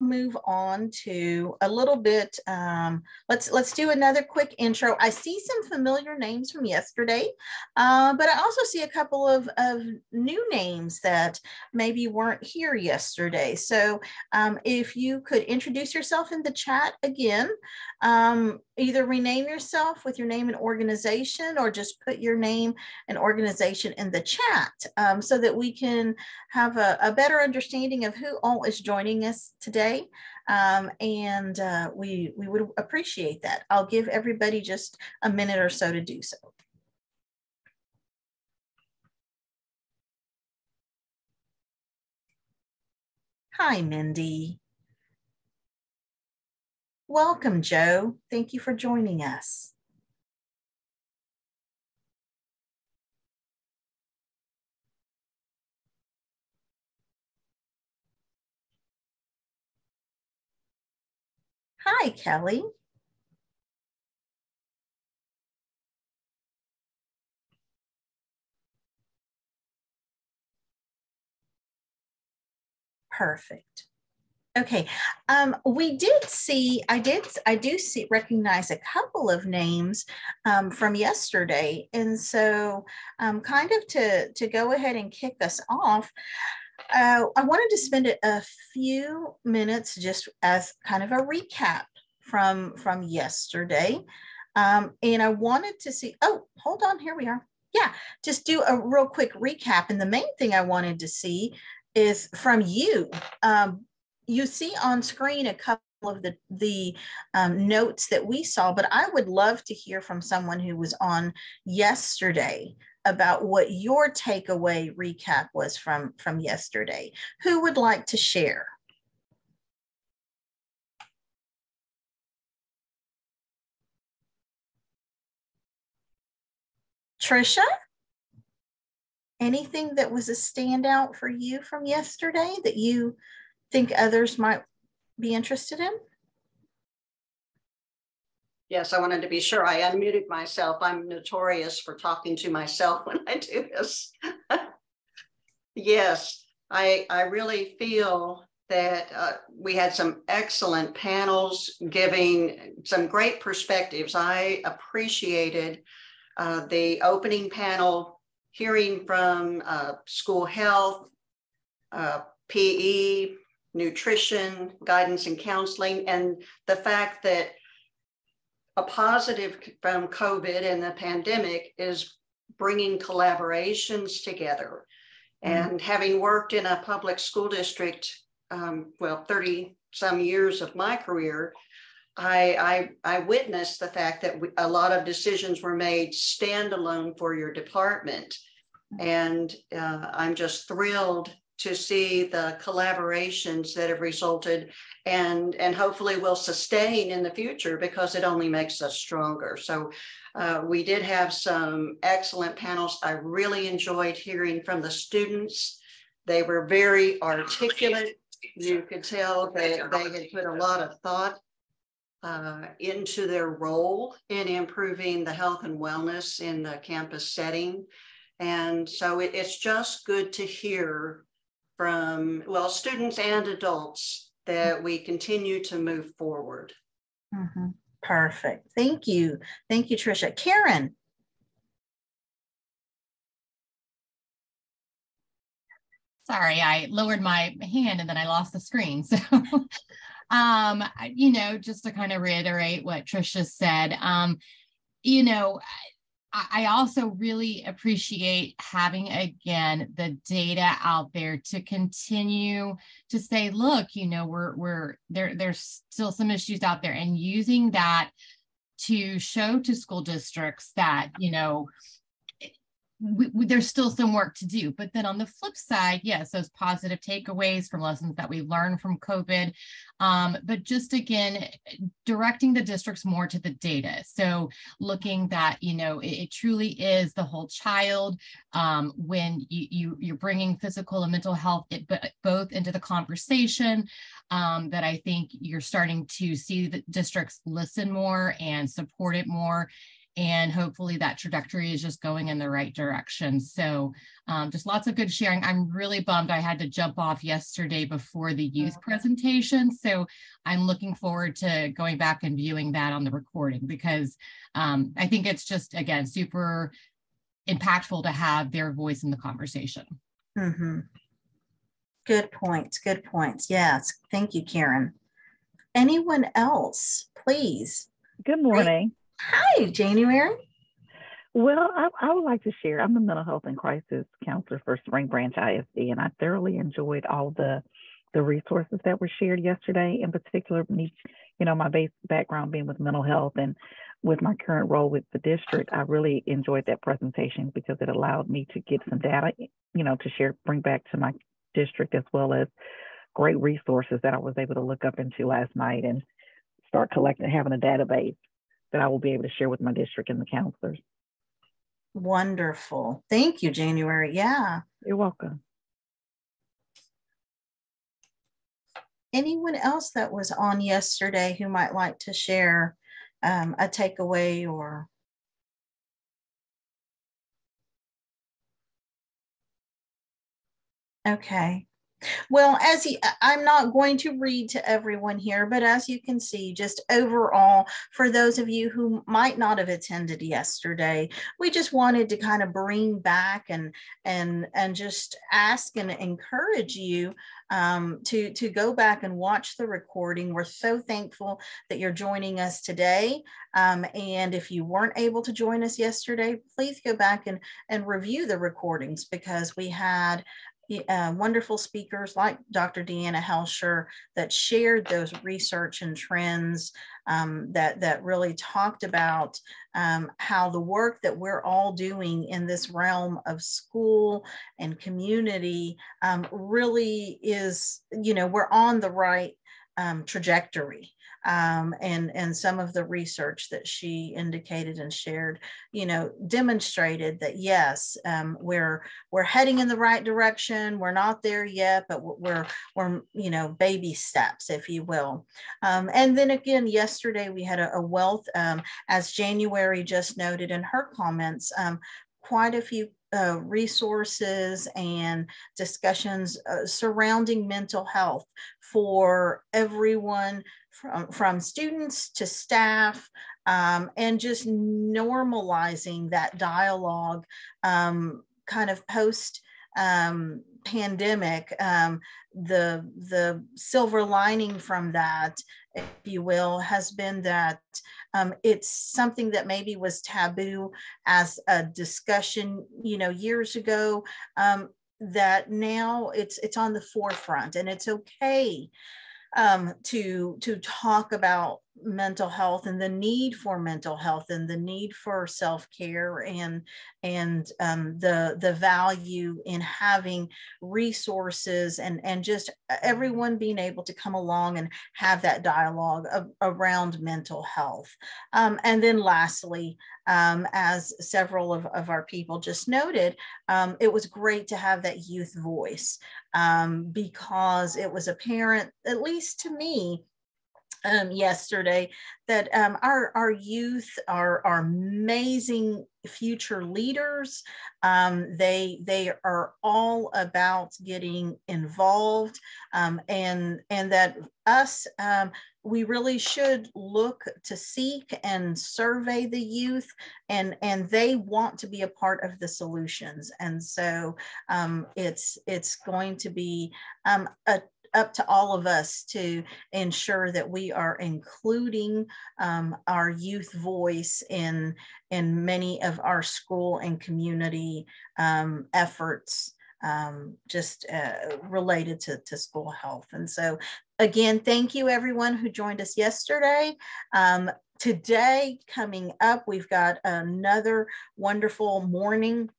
move on to a little bit um, let's let's do another quick intro. I see some familiar names from yesterday uh, but i also see a couple of, of new names that maybe weren't here yesterday. So um, if you could introduce yourself in the chat again um, either rename yourself with your name and organization or just put your name and organization in the chat um, so that we can have a, a better understanding of who all is joining us today. Um, and uh, we, we would appreciate that. I'll give everybody just a minute or so to do so. Hi, Mindy. Welcome, Joe. Thank you for joining us. Hi, Kelly. Perfect. Okay, um, we did see, I did, I do see, recognize a couple of names um, from yesterday. And so um, kind of to, to go ahead and kick us off, uh, I wanted to spend a few minutes just as kind of a recap from from yesterday, um, and I wanted to see. Oh, hold on, here we are. Yeah, just do a real quick recap. And the main thing I wanted to see is from you. Um, you see on screen a couple of the the um, notes that we saw, but I would love to hear from someone who was on yesterday about what your takeaway recap was from from yesterday. Who would like to share? Trisha? Anything that was a standout for you from yesterday that you think others might be interested in? Yes, I wanted to be sure I unmuted myself. I'm notorious for talking to myself when I do this. yes, I, I really feel that uh, we had some excellent panels giving some great perspectives. I appreciated uh, the opening panel hearing from uh, school health, uh, PE, nutrition, guidance and counseling, and the fact that a positive from COVID and the pandemic is bringing collaborations together. Mm-hmm. And having worked in a public school district, um, well, 30 some years of my career, I, I, I witnessed the fact that we, a lot of decisions were made standalone for your department. Mm-hmm. And uh, I'm just thrilled to see the collaborations that have resulted and and hopefully will sustain in the future because it only makes us stronger. So uh, we did have some excellent panels. I really enjoyed hearing from the students. They were very articulate. You could tell that they had put a lot of thought uh, into their role in improving the health and wellness in the campus setting. And so it, it's just good to hear from, well, students and adults that we continue to move forward. Mm-hmm. Perfect. Thank you. Thank you, Tricia. Karen. Sorry, I lowered my hand and then I lost the screen. So, um, you know, just to kind of reiterate what Tricia said, um, you know, I also really appreciate having again the data out there to continue to say, look, you know, we're we're there, there's still some issues out there, and using that to show to school districts that, you know, we, we, there's still some work to do. But then on the flip side, yes, those positive takeaways from lessons that we learned from COVID. Um, but just again, directing the districts more to the data. So looking that, you know, it, it truly is the whole child um, when you, you, you're bringing physical and mental health it, both into the conversation um, that I think you're starting to see the districts listen more and support it more and hopefully that trajectory is just going in the right direction. So um, just lots of good sharing. I'm really bummed I had to jump off yesterday before the youth oh, presentation. So I'm looking forward to going back and viewing that on the recording because um, I think it's just, again, super impactful to have their voice in the conversation. Mm-hmm. Good points. Good points. Yes. Thank you, Karen. Anyone else, please? Good morning. Hi, January. Well, I, I, would like to share. I'm the mental health and crisis counselor for Spring Branch ISD, and I thoroughly enjoyed all the the resources that were shared yesterday. In particular, me, you know, my base background being with mental health and with my current role with the district, I really enjoyed that presentation because it allowed me to get some data, you know, to share, bring back to my district as well as great resources that I was able to look up into last night and start collecting, having a database that I will be able to share with my district and the counselors. Wonderful. Thank you, January. Yeah. You're welcome. Anyone else that was on yesterday who might like to share um, a takeaway or Okay. Well, as he, I'm not going to read to everyone here, but as you can see, just overall, for those of you who might not have attended yesterday, we just wanted to kind of bring back and and and just ask and encourage you um, to to go back and watch the recording. We're so thankful that you're joining us today. Um, and if you weren't able to join us yesterday, please go back and and review the recordings because we had uh, wonderful speakers like Dr. Deanna Hoelscher that shared those research and trends um, that, that really talked about um, how the work that we're all doing in this realm of school and community um, really is, you know, we're on the right um, trajectory um, and and some of the research that she indicated and shared, you know, demonstrated that yes, um, we're we're heading in the right direction. We're not there yet, but we're we're you know baby steps, if you will. Um, and then again, yesterday we had a, a wealth, um, as January just noted in her comments, um, quite a few uh, resources and discussions uh, surrounding mental health for everyone from, from students to staff um, and just normalizing that dialogue um, kind of post um, pandemic um, the the silver lining from that if you will has been that um, it's something that maybe was taboo as a discussion you know years ago um, that now it's it's on the forefront and it's okay um, to to talk about mental health and the need for mental health and the need for self-care and and um, the the value in having resources and and just everyone being able to come along and have that dialogue of, around mental health. Um, and then lastly um, as several of, of our people just noted um, it was great to have that youth voice um, because it was apparent at least to me um, yesterday that um, our, our youth are, are amazing future leaders. Um, they, they are all about getting involved um, and, and that us, um, we really should look to seek and survey the youth and, and they want to be a part of the solutions. And so um, it's, it's going to be a up to all of us to ensure that we are including um, our youth voice in in many of our school and community um, efforts um, just uh, related to, to school health. And so again, thank you everyone who joined us yesterday. Um, today coming up, we've got another wonderful morning.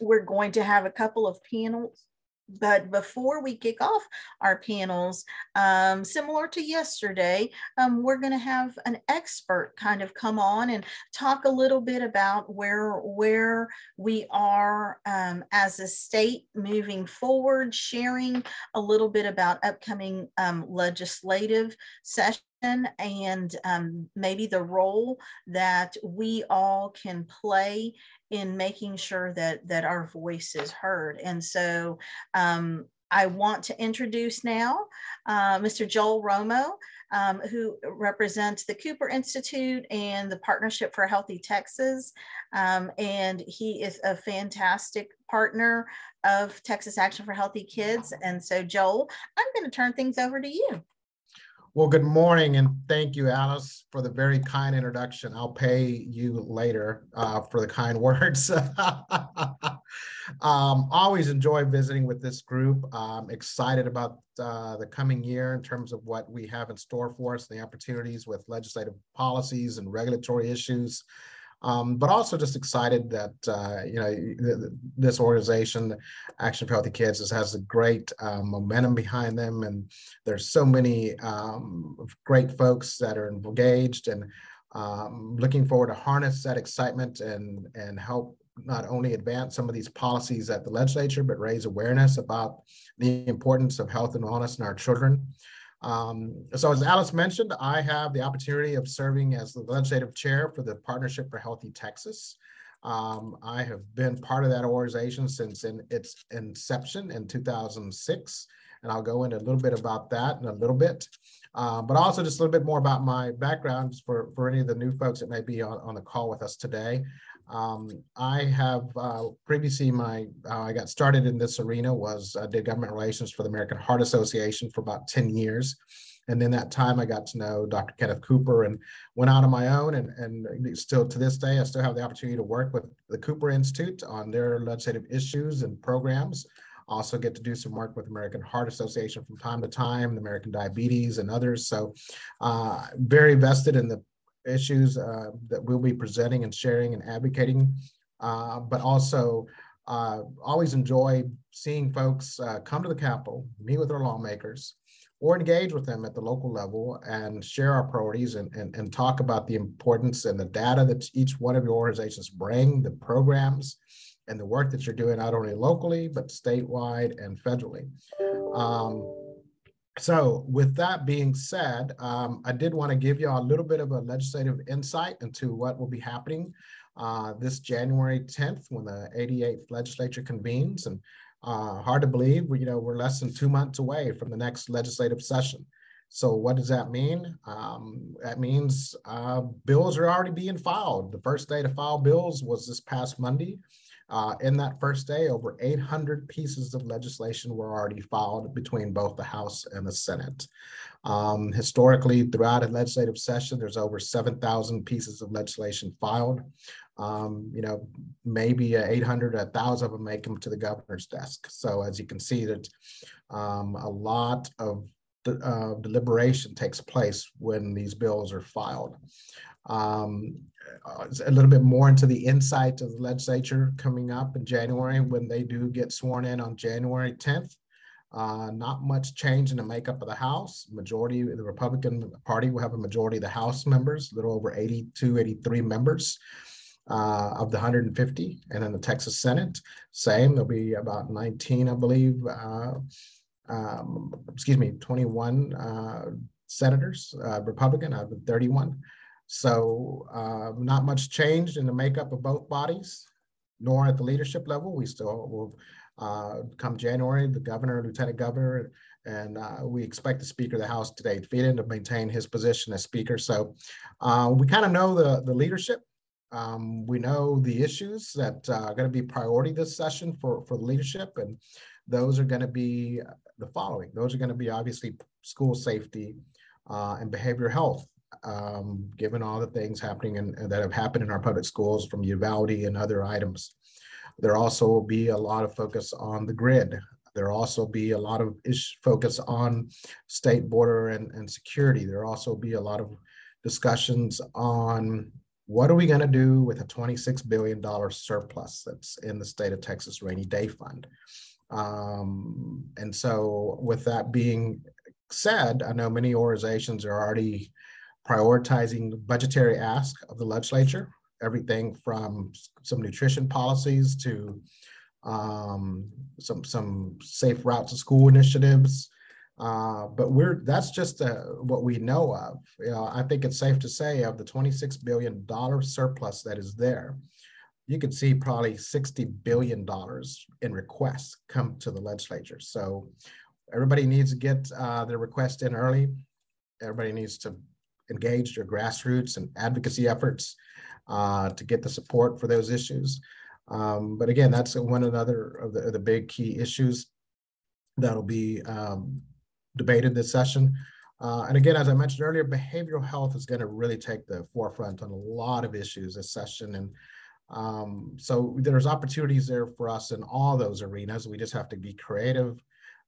We're going to have a couple of panels but before we kick off our panels, um, similar to yesterday, um, we're going to have an expert kind of come on and talk a little bit about where where we are um, as a state moving forward, sharing a little bit about upcoming um, legislative sessions and um, maybe the role that we all can play in making sure that that our voice is heard. And so um, I want to introduce now uh, Mr. Joel Romo, um, who represents the Cooper Institute and the Partnership for Healthy Texas. Um, and he is a fantastic partner of Texas Action for Healthy Kids. And so, Joel, I'm going to turn things over to you. Well, good morning, and thank you, Alice, for the very kind introduction. I'll pay you later uh, for the kind words. um, always enjoy visiting with this group. I'm excited about uh, the coming year in terms of what we have in store for us, the opportunities with legislative policies and regulatory issues. Um, but also just excited that uh, you know this organization, Action for Healthy Kids, has, has a great uh, momentum behind them, and there's so many um, great folks that are engaged, and um, looking forward to harness that excitement and and help not only advance some of these policies at the legislature, but raise awareness about the importance of health and wellness in our children. Um, so as Alice mentioned, I have the opportunity of serving as the legislative chair for the Partnership for Healthy Texas. Um, I have been part of that organization since in its inception in 2006, and I'll go into a little bit about that in a little bit. Uh, but also just a little bit more about my background for, for any of the new folks that may be on, on the call with us today. Um, I have uh, previously my uh, I got started in this arena was I did government relations for the American Heart Association for about 10 years. And then that time I got to know Dr. Kenneth Cooper and went out on my own and, and still to this day, I still have the opportunity to work with the Cooper Institute on their legislative issues and programs. Also get to do some work with American Heart Association from time to time, the American Diabetes and others. So uh, very vested in the issues uh, that we'll be presenting and sharing and advocating, uh, but also uh, always enjoy seeing folks uh, come to the Capitol, meet with our lawmakers, or engage with them at the local level and share our priorities and, and, and talk about the importance and the data that each one of your organizations bring, the programs, and the work that you're doing not only locally, but statewide and federally. Um, so with that being said, um, I did want to give you a little bit of a legislative insight into what will be happening uh, this January 10th when the 88th legislature convenes. And uh, hard to believe, you know, we're less than two months away from the next legislative session. So what does that mean? Um, that means uh, bills are already being filed. The first day to file bills was this past Monday. Uh, in that first day, over 800 pieces of legislation were already filed between both the House and the Senate. Um, historically, throughout a legislative session, there's over 7,000 pieces of legislation filed. Um, you know, maybe 800, 1,000 of them make them to the governor's desk. So as you can see that um, a lot of uh, deliberation takes place when these bills are filed um, uh, a little bit more into the insight of the legislature coming up in January when they do get sworn in on January 10th. Uh, not much change in the makeup of the House. Majority, the Republican Party will have a majority of the House members, a little over 82, 83 members uh, of the 150. And then the Texas Senate, same, there'll be about 19, I believe, uh, um, excuse me, 21 uh, senators, uh, Republican out of 31. So uh, not much changed in the makeup of both bodies, nor at the leadership level. We still will uh, come January, the governor, lieutenant governor, and uh, we expect the Speaker of the House today to feed in to maintain his position as Speaker. So uh, we kind of know the, the leadership. Um, we know the issues that uh, are going to be priority this session for, for the leadership, and those are going to be the following. Those are going to be obviously school safety uh, and behavioral health um, given all the things happening and that have happened in our public schools from Uvalde and other items. There also will be a lot of focus on the grid. There also be a lot of focus on state border and, and security. There also be a lot of discussions on what are we going to do with a $26 billion surplus that's in the state of Texas rainy day fund. Um, and so with that being said, I know many organizations are already prioritizing budgetary ask of the legislature, everything from some nutrition policies to um, some, some safe route to school initiatives, Uh, but we're that's just uh, what we know of. You know, I think it's safe to say of the $26 billion surplus that is there, you could see probably $60 billion in requests come to the legislature. So everybody needs to get uh, their request in early. Everybody needs to engage their grassroots and advocacy efforts uh, to get the support for those issues. Um, but again, that's one another of the, the big key issues that'll be um, debated this session. Uh, and again, as I mentioned earlier, behavioral health is going to really take the forefront on a lot of issues this session. And um, so there's opportunities there for us in all those arenas. We just have to be creative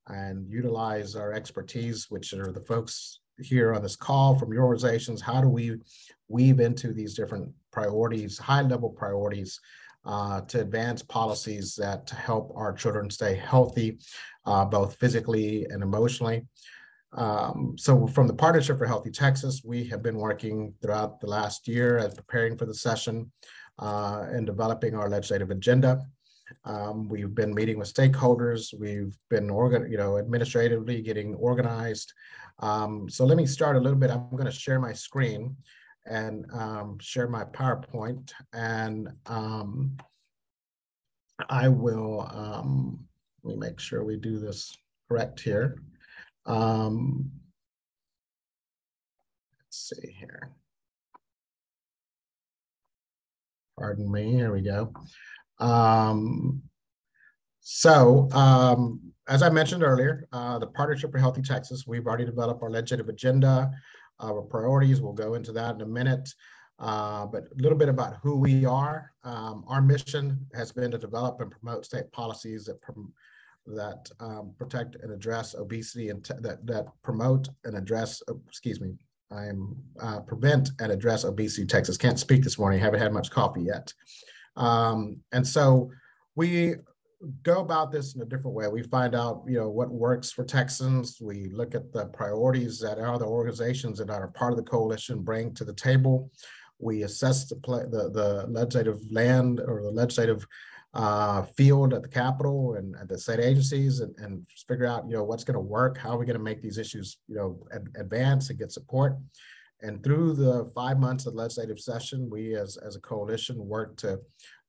and utilize our expertise, which are the folks here on this call from your organizations. How do we weave into these different priorities, high level priorities, uh, to advance policies that help our children stay healthy, uh, both physically and emotionally. Um, so from the Partnership for Healthy Texas, we have been working throughout the last year as preparing for the session uh, and developing our legislative agenda. Um, we've been meeting with stakeholders. We've been organ, you know, administratively getting organized. Um, so let me start a little bit. I'm going to share my screen and um, share my PowerPoint, and um, I will. Um, let me make sure we do this correct here. Um, let's see here. Pardon me. Here we go. Um, so, as I mentioned earlier, uh, the Partnership for Healthy Texas, we've already developed our legislative agenda, our priorities. We'll go into that in a minute. Uh, but a little bit about who we are. Um, our mission has been to develop and promote state policies that that um, protect and address obesity and that that promote and address. Oh, excuse me. I'm uh, prevent and address obesity. Texas can't speak this morning. Haven't had much coffee yet. Um, and so we go about this in a different way. We find out, you know, what works for Texans. We look at the priorities that other organizations that are part of the coalition bring to the table. We assess the, the, the legislative land or the legislative uh, field at the Capitol and at the state agencies and, and figure out, you know, what's going to work, how are we going to make these issues, you know, ad advance and get support. And through the five months of legislative session, we as, as a coalition work to,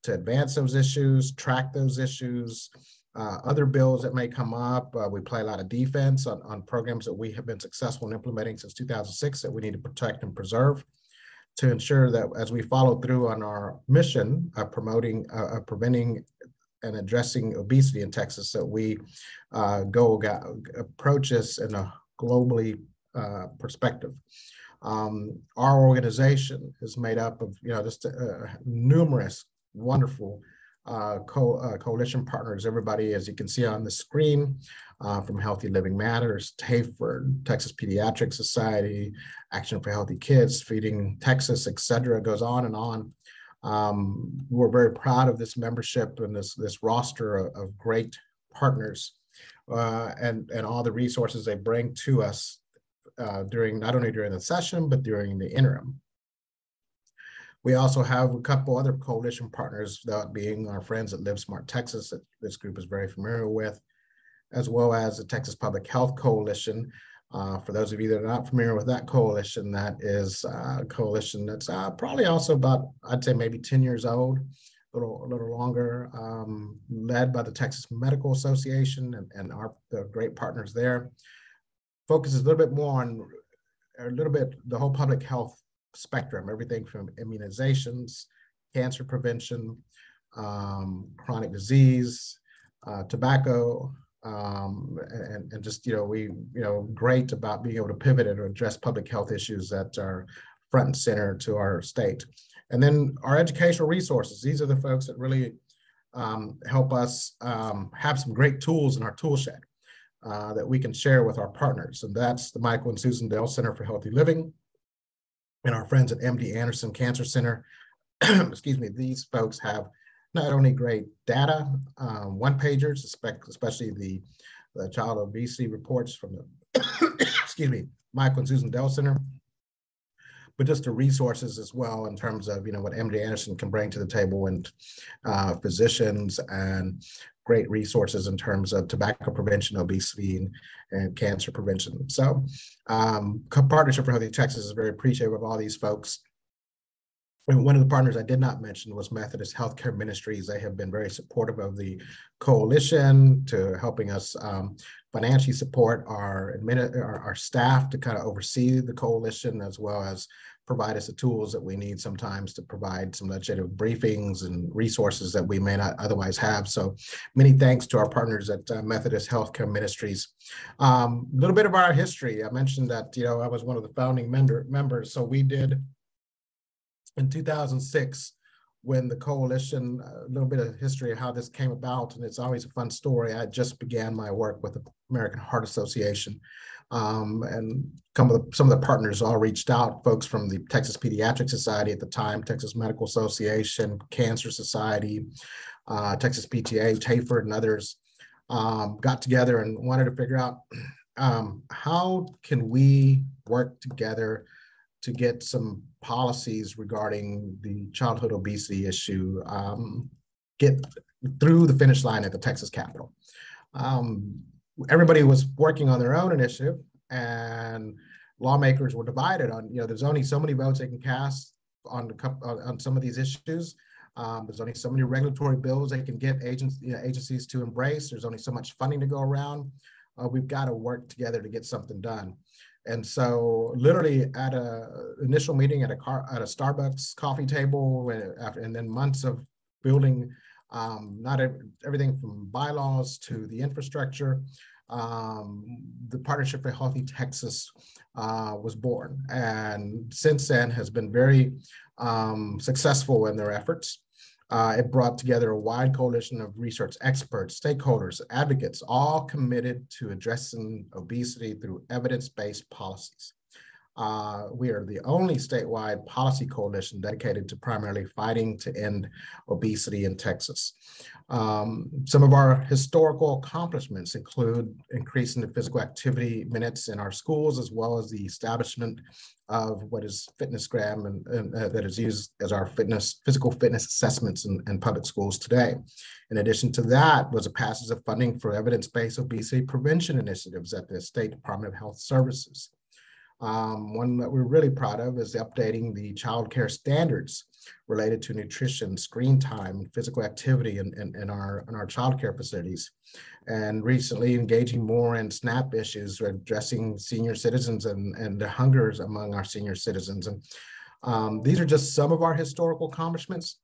to advance those issues, track those issues, uh, other bills that may come up. Uh, we play a lot of defense on, on programs that we have been successful in implementing since 2006 that we need to protect and preserve to ensure that as we follow through on our mission of promoting, uh, preventing and addressing obesity in Texas, that we uh, go approach this in a globally uh, perspective. Um, our organization is made up of, you know, just uh, numerous wonderful uh, co uh, coalition partners, everybody, as you can see on the screen, uh, from Healthy Living Matters, TAFER, Texas Pediatric Society, Action for Healthy Kids, Feeding Texas, et cetera, goes on and on. Um, we're very proud of this membership and this, this roster of, of great partners uh, and, and all the resources they bring to us uh, during not only during the session, but during the interim. We also have a couple other coalition partners, that being our friends at Live Smart Texas, that this group is very familiar with, as well as the Texas Public Health Coalition. Uh, for those of you that are not familiar with that coalition, that is a coalition that's uh, probably also about, I'd say maybe 10 years old, a little, a little longer, um, led by the Texas Medical Association and, and our great partners there. Focuses a little bit more on a little bit the whole public health spectrum, everything from immunizations, cancer prevention, um, chronic disease, uh, tobacco, um, and, and just, you know, we, you know, great about being able to pivot and address public health issues that are front and center to our state. And then our educational resources, these are the folks that really um, help us um, have some great tools in our tool shed uh, that we can share with our partners. And that's the Michael and Susan Dell Center for Healthy Living, and our friends at MD Anderson Cancer Center. excuse me, these folks have not only great data, um, one pagers, especially the, the child obesity reports from the, excuse me, Michael and Susan Dell Center, but just the resources as well in terms of, you know, what MD Anderson can bring to the table and uh, physicians and great resources in terms of tobacco prevention, obesity, and, and cancer prevention. So um, Partnership for Healthy Texas is very appreciative of all these folks. And one of the partners I did not mention was Methodist Healthcare Ministries. They have been very supportive of the coalition to helping us um, financially support our, our, our staff to kind of oversee the coalition as well as provide us the tools that we need sometimes to provide some legislative briefings and resources that we may not otherwise have. So many thanks to our partners at uh, Methodist Healthcare Ministries. A um, little bit of our history. I mentioned that, you know, I was one of the founding member, members. So we did in 2006 when the coalition, a little bit of history of how this came about, and it's always a fun story. I just began my work with the American Heart Association, um, and some of the some of the partners all reached out. Folks from the Texas Pediatric Society at the time, Texas Medical Association, Cancer Society, uh, Texas PTA, TAFER, and others um, got together and wanted to figure out um, how can we work together to get some policies regarding the childhood obesity issue um, get through the finish line at the Texas Capitol. Um, everybody was working on their own initiative and lawmakers were divided on, you know, there's only so many votes they can cast on, the, on some of these issues. Um, there's only so many regulatory bills they can get agents, you know, agencies to embrace. There's only so much funding to go around. Uh, we've got to work together to get something done. And so literally at a initial meeting at a car, at a Starbucks coffee table and, and then months of building um, not every, everything from bylaws to the infrastructure, um, the Partnership for Healthy Texas uh, was born. And since then has been very um, successful in their efforts. Uh, it brought together a wide coalition of research experts, stakeholders, advocates, all committed to addressing obesity through evidence-based policies. Uh, we are the only statewide policy coalition dedicated to primarily fighting to end obesity in Texas. Um, some of our historical accomplishments include increasing the physical activity minutes in our schools, as well as the establishment of what is FitnessGram and, and uh, that is used as our fitness physical fitness assessments in, in public schools today. In addition to that was a passage of funding for evidence-based obesity prevention initiatives at the State Department of Health Services. Um, one that we're really proud of is updating the child care standards related to nutrition, screen time, physical activity in, in, in our, in our child care facilities. And recently engaging more in SNAP issues, addressing senior citizens and, and the hungers among our senior citizens. And um, these are just some of our historical accomplishments.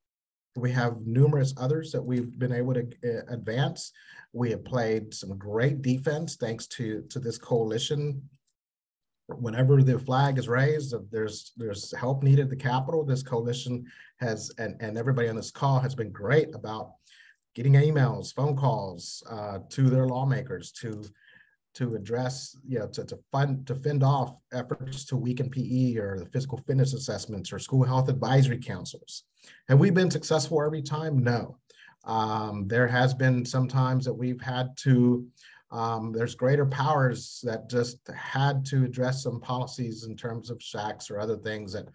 We have numerous others that we've been able to uh, advance. We have played some great defense thanks to, to this coalition whenever the flag is raised, there's there's help needed the Capitol. This coalition has and and everybody on this call has been great about getting emails, phone calls uh, to their lawmakers to to address, you know, to, to fund to fend off efforts to weaken PE or the physical fitness assessments or school health advisory councils. Have we been successful every time? No. Um, there has been some times that we've had to um, there's greater powers that just had to address some policies in terms of SHACs or other things that,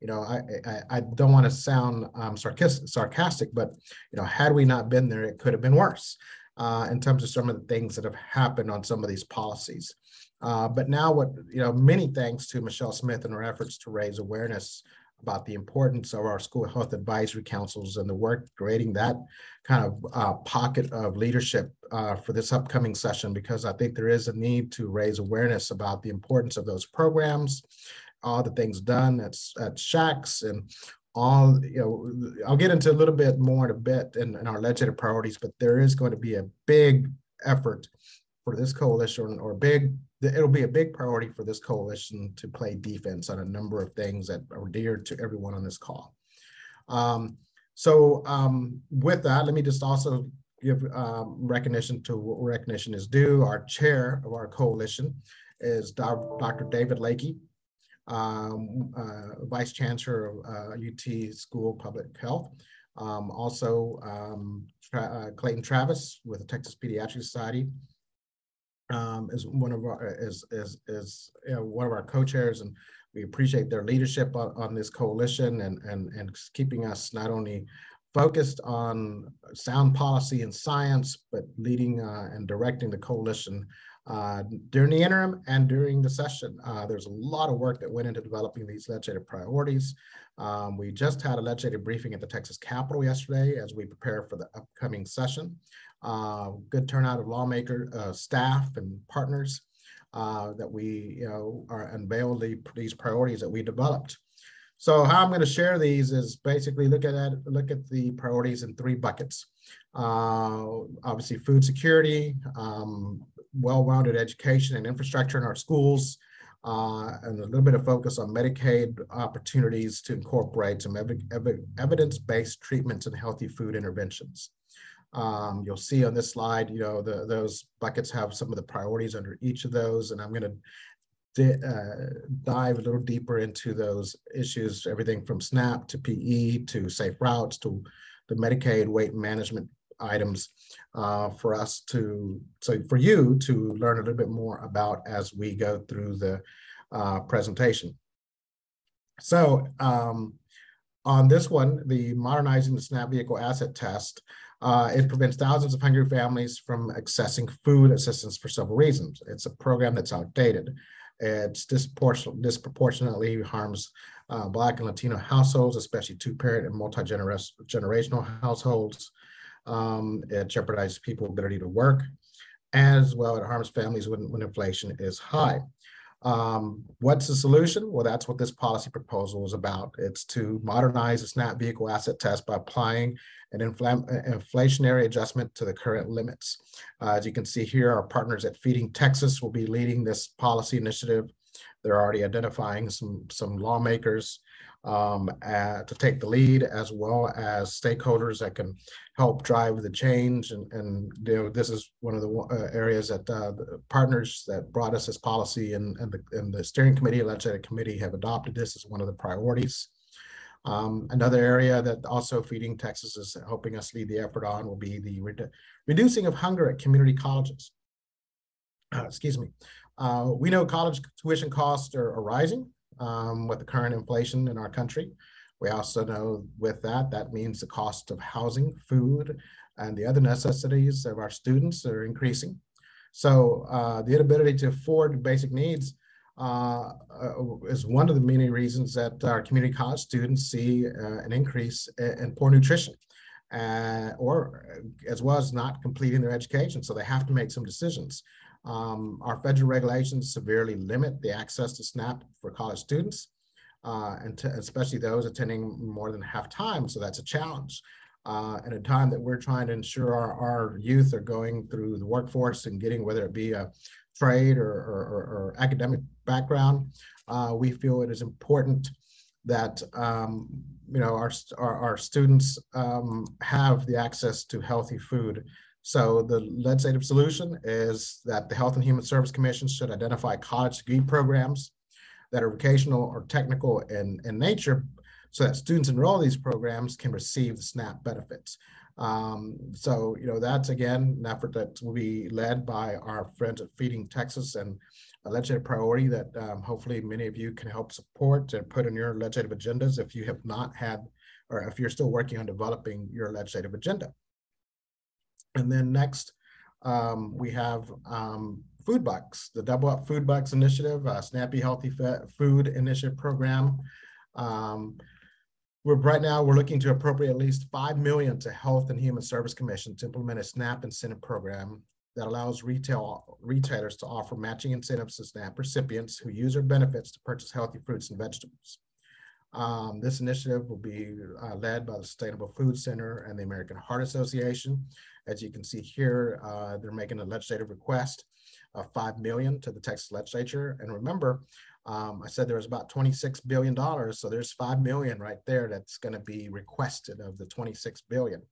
you know, I, I, I don't want to sound um, sarcastic, but, you know, had we not been there, it could have been worse uh, in terms of some of the things that have happened on some of these policies. Uh, but now what, you know, many thanks to Michelle Smith and her efforts to raise awareness about the importance of our school health advisory councils and the work creating that kind of uh, pocket of leadership uh, for this upcoming session because I think there is a need to raise awareness about the importance of those programs, all the things done at, at SHACs and all, you know, I'll get into a little bit more in a bit in, in our legislative priorities, but there is going to be a big effort for this coalition or big it'll be a big priority for this coalition to play defense on a number of things that are dear to everyone on this call. Um, so um, with that, let me just also give um, recognition to what recognition is due. Our chair of our coalition is Dr. David Lakey, um, uh, Vice Chancellor of uh, UT School of Public Health. Um, also, um, Tra uh, Clayton Travis with the Texas Pediatric Society, um, is one of our is is is you know, one of our co-chairs and we appreciate their leadership on, on this coalition and, and, and keeping us not only focused on sound policy and science, but leading uh, and directing the coalition uh, during the interim and during the session. Uh, there's a lot of work that went into developing these legislative priorities. Um, we just had a legislative briefing at the Texas Capitol yesterday as we prepare for the upcoming session. Uh, good turnout of lawmaker, uh, staff, and partners uh, that we you know are unveiled the, these priorities that we developed. So how I'm going to share these is basically look at look at the priorities in three buckets. Uh, obviously, food security, um, well-rounded education and infrastructure in our schools, uh, and a little bit of focus on Medicaid opportunities to incorporate some ev ev evidence-based treatments and healthy food interventions. Um, you'll see on this slide, you know, the, those buckets have some of the priorities under each of those, and I'm going to uh, dive a little deeper into those issues, everything from SNAP to PE to safe routes to the Medicaid weight management items uh, for us to, so for you to learn a little bit more about as we go through the uh, presentation. So um, on this one, the modernizing the SNAP vehicle asset test, uh, it prevents thousands of hungry families from accessing food assistance for several reasons. It's a program that's outdated. It's disproportionately harms uh, Black and Latino households, especially two-parent and multi-generational households. Um, it jeopardizes people's ability to work. As well, it harms families when, when inflation is high. Um, what's the solution? Well, that's what this policy proposal is about. It's to modernize the SNAP vehicle asset test by applying an inflationary adjustment to the current limits. Uh, as you can see here, our partners at Feeding Texas will be leading this policy initiative. They're already identifying some, some lawmakers um, uh, to take the lead as well as stakeholders that can help drive the change. And, and you know, this is one of the uh, areas that uh, the partners that brought us this policy and, and, the, and the steering committee, legislative committee have adopted this as one of the priorities. Um, another area that also Feeding Texas is helping us lead the effort on will be the redu reducing of hunger at community colleges. Uh, excuse me. Uh, we know college tuition costs are, are rising um, with the current inflation in our country. We also know with that, that means the cost of housing, food, and the other necessities of our students are increasing. So uh, the inability to afford basic needs uh, uh, is one of the many reasons that our community college students see uh, an increase in, poor nutrition. Uh, or as well as not completing their education. So they have to make some decisions. Um, our federal regulations severely limit the access to SNAP for college students, uh, and to, especially those attending more than half time. So that's a challenge. Uh, at a time that we're trying to ensure our, our youth are going through the workforce and getting whether it be a trade or, or, or academic background, uh, we feel it is important that um, you know our, our, our students um, have the access to healthy food so the legislative solution is that the Health and Human Service Commission should identify college degree programs that are vocational or technical in, in nature so that students enroll in these programs can receive the SNAP benefits. Um, so, you know, that's again an effort that will be led by our friends at Feeding Texas and a legislative priority that um, hopefully many of you can help support and put in your legislative agendas if you have not had or if you're still working on developing your legislative agenda. And then next, um, we have um, Food Bucks, the Double Up Food Bucks Initiative, uh, Snappy Healthy Food Initiative Program. Um, we're right now we're looking to appropriate at least five million to Health and Human Service Commission to implement a SNAP incentive program that allows retail retailers to offer matching incentives to SNAP recipients who use their benefits to purchase healthy fruits and vegetables. Um, this initiative will be uh, led by the Sustainable Food Center and the American Heart Association. As you can see here, uh, they're making a legislative request of 5 million to the Texas legislature. And remember, um, I said there was about $26 billion. So there's 5 million right there that's going to be requested of the 26 billion.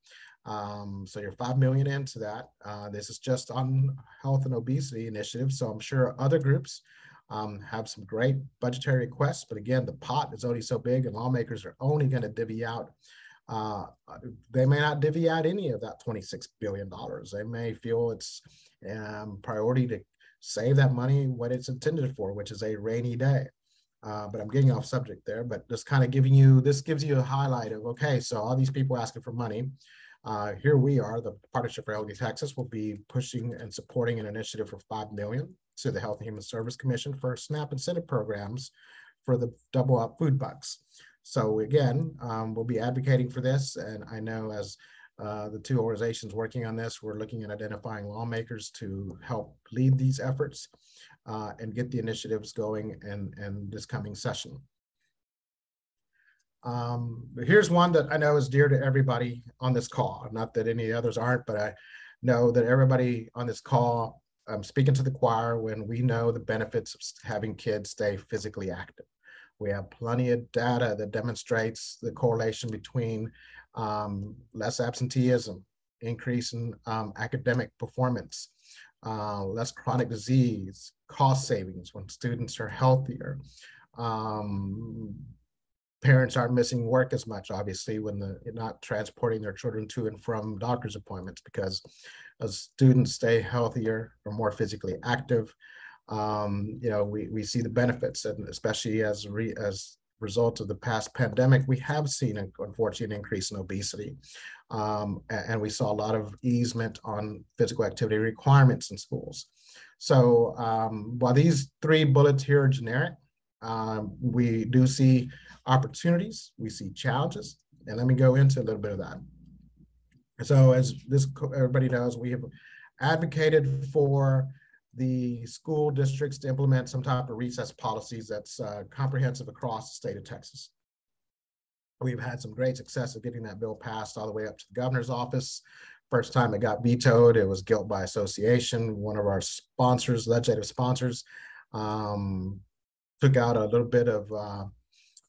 Um, so you're 5 million into that. Uh, this is just on health and obesity initiative. So I'm sure other groups um, have some great budgetary requests, but again, the pot is only so big and lawmakers are only going to divvy out uh, they may not divvy out any of that $26 billion. They may feel it's um, priority to save that money what it's intended for, which is a rainy day. Uh, but I'm getting off subject there, but just kind of giving you, this gives you a highlight of, okay, so all these people asking for money. Uh, here we are, the Partnership for Healthy Texas will be pushing and supporting an initiative for 5 million to the Health and Human Service Commission for SNAP incentive programs for the double up food bucks. So again, um, we'll be advocating for this. And I know as uh, the two organizations working on this, we're looking at identifying lawmakers to help lead these efforts uh, and get the initiatives going in, in this coming session. Um, here's one that I know is dear to everybody on this call. Not that any others aren't, but I know that everybody on this call, I'm speaking to the choir when we know the benefits of having kids stay physically active. We have plenty of data that demonstrates the correlation between um, less absenteeism, increase in um, academic performance, uh, less chronic disease, cost savings when students are healthier. Um, parents aren't missing work as much, obviously, when they're not transporting their children to and from doctor's appointments because as students stay healthier or more physically active, um, you know, we, we see the benefits, and especially as re, as result of the past pandemic, we have seen unfortunately, an increase in obesity. Um, and we saw a lot of easement on physical activity requirements in schools. So um, while these three bullets here are generic, um, we do see opportunities, we see challenges, and let me go into a little bit of that. So as this everybody knows, we have advocated for the school districts to implement some type of recess policies that's uh, comprehensive across the state of Texas. We've had some great success of getting that bill passed all the way up to the governor's office. First time it got vetoed, it was guilt by association. One of our sponsors, legislative sponsors, um, took out a little bit of, uh,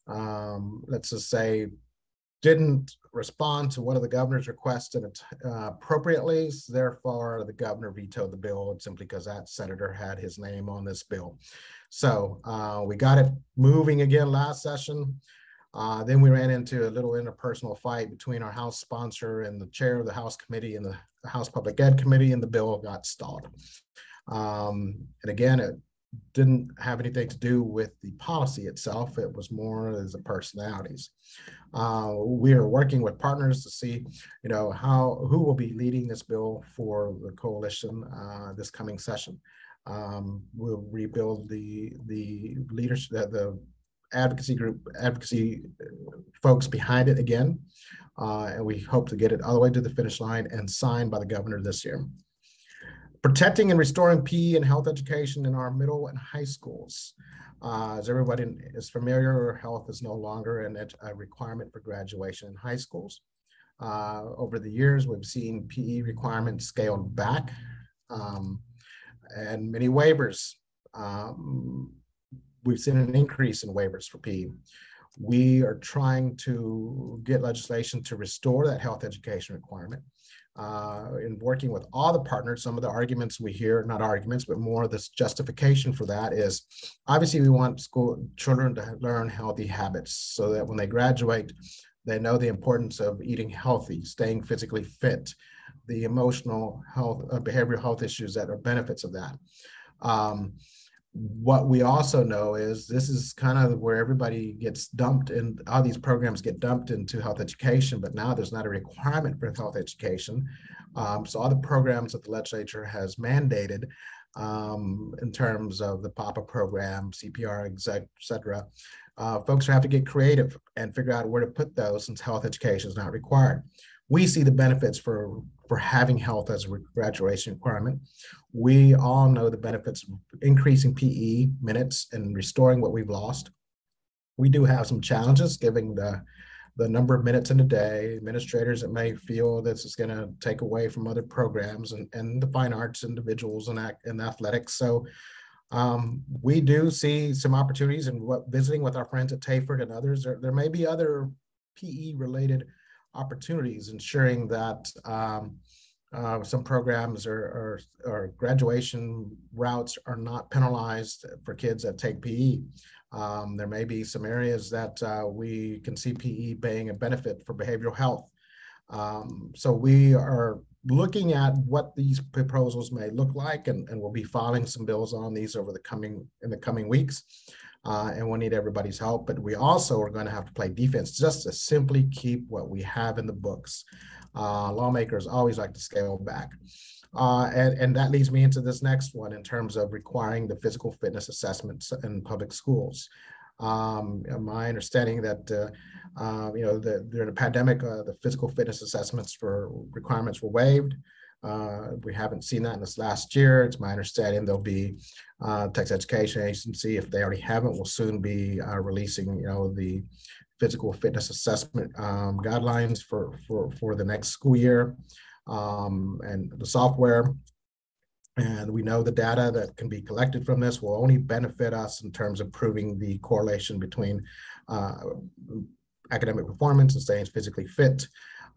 um, let's just say, didn't respond to one of the governor's requests uh, appropriately. Therefore, the governor vetoed the bill simply because that senator had his name on this bill. So uh, we got it moving again last session. Uh, then we ran into a little interpersonal fight between our House sponsor and the chair of the House committee and the, the House Public Ed committee, and the bill got stalled. Um, and again, it didn't have anything to do with the policy itself. It was more as the personalities. Uh, we are working with partners to see, you know, how who will be leading this bill for the coalition uh, this coming session. Um, we'll rebuild the the leadership, the, the advocacy group, advocacy folks behind it again, uh, and we hope to get it all the way to the finish line and signed by the governor this year. Protecting and restoring PE and health education in our middle and high schools. Uh, as everybody is familiar, health is no longer an, a requirement for graduation in high schools. Uh, over the years, we've seen PE requirements scaled back um, and many waivers. Um, we've seen an increase in waivers for PE. We are trying to get legislation to restore that health education requirement uh, in working with all the partners, some of the arguments we hear, not arguments, but more of this justification for that is obviously we want school children to learn healthy habits so that when they graduate, they know the importance of eating healthy, staying physically fit, the emotional health, uh, behavioral health issues that are benefits of that. Um, what we also know is this is kind of where everybody gets dumped and all these programs get dumped into health education, but now there's not a requirement for health education. Um, so all the programs that the legislature has mandated um, in terms of the PAPA program, CPR, et cetera, uh, folks have to get creative and figure out where to put those since health education is not required. We see the benefits for for having health as a graduation requirement. We all know the benefits of increasing PE minutes and restoring what we've lost. We do have some challenges given the, the number of minutes in a day, administrators that may feel this is going to take away from other programs and, and the fine arts individuals and, and athletics. So um, we do see some opportunities in what visiting with our friends at TAHPERD and others. There, there may be other PE related opportunities, ensuring that um, uh, some programs or, or, or, graduation routes are not penalized for kids that take PE. Um, there may be some areas that uh, we can see PE being a benefit for behavioral health. Um, so we are looking at what these proposals may look like, and, and we'll be filing some bills on these over the coming in the coming weeks. Uh, and we'll need everybody's help. But we also are going to have to play defense just to simply keep what we have in the books. Uh, lawmakers always like to scale back. Uh, and, and that leads me into this next one in terms of requiring the physical fitness assessments in public schools. Um, my understanding that uh, uh, you know the, during the pandemic, uh, the physical fitness assessments for requirements were waived. Uh, we haven't seen that in this last year. It's my understanding there'll be uh, Texas Education Agency, if they already haven't, will soon be uh, releasing, you know, the physical fitness assessment um, guidelines for, for, for the next school year um, and the software. And we know the data that can be collected from this will only benefit us in terms of proving the correlation between uh, academic performance and staying physically fit.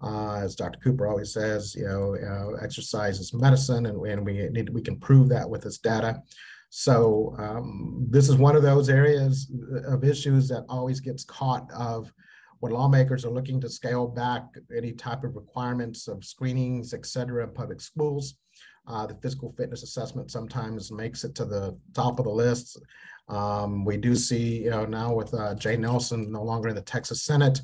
Uh, as Dr. Cooper always says, you know, uh, exercise is medicine, and, and we need we can prove that with this data. So um, this is one of those areas of issues that always gets caught of when lawmakers are looking to scale back any type of requirements of screenings, et cetera, in public schools. Uh, the physical fitness assessment sometimes makes it to the top of the list. Um, we do see, you know, now with uh, Jane Nelson no longer in the Texas Senate,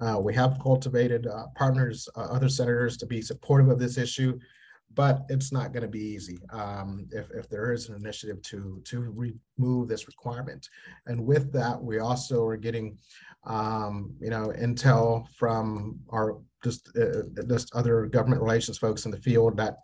uh, we have cultivated uh, partners, uh, other senators to be supportive of this issue, but it's not going to be easy um, if, if there is an initiative to, to remove this requirement. And with that, we also are getting, um, you know, intel from our just, uh, just other government relations folks in the field that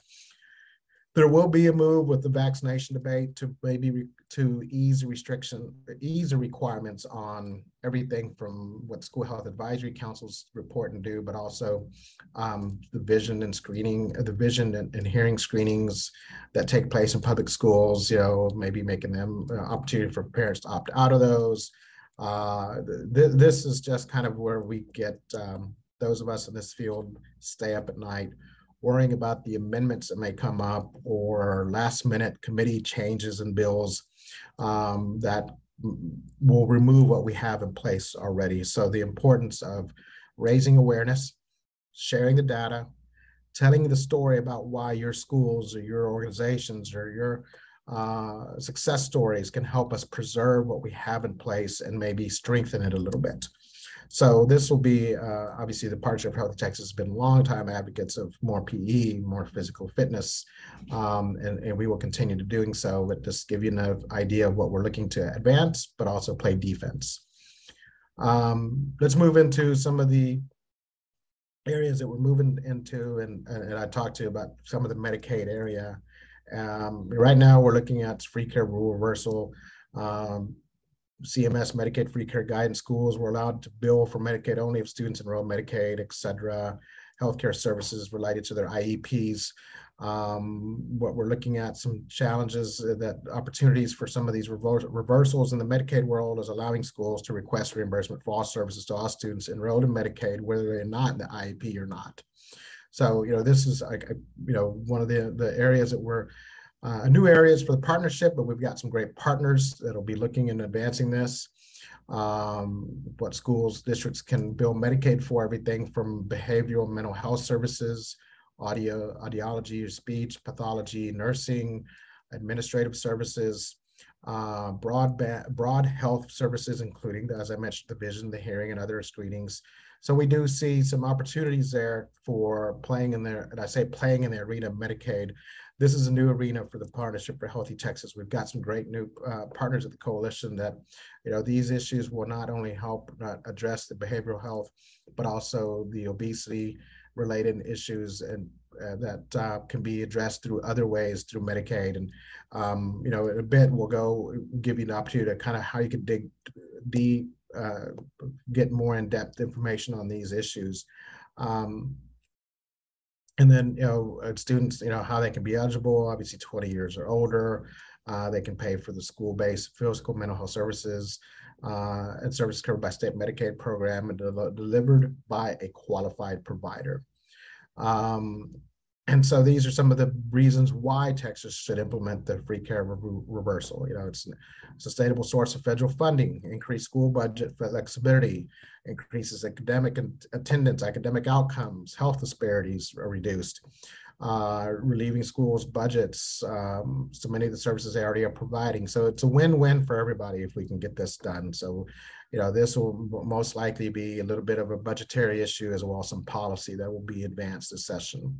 there will be a move with the vaccination debate to maybe to ease restriction, ease the requirements on everything from what school health advisory councils report and do, but also um, the vision and screening, the vision and, and, hearing screenings that take place in public schools. You know, maybe making them uh, opportunity for parents to opt out of those. Uh, th- this is just kind of where we get um, those of us in this field stay up at night worrying about the amendments that may come up or last minute committee changes and bills um, that will remove what we have in place already. So the importance of raising awareness, sharing the data, telling the story about why your schools or your organizations or your uh, success stories can help us preserve what we have in place and maybe strengthen it a little bit. So this will be uh, obviously the Partnership for Texas has been longtime advocates of more PE, more physical fitness, um, and, and we will continue to doing so. But just give you an idea of what we're looking to advance, but also play defense. Um, let's move into some of the areas that we're moving into, and, and I talked to you about some of the Medicaid area. Um, right now, we're looking at free care rule reversal. Um, CMS Medicaid free care guidance schools were allowed to bill for Medicaid only if students enroll Medicaid, et cetera, healthcare services related to their IEPs. Um, what we're looking at some challenges uh, that opportunities for some of these reversals in the Medicaid world is allowing schools to request reimbursement for all services to all students enrolled in Medicaid, whether they're not in the IEP or not. So, you know, this is like, you know, one of the, the areas that we're uh, new areas for the partnership, but we've got some great partners that'll be looking and advancing this. Um, what schools, districts can bill Medicaid for everything from behavioral mental health services, audio, audiology, speech, pathology, nursing, administrative services, uh, broad, broad health services, including, as I mentioned, the vision, the hearing, and other screenings. So we do see some opportunities there for playing in there, and I say playing in the arena of Medicaid this is a new arena for the Partnership for Healthy Texas. We've got some great new uh, partners at the coalition that, you know, these issues will not only help not address the behavioral health, but also the obesity related issues and uh, that uh, can be addressed through other ways through Medicaid. And, um, you know, in a bit, we'll go give you an opportunity to kind of how you can dig deep, uh, get more in-depth information on these issues. Um, and then, you know, uh, students, you know, how they can be eligible, obviously 20 years or older. Uh, they can pay for the school-based physical mental health services uh, and services covered by state Medicaid program and del delivered by a qualified provider. Um, and so these are some of the reasons why Texas should implement the free care re reversal. You know, it's a sustainable source of federal funding, increased school budget flexibility, increases academic attendance, academic outcomes, health disparities are reduced. uh, relieving schools' budgets, um, so many of the services they already are providing. So it's a win-win for everybody if we can get this done. So, you know, this will most likely be a little bit of a budgetary issue as well as some policy that will be advanced this session.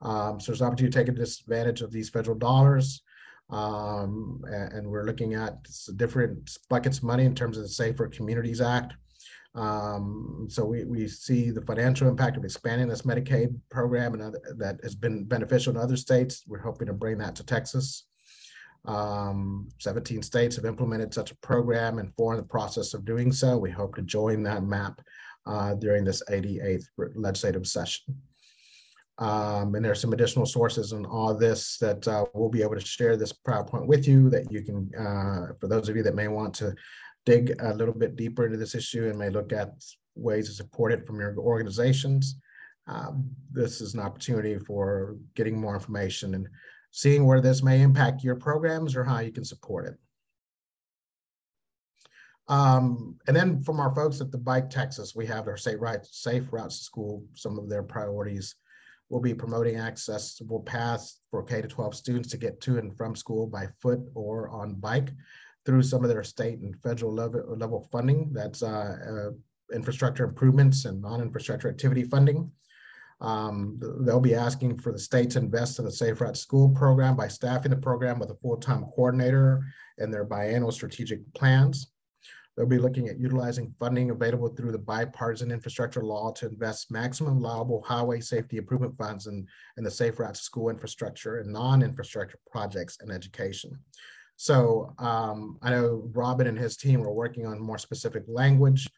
Um, so there's an opportunity to take advantage of these federal dollars. Um, and, and, we're looking at different buckets of money in terms of the Safer Communities Act. Um, so we, we see the financial impact of expanding this Medicaid program and other, that has been beneficial in other states. We're hoping to bring that to Texas. Um, 17 states have implemented such a program and four in the process of doing so. We hope to join that map uh, during this 88th legislative session. Um, and there's some additional sources on all this that uh, we'll be able to share this PowerPoint with you that you can, uh, for those of you that may want to dig a little bit deeper into this issue and may look at ways to support it from your organizations. Um, this is an opportunity for getting more information and seeing where this may impact your programs or how you can support it. Um, and then from our folks at the Bike Texas, we have our safe, safe routes to school, some of their priorities We'll be promoting accessible paths for K to 12 students to get to and from school by foot or on bike through some of their state and federal level, level funding. That's uh, uh, infrastructure improvements and non-infrastructure activity funding. Um, they'll be asking for the state to invest in the Safe Route School program by staffing the program with a full-time coordinator and their biannual strategic plans. They'll be looking at utilizing funding available through the bipartisan infrastructure law to invest maximum allowable highway safety improvement funds in, in the safe routes to school infrastructure and non-infrastructure projects and education. So um, I know Robin and his team are working on more specific language.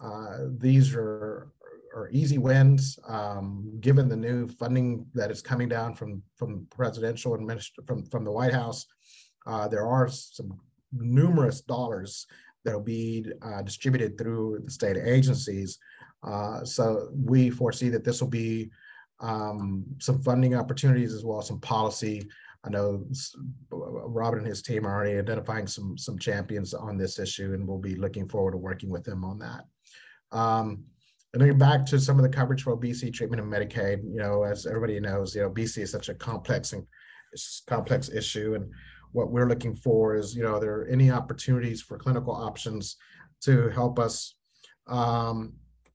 Uh, these are, are easy wins, um, given the new funding that is coming down from, from presidential administration, from, from the White House. Uh, there are some numerous dollars that'll be uh, distributed through the state agencies. Uh, so we foresee that this will be um, some funding opportunities as well as some policy. I know Robert and his team are already identifying some some champions on this issue, and we'll be looking forward to working with them on that. Um, and then back to some of the coverage for obesity treatment and Medicaid. You know, as everybody knows, you know, obesity is such a complex and complex issue, and what we're looking for is, you know, are there any opportunities for clinical options to help us? Um,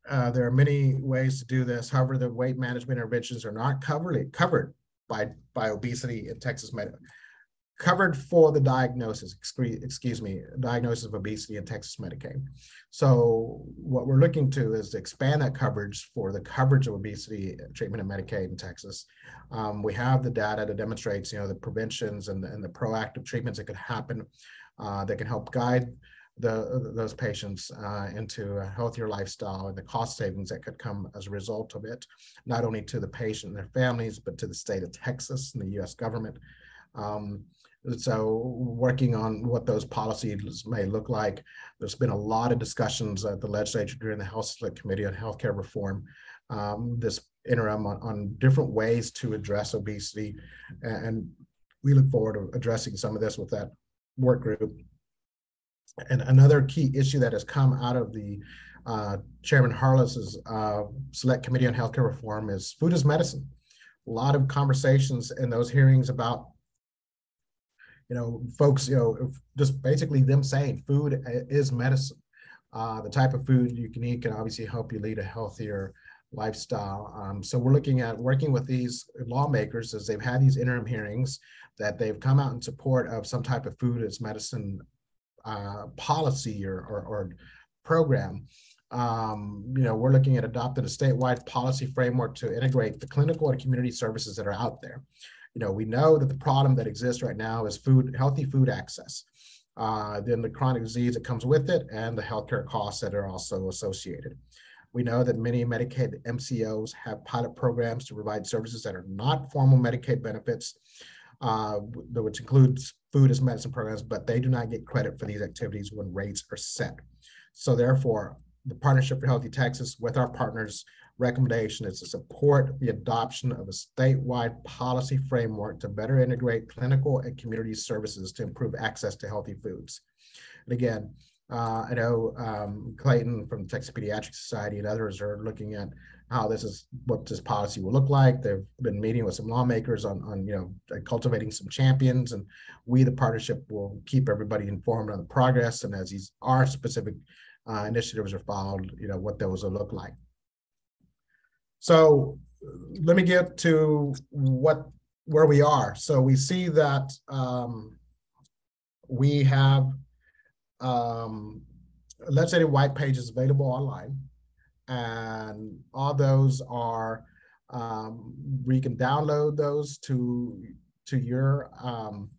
uh, there are many ways to do this. However, the weight management interventions are not covered covered by by obesity in Texas Med covered for the diagnosis, excuse me, diagnosis of obesity in Texas Medicaid. So what we're looking to is to expand that coverage for the coverage of obesity treatment in Medicaid in Texas. Um, we have the data that demonstrates, you know, the preventions and the, and the proactive treatments that could happen uh, that can help guide the, those patients uh, into a healthier lifestyle and the cost savings that could come as a result of it, not only to the patient and their families, but to the state of Texas and the US government. Um, so working on what those policies may look like. There's been a lot of discussions at the legislature during the Health Select Committee on Healthcare Reform um, this interim on, on, different ways to address obesity. And we look forward to addressing some of this with that work group. And another key issue that has come out of the uh, Chairman Harless's uh, Select Committee on Healthcare Reform is food is medicine. A lot of conversations in those hearings about you know, folks, you know, just basically them saying food is medicine. Uh, the type of food you can eat can obviously help you lead a healthier lifestyle. Um, so we're looking at working with these lawmakers as they've had these interim hearings that they've come out in support of some type of food as medicine uh, policy or, or, or program. Um, you know, we're looking at adopting a statewide policy framework to integrate the clinical and community services that are out there you know, we know that the problem that exists right now is food, healthy food access. Uh, then the chronic disease that comes with it and the healthcare costs that are also associated. We know that many Medicaid MCOs have pilot programs to provide services that are not formal Medicaid benefits, uh, which includes food as medicine programs, but they do not get credit for these activities when rates are set. So therefore, the Partnership for Healthy Texas with our partners recommendation is to support the adoption of a statewide policy framework to better integrate clinical and community services to improve access to healthy foods. And again, Uh, I know um, Clayton from Texas Pediatric Society and others are looking at how this is what this policy will look like. They've been meeting with some lawmakers on, on you know cultivating some champions, and we the partnership will keep everybody informed on the progress and as these our specific uh, initiatives are followed, you know what those will look like. So let me get to what where we are. So we see that um, we have um, legislative white pages available online and all those are um, you can download those to to your um,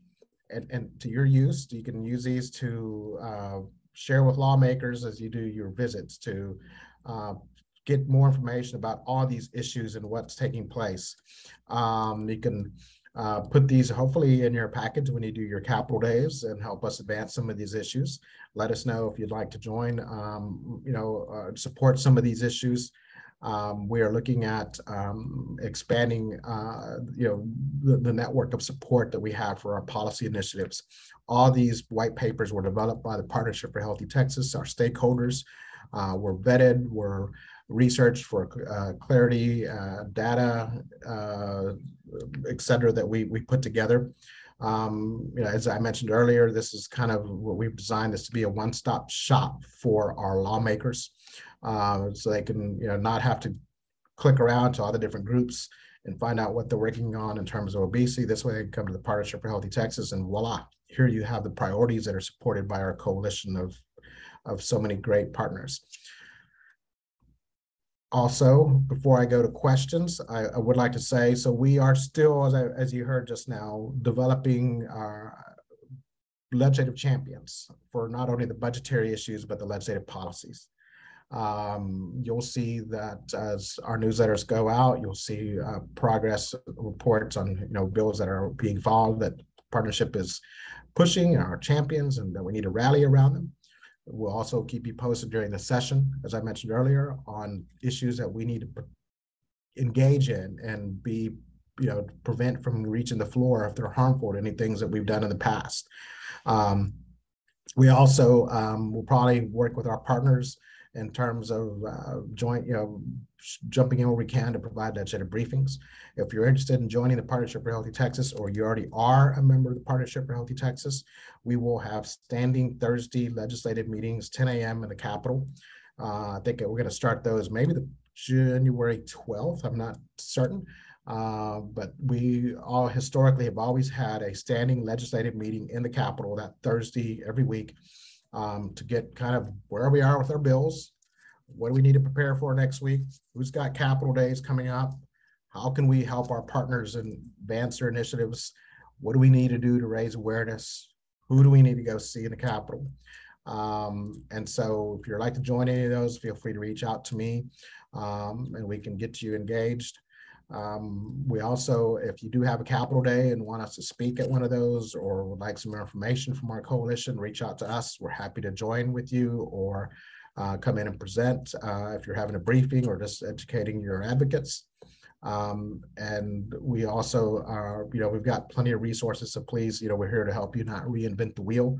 and, and to your use. You can use these to uh, share with lawmakers as you do your visits to uh, get more information about all these issues and what's taking place. Um, you can uh, put these hopefully in your package when you do your capital days and help us advance some of these issues. Let us know if you'd like to join, um, you know, uh, support some of these issues. Um, we are looking at um, expanding, uh, you know, the, the, network of support that we have for our policy initiatives. All these white papers were developed by the Partnership for Healthy Texas, our stakeholders. Uh, were vetted, were research for uh, clarity, uh, data, uh, et cetera, that we, we put together. Um, you know, as I mentioned earlier, this is kind of what we've designed this to be a one-stop shop for our lawmakers. Uh, so they can, you know, not have to click around to all the different groups and find out what they're working on in terms of obesity. This way they can come to the Partnership for Healthy Texas and voila, here you have the priorities that are supported by our coalition of, of so many great partners. Also, before I go to questions, I, I, would like to say, so we are still, as, I, as you heard just now, developing our legislative champions for not only the budgetary issues, but the legislative policies. Um, you'll see that as our newsletters go out, you'll see uh, progress reports on you know bills that are being filed that partnership is pushing our champions and that we need to rally around them. We'll also keep you posted during the session, as I mentioned earlier, on issues that we need to engage in and be, you know, prevent from reaching the floor if they're harmful to any things that we've done in the past. Um, we also um, will probably work with our partners in terms of uh, joint, you know, jumping in where we can to provide legislative briefings. If you're interested in joining the Partnership for Healthy Texas, or you already are a member of the Partnership for Healthy Texas, we will have standing Thursday legislative meetings, 10 a.m. in the Capitol. Uh, I think we're going to start those maybe the January 12th. I'm not certain. Uh, but we all historically have always had a standing legislative meeting in the Capitol that Thursday every week um, to get kind of where we are with our bills. What do we need to prepare for next week? Who's got capital days coming up? How can we help our partners and advance their initiatives? What do we need to do to raise awareness? Who do we need to go see in the capital? Um, and so if you'd like to join any of those, feel free to reach out to me um, and we can get you engaged. Um, we also, if you do have a capital day and want us to speak at one of those or would like some information from our coalition, reach out to us. We're happy to join with you or uh, come in and present uh, if you're having a briefing or just educating your advocates. Um, and we also are, you know, we've got plenty of resources. So please, you know, we're here to help you not reinvent the wheel.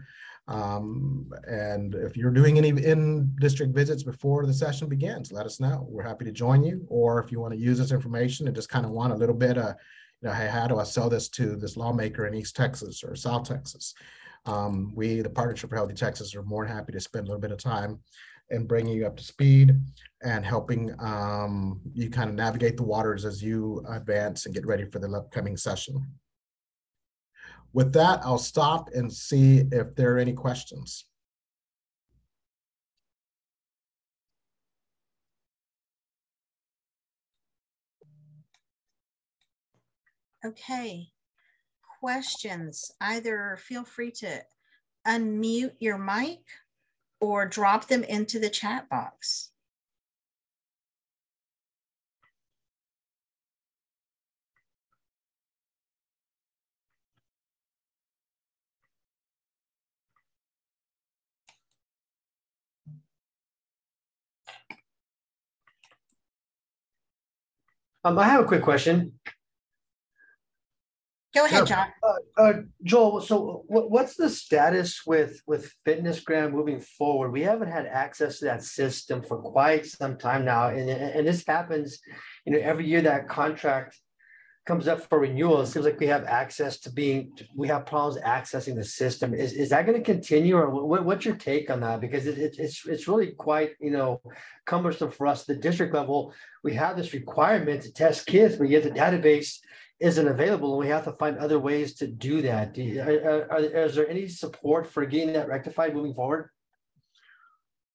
Um, and if you're doing any in-district visits before the session begins, let us know. We're happy to join you. Or if you want to use this information and just kind of want a little bit of, you know, hey, how do I sell this to this lawmaker in East Texas or South Texas? Um, we, the Partnership for Healthy Texas, are more than happy to spend a little bit of time and bringing you up to speed and helping um, you kind of navigate the waters as you advance and get ready for the upcoming session. With that, I'll stop and see if there are any questions. Okay, questions. Either feel free to unmute your mic or drop them into the chat box. Um, I have a quick question. Go ahead, John. Uh, uh, Joel, so what, what's the status with with FitnessGram moving forward? We haven't had access to that system for quite some time now, and and this happens, you know, every year that contract comes up for renewal. It seems like we have access to being, we have problems accessing the system. Is, is that going to continue, or what, what's your take on that? Because it, it, it's it's really quite you know cumbersome for us. The district level, we have this requirement to test kids, but yet the database isn't available and we have to find other ways to do that. Do you, are, are, is there any support for getting that rectified moving forward?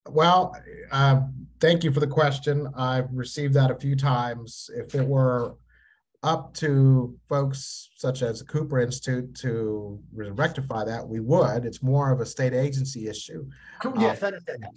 Well, uh, thank you for the question. I've received that a few times. If it were up to folks such as the Cooper Institute to rectify that, we would. It's more of a state agency issue. Yes, uh, I understand that.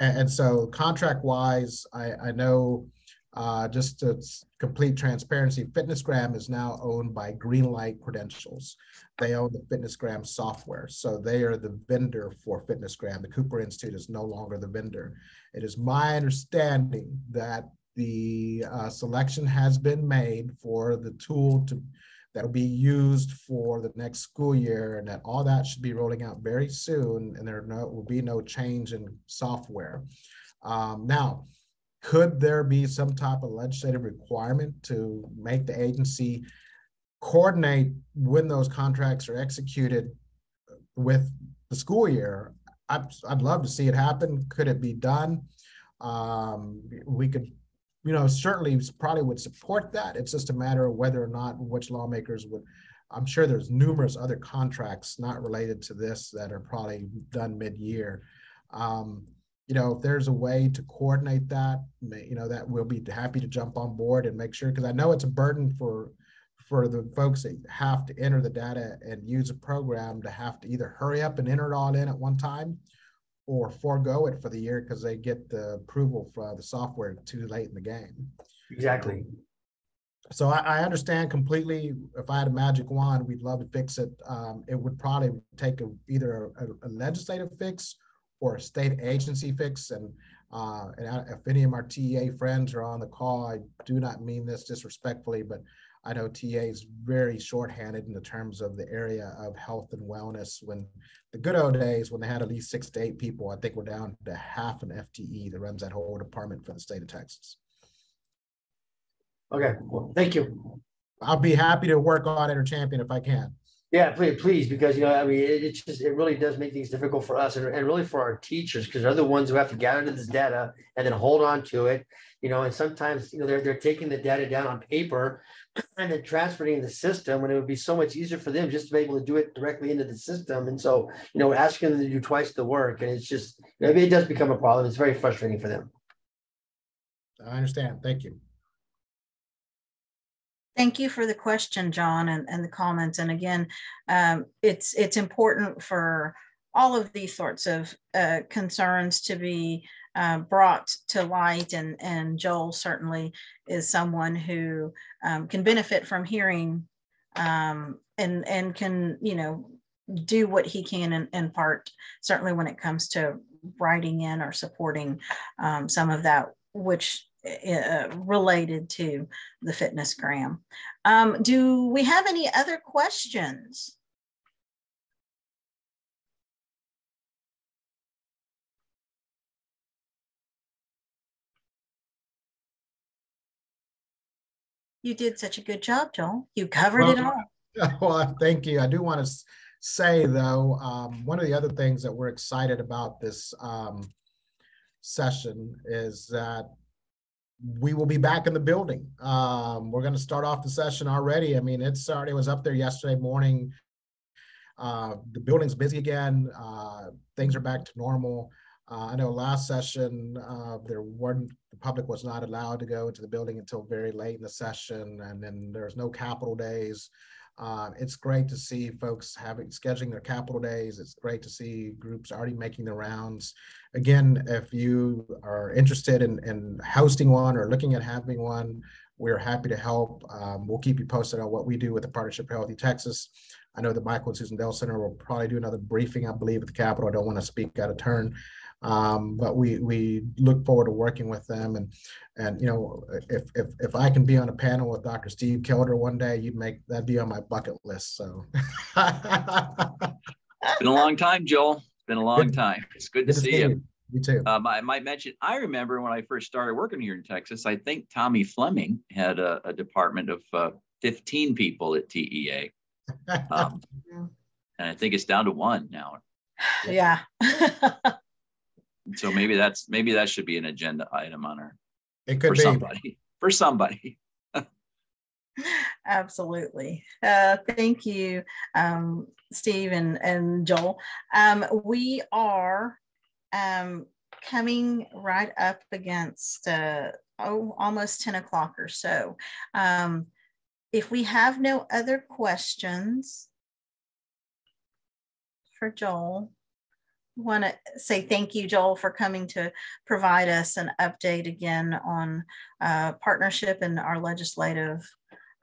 And, and so contract wise, I, I know uh, just to complete transparency, FitnessGram is now owned by Greenlight Credentials. They own the FitnessGram software. So they are the vendor for FitnessGram. The Cooper Institute is no longer the vendor. It is my understanding that the uh, selection has been made for the tool to that'll be used for the next school year and that all that should be rolling out very soon and there no, will be no change in software. Um, now, could there be some type of legislative requirement to make the agency coordinate when those contracts are executed with the school year? I'd, I'd love to see it happen. Could it be done? Um, we could, you know, certainly probably would support that. It's just a matter of whether or not which lawmakers would. I'm sure there's numerous other contracts not related to this that are probably done mid-year. Um, you know, if there's a way to coordinate that, you know, that we'll be happy to jump on board and make sure, because I know it's a burden for for the folks that have to enter the data and use a program to have to either hurry up and enter it all in at one time or forego it for the year because they get the approval for the software too late in the game. Exactly. So I, I understand completely. If I had a magic wand, we'd love to fix it. Um, it would probably take a, either a, a legislative fix or a state agency fix. And, uh, and if any of our TEA friends are on the call, I do not mean this disrespectfully, but I know TA is very shorthanded in the terms of the area of health and wellness. When the good old days, when they had at least six to eight people, I think we're down to half an FTE that runs that whole department for the state of Texas. Okay, well, thank you. I'll be happy to work on it or champion if I can. Yeah, please, please, because you know, I mean, it, just it really does make things difficult for us and, and really for our teachers because they're the ones who have to gather this data and then hold on to it. You know, and sometimes you know they're they're taking the data down on paper and then transferring the system when it would be so much easier for them just to be able to do it directly into the system. And so, you know, asking them to do twice the work, and it's just maybe it does become a problem. It's very frustrating for them. I understand. Thank you. Thank you for the question, John, and, and the comments. And again, um, it's it's important for all of these sorts of uh, concerns to be uh, brought to light. And, and Joel certainly is someone who um, can benefit from hearing um, and, and can, you know, do what he can in, in part, certainly when it comes to writing in or supporting um, some of that, which uh, related to the FitnessGram. Um, do we have any other questions? You did such a good job, Joel. You covered well, it all. Well, thank you. I do want to say, though, um, one of the other things that we're excited about this um, session is that we will be back in the building. Um, we're going to start off the session already. I mean, it's already was up there yesterday morning. Uh, the building's busy again. Uh, things are back to normal. Uh, I know last session uh, there weren't public was not allowed to go into the building until very late in the session, and then there's no capital days. Uh, it's great to see folks having scheduling their capital days. It's great to see groups already making the rounds. Again, if you are interested in, in hosting one or looking at having one, we're happy to help. Um, we'll keep you posted on what we do with the Partnership Healthy Texas. I know the Michael and Susan Dell Center will probably do another briefing, I believe, at the Capitol. I don't want to speak out of turn. Um, but we we look forward to working with them and and you know if if if I can be on a panel with Dr. Steve Kelder one day, you'd make that'd be on my bucket list. So it's been a long time, Joel. It's been a long time. It's good to see you. You too. Um, I might mention, I remember when I first started working here in Texas, I think Tommy Fleming had a, a department of uh, 15 people at TEA. Um, and I think it's down to one now. Yeah. So maybe that's, maybe that should be an agenda item on our, it for be. somebody, for somebody. Absolutely. Uh, thank you, um, Steve and, and Joel. Um, we are um, coming right up against uh, oh, almost 10 o'clock or so. Um, if we have no other questions for Joel, want to say thank you, Joel, for coming to provide us an update again on uh, partnership and our legislative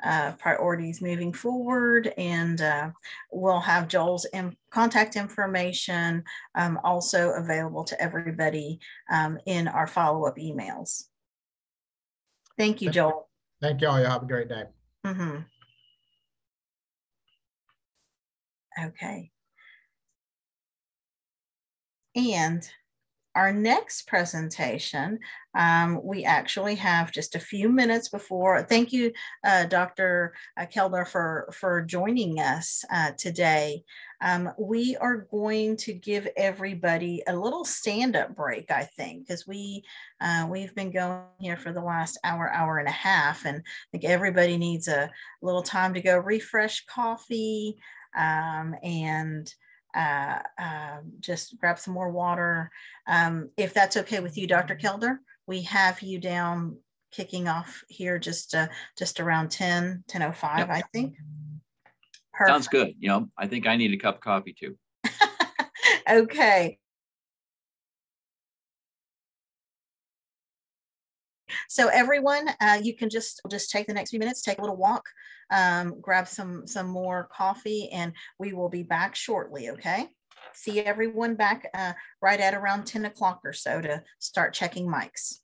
uh, priorities moving forward. And uh, we'll have Joel's in contact information um, also available to everybody um, in our follow-up emails. Thank you, Joel. Thank y'all. You have a great day. Mhm. Okay. And our next presentation, um, we actually have just a few minutes before. Thank you, uh, Dr. Kelder, for, for joining us uh, today. Um, we are going to give everybody a little stand-up break, I think, because we uh, we've been going here for the last hour, hour and a half, and I think everybody needs a little time to go refresh coffee um, and uh, um, just grab some more water. Um, if that's okay with you, Dr. Kelder, we have you down kicking off here just uh, just around 10, 10.05, Yep. I think. Sounds good. You know, I think I need a cup of coffee too. okay. So everyone, uh, you can just just take the next few minutes, take a little walk, um, grab some some more coffee, and we will be back shortly. Okay. See everyone back uh, right at around 10 o'clock or so to start checking mics.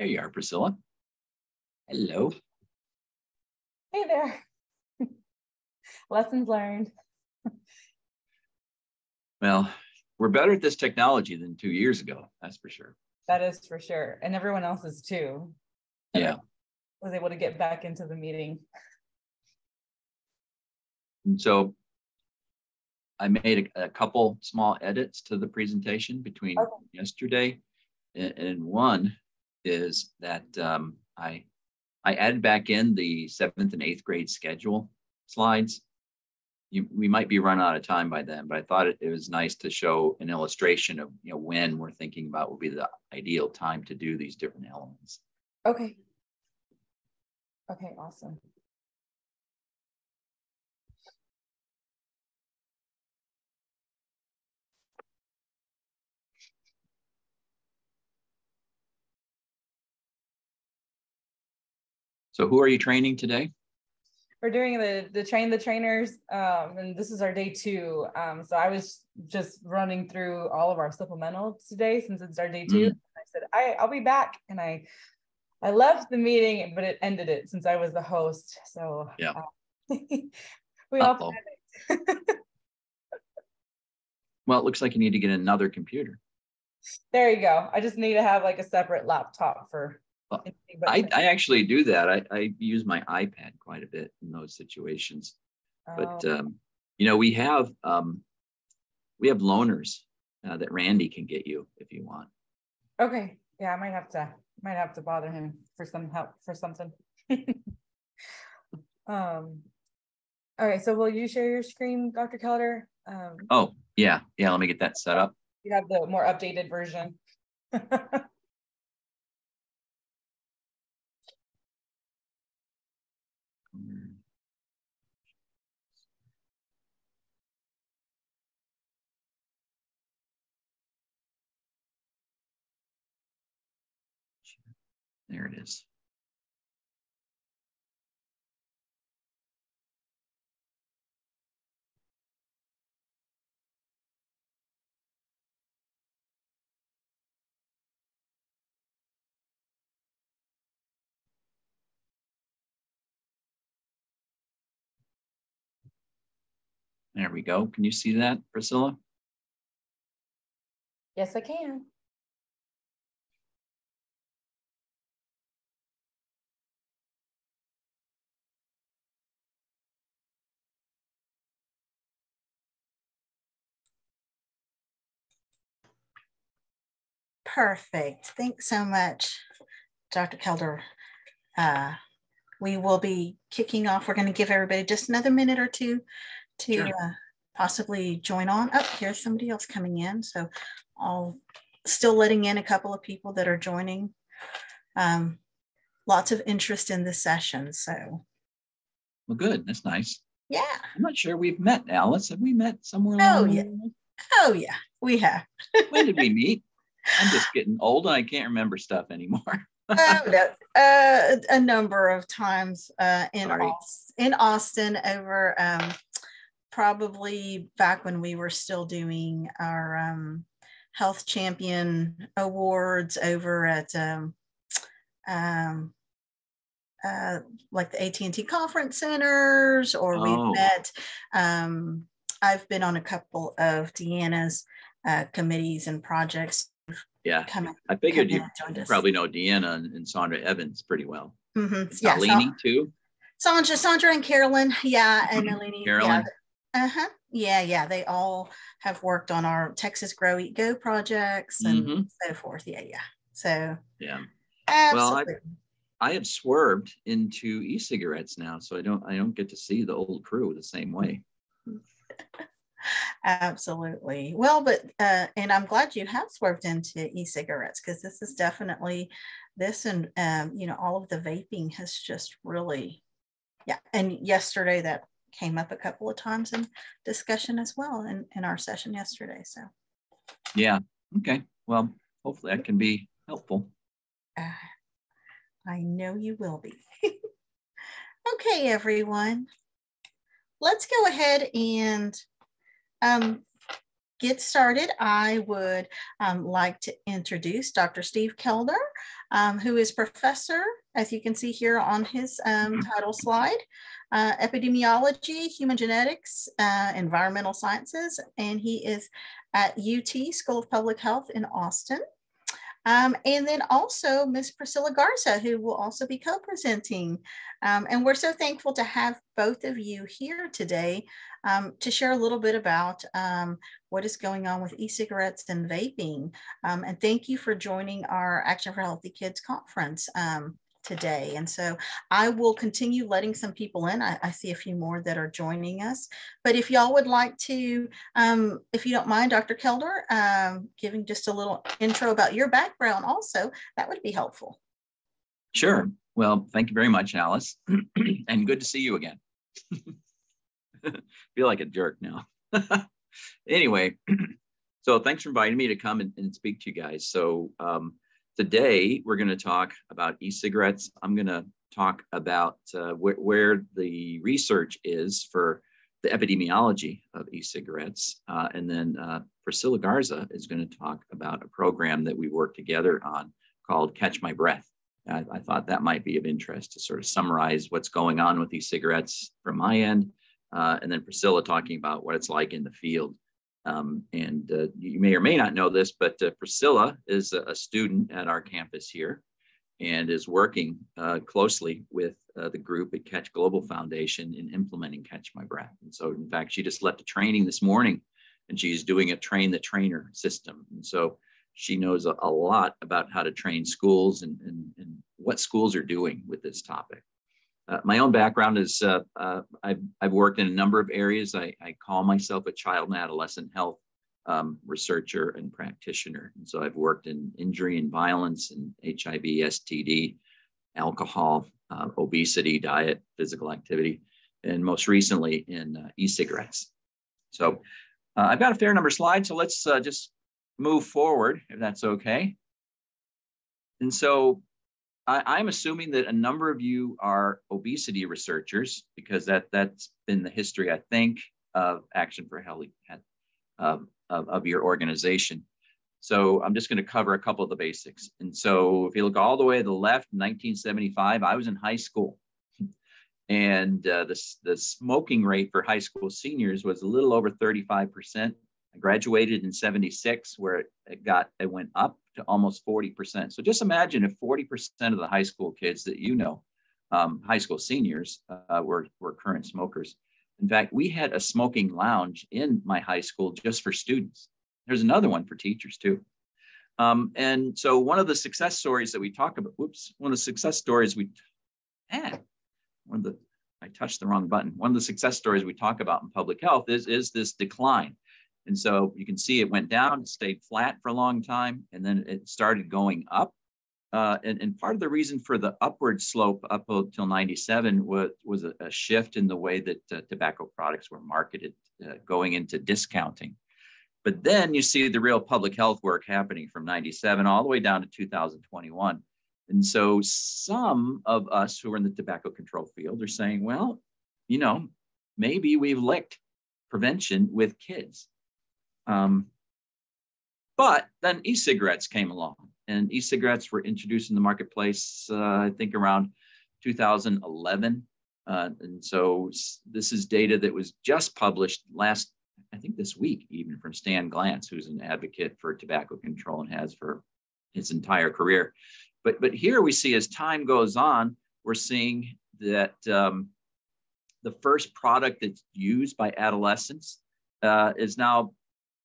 There you are, Priscila. Hello. Hey there. Lessons learned. Well, we're better at this technology than two years ago, that's for sure. That is for sure. And everyone else is too. Yeah. Was able to get back into the meeting. And so I made a, a couple small edits to the presentation between Okay. yesterday. And, and one is that um, I I added back in the seventh and eighth grade schedule slides. You, we might be run out of time by then, but I thought it, it was nice to show an illustration of you know when we're thinking about would be the ideal time to do these different elements. Okay. Okay, awesome. So who are you training today? We're doing the the train the trainers, um, and this is our day two. Um, so I was just running through all of our supplemental today since it's our day 2 Mhm. I said I I'll be back, and I I left the meeting, but it ended it since I was the host. So Yeah. uh, we all Uh-oh. panicked. Well, it looks like you need to get another computer. there you go. I just need to have like a separate laptop for. I. I actually do that. I, I use my iPad quite a bit in those situations. But Oh, um, you know, we have um, we have loaners uh, that Randy can get you if you want. okay, yeah, I might have to might have to bother him for some help for something. um. All right, so will you share your screen, Dr. Kelder? Um, Oh, yeah, yeah. Let me get that set up. you have the more updated version. There it is. There we go. Can you see that, Priscila? Yes, I can. Perfect. Thanks so much, Dr. Kelder. Uh, we will be kicking off. We're going to give everybody just another minute or two to Sure. uh, possibly join on. Oh, here's somebody else coming in. So I'll still letting in a couple of people that are joining. Um, lots of interest in this session. So Well, good. That's nice. yeah. I'm not sure we've met, Alice. Have we met somewhere? Oh, yeah. Oh yeah, we have. When did we meet? I'm just getting old and I can't remember stuff anymore. No, uh, a number of times uh, in. In Austin over um, probably back when we were still doing our um, health champion awards over at um, um, uh, like the AT&T conference centers, or Oh. we've met. Um, I've been on a couple of Deanna's uh, committees and projects. Yeah, Come, I figured you and joined us. probably know Deanna and, and Sandra Evans pretty well. Mm-hmm. yeah, so- too. Sandra, Sandra and Carolyn, yeah, and Nalini, yeah. Carolyn. Uh-huh. Yeah, yeah. They all have worked on our Texas Grow Eat Go projects and Mhm. so forth. Yeah, yeah. So Yeah, Absolutely. Well, I-. I have swerved into e-cigarettes now, so I don't I don't get to see the old crew the same way. Absolutely. Well, but uh, and I'm glad you have swerved into e-cigarettes because this is definitely this and um, you know, all of the vaping has just really yeah. And yesterday that came up a couple of times in discussion as well in, in our session yesterday. So Yeah. Okay. Well, hopefully that can be helpful. uh, I know you will be. okay, everyone. Let's go ahead and um, get started, I would um, like to introduce Dr. Steve Kelder, um, who is professor, as you can see here on his um, mm-hmm. title slide, uh, epidemiology, human genetics, uh, environmental sciences, and he is at UT School of Public Health in Austin. Um, and then also Miss Priscila Garza, who will also be co-presenting. Um, and we're so thankful to have both of you here today um, to share a little bit about um, what is going on with e-cigarettes and vaping. Um, and thank you for joining our Action for Healthy Kids conference um, today. And so I will continue letting some people in. I, I, see a few more that are joining us. But if y'all would like to, um, if you don't mind, Dr. Kelder, um, giving just a little intro about your background also, that would be helpful. Sure. Well, thank you very much, Alice. and good to see you again. Feel like a jerk now. anyway, so thanks for inviting me to come and, and speak to you guys. So um, Today, we're going to talk about e-cigarettes. I'm going to talk about uh, wh where the research is for the epidemiology of e-cigarettes. Uh, and then uh, Priscila Garza is going to talk about a program that we worked together on called CATCH My Breath. I, I, thought that might be of interest to sort of summarize what's going on with e-cigarettes from my end. Uh, and then Priscila talking about what it's like in the field. Um, and uh, you may or may not know this, but uh, Priscila is a, a, student at our campus here and is working uh, closely with uh, the group at CATCH Global Foundation in implementing CATCH My Breath. And so, in fact, she just left a training this morning and she's doing a train the trainer system. And so she knows a, a lot about how to train schools and, and, and what schools are doing with this topic. Uh, my own background is uh, uh, I've, I've, worked in a number of areas. I, I call myself a child and adolescent health um, researcher and practitioner. And so I've worked in injury and violence and HIV, STD, alcohol, uh, obesity, diet, physical activity, and most recently in uh, e-cigarettes. So uh, I've got a fair number of slides, so let's just move forward if that's okay. And so I, am assuming that a number of you are obesity researchers because that that's been the history, I think, of Action for Healthy of, of, of your organization. So I'm just going to cover a couple of the basics. And so if you look all the way to the left, 1975, I was in high school. And uh, the, the smoking rate for high school seniors was a little over 35%. I graduated in 76, where it got it went up to almost 40%. So just imagine if 40% of the high school kids that you know, um, high school seniors, uh, were, were current smokers. In fact, we had a smoking lounge in my high school just for students. There's another one for teachers too. Um, and so one of the success stories that we talk about, whoops, one of the success stories we, ah, one of the, I touched the wrong button. One of the success stories we talk about in public health is, is this decline. And so you can see it went down, stayed flat for a long time, and then it started going up. Uh, and, and, part of the reason for the upward slope up until 97 was, was a, a shift in the way that uh, tobacco products were marketed, uh, going into discounting. But then you see the real public health work happening from 97 all the way down to 2021. And so some of us who are in the tobacco control field are saying, well, you know, maybe we've licked prevention with kids. Um, but then e-cigarettes came along and e-cigarettes were introduced in the marketplace, uh, I think around 2011. Uh, and so this is data that was just published last, I think this week, even from Stan Glantz, who's an advocate for tobacco control and has for his entire career. But, but here we see as time goes on, we're seeing that um, the first product that's used by adolescents uh, is now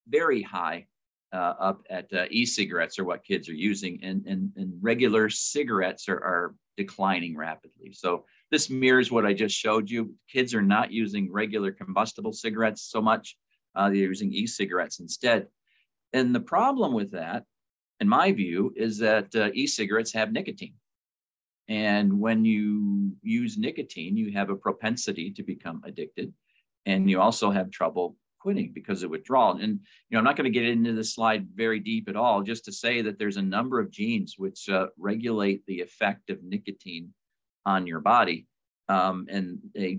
very high uh, up at uh, e-cigarettes are what kids are using and, and, and regular cigarettes are, are declining rapidly. So this mirrors what I just showed you. Kids are not using regular combustible cigarettes so much. Uh, they're using e-cigarettes instead. And the problem with that, in my view, is that uh, e-cigarettes have nicotine. And when you use nicotine, you have a propensity to become addicted. And you also have trouble quitting because of withdrawal. And you know, I'm not going to get into this slide very deep at all, just to say that there's a number of genes which uh, regulate the effect of nicotine on your body, um, and they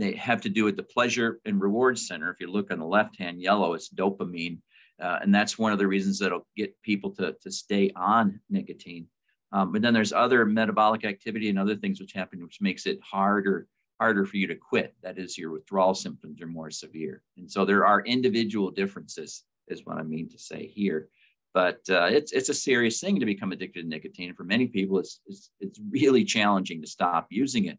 they have to do with the pleasure and reward center. If you look on the left hand yellow, it's dopamine, Uh, and that's one of the reasons that'll get people to, to stay on nicotine. Um, but then there's other metabolic activity and other things which happen, which makes it harder harder for you to quit. That is, your withdrawal symptoms are more severe. And so there are individual differences, is what I mean to say here. But uh, it's it's a serious thing to become addicted to nicotine. For many people, it's, it's it's really challenging to stop using it.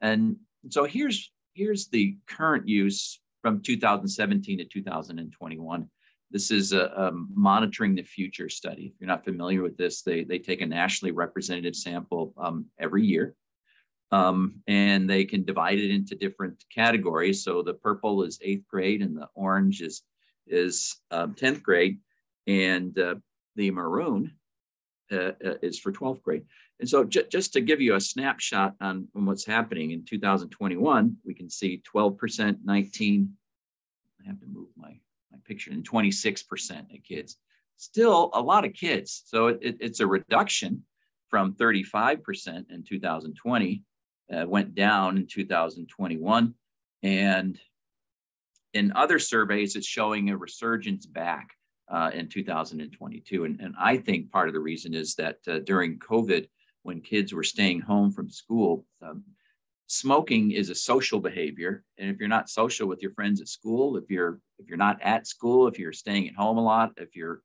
And so here's here's the current use from 2017 to 2021. This is a, a, monitoring the future study. If you're not familiar with this, they, they take a nationally representative sample um, every year. Um, and they can divide it into different categories. So the purple is eighth grade and the orange is, is um, 10th grade. And uh, the maroon uh, uh, is for 12th grade. And so j- just to give you a snapshot on, on what's happening in 2021, we can see 12%, 19, I have to move my my picture, and 26% of kids. Still a lot of kids. So it, it, it's a reduction from 35% in 2020, uh, went down in 2021. And in other surveys, it's showing a resurgence back uh, in 2022. And, and I think part of the reason is that uh, during COVID, when kids were staying home from school, um, smoking is a social behavior and if you're not social with your friends at school if you're if you're not at school if you're staying at home a lot if you're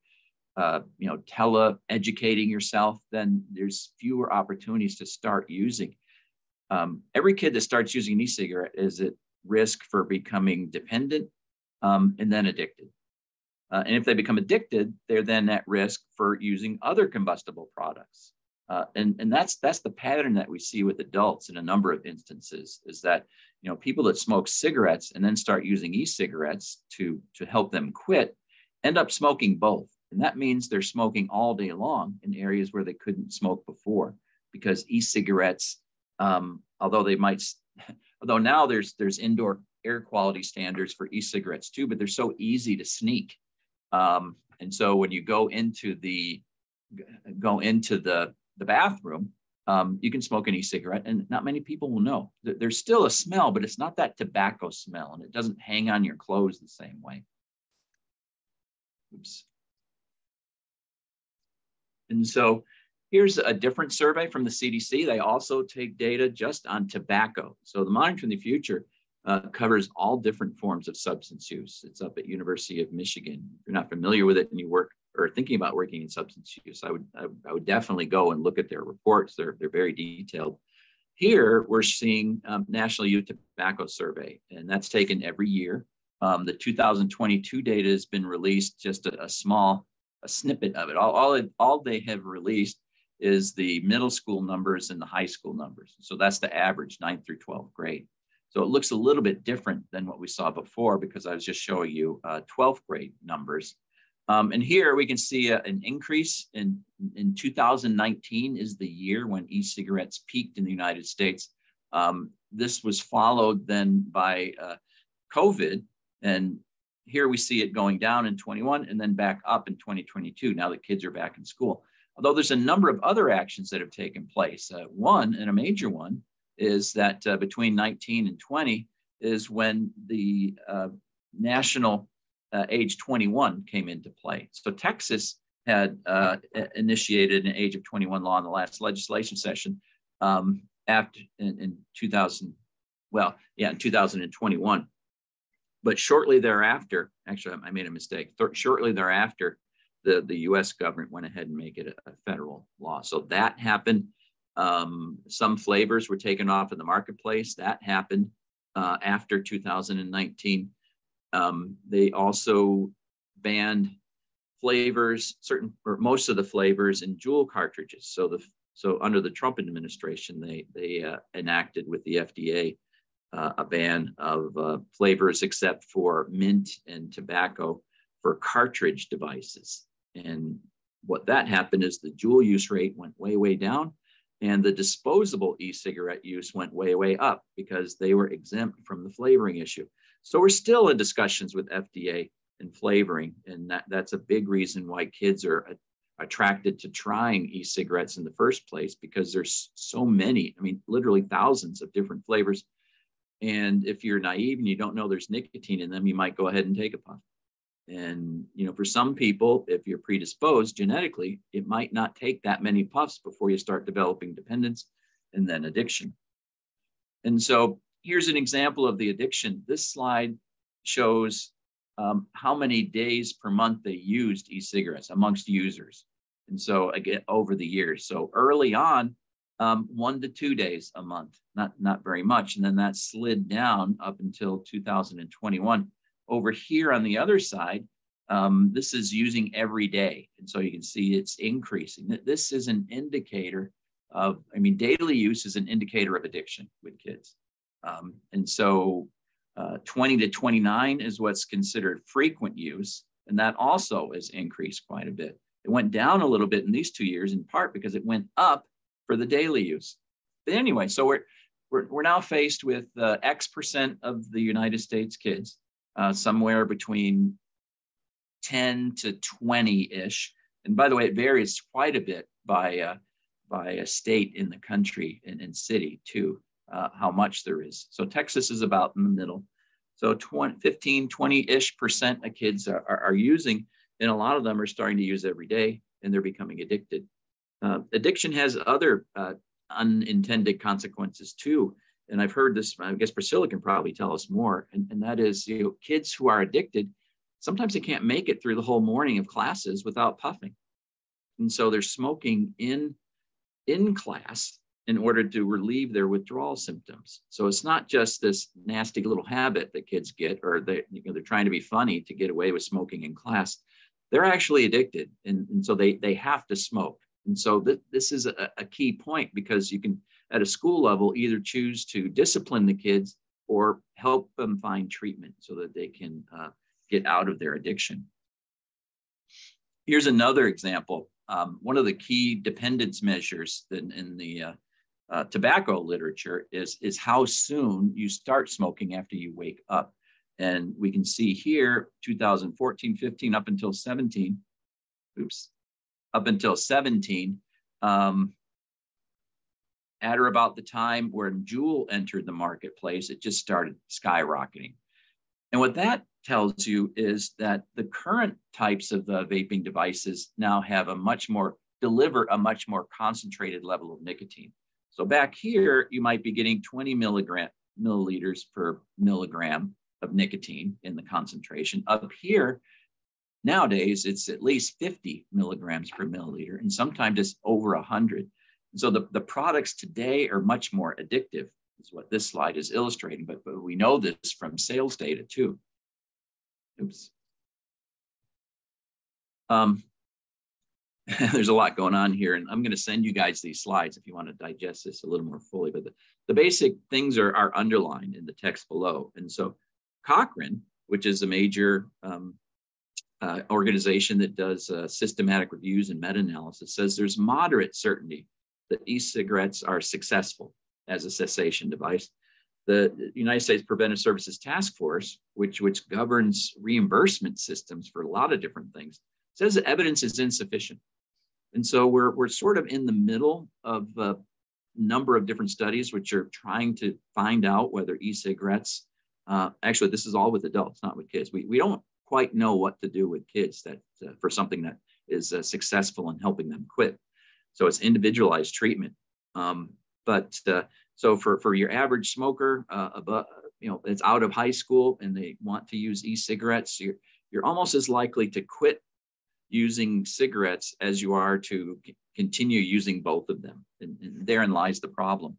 uh, you know tele educating yourself then there's fewer opportunities to start using um, every kid that starts using an e-cigarette is at risk for becoming dependent um, and then addicted. Uh, and if they become addicted they're then at risk for using other combustible products. Uh, and, and that's that's the pattern that we see with adults in a number of instances is that you know people that smoke cigarettes and then start using e-cigarettes to to help them quit end up smoking both. And that means they're smoking all day long in areas where they couldn't smoke before because e-cigarettes um, although they might although now there's there's indoor air quality standards for e-cigarettes too but they're so easy to sneak um, and so when you go into the go into the the bathroom, um, you can smoke an e-cigarette and not many people will know. There's still a smell, but it's not that tobacco smell and it doesn't hang on your clothes the same way. Oops. And so here's a different survey from the CDC. They also take data just on tobacco. So the Monitoring the Future uh, covers all different forms of substance use. It's up at University of Michigan. If you're not familiar with it and you work or thinking about working in substance use, I would I, I would definitely go and look at their reports. They're they're very detailed. Here we're seeing um, National Youth Tobacco Survey, and that's taken every year. Um, the 2022 data has been released, just a, a small a snippet of it. All, all, it, all they have released is the middle school numbers and the high school numbers. So that's the average, ninth through 12th grade. So it looks a little bit different than what we saw before because I was just showing you uh, 12th grade numbers. Um, and here we can see a, an increase in, in 2019 is the year when e-cigarettes peaked in the United States. Um, this was followed then by uh, COVID. And here we see it going down in 21 and then back up in 2022 now the kids are back in school. Although there's a number of other actions that have taken place. Uh, one, and a major one, is that uh, between 19 and 20 is when the uh, national uh, age 21 came into play. So Texas had uh, initiated an age of 21 law in the last legislation session um, after in, in 2000, well, yeah, in 2021. But shortly thereafter, actually, I made a mistake. shortly thereafter, the, the US government went ahead and make it a, a federal law. So that happened. Um, some flavors were taken off in the marketplace. That happened uh, after 2019. Um, they also banned flavors, certain or most of the flavors in Juul cartridges. So the so under the Trump administration, they they uh, enacted with the FDA uh, a ban of uh, flavors except for mint and tobacco for cartridge devices. And what that happened is the Juul use rate went way way down, and the disposable e-cigarette use went way way up because they were exempt from the flavoring issue. So we're still in discussions with FDA and flavoring, and that, that's a big reason why kids are attracted to trying e-cigarettes in the first place because there's so many, I mean, literally thousands of different flavors. And if you're naive and you don't know there's nicotine in them, you might go ahead and take a puff. And you know, for some people, if you're predisposed genetically, it might not take that many puffs before you start developing dependence and then addiction. And so here's an example of the addiction. This slide shows um, how many days per month they used e-cigarettes amongst users. And so again, over the years. So early on, um, one to two days a month, not, not very much. And then that slid down up until 2021. Over here on the other side, um, this is using every day. And so you can see it's increasing. This is an indicator of, I mean, daily use is an indicator of addiction with kids. Um, and so uh, 20 to 29 is what's considered frequent use. And that also has increased quite a bit. It went down a little bit in these two years, in part because it went up for the daily use. But anyway, so we're, we're, we're now faced with uh, X percent of the United States kids, uh, somewhere between 10 to 20 ish. And by the way, it varies quite a bit by, uh, by a state in the country and, and city too, uh, how much there is. So Texas is about in the middle. So 20, 15, 20 ish percent of kids are, are, are using, and a lot of them are starting to use every day and they're becoming addicted. Uh, addiction has other uh, unintended consequences too. And I've heard this, I guess Priscila can probably tell us more. And, and that is, you know, kids who are addicted, sometimes they can't make it through the whole morning of classes without puffing. And so they're smoking in, in class in order to relieve their withdrawal symptoms. So it's not just this nasty little habit that kids get, or they, you know, they're trying to be funny to get away with smoking in class. They're actually addicted. And, and so they, they have to smoke. And so th- this is a, a key point because you can, at a school level, either choose to discipline the kids or help them find treatment so that they can uh, get out of their addiction. Here's another example. Um, one of the key dependence measures in, in the uh, uh, tobacco literature is, is how soon you start smoking after you wake up. And we can see here, 2014, 15, up until 17, oops, up until 17, um, at or about the time when Juul entered the marketplace, it just started skyrocketing. And what that tells you is that the current types of the vaping devices now have a much more, deliver a much more concentrated level of nicotine. So back here, you might be getting 20 milligram, milliliters per milligram of nicotine in the concentration. Up here, Nowadays, it's at least 50 milligrams per milliliter, and sometimes it's over 100. So the, the products today are much more addictive, is what this slide is illustrating, but, but we know this from sales data too. Oops. Um, there's a lot going on here, and I'm going to send you guys these slides if you want to digest this a little more fully. But the, the basic things are, are underlined in the text below. And so Cochrane, which is a major um, uh, organization that does uh, systematic reviews and meta-analysis says there's moderate certainty that e-cigarettes are successful as a cessation device. The United States Preventive Services Task Force, which, which governs reimbursement systems for a lot of different things, says the evidence is insufficient. And so we're, we're sort of in the middle of a number of different studies which are trying to find out whether e-cigarettes, uh, actually this is all with adults, not with kids. We, we don't quite know what to do with kids that uh, for something that is uh, successful in helping them quit. So it's individualized treatment. Um, but uh, so for, for your average smoker, uh, above, you know, it's out of high school and they want to use e-cigarettes, you're, you're almost as likely to quit using cigarettes as you are to continue using both of them. And, and therein lies the problem.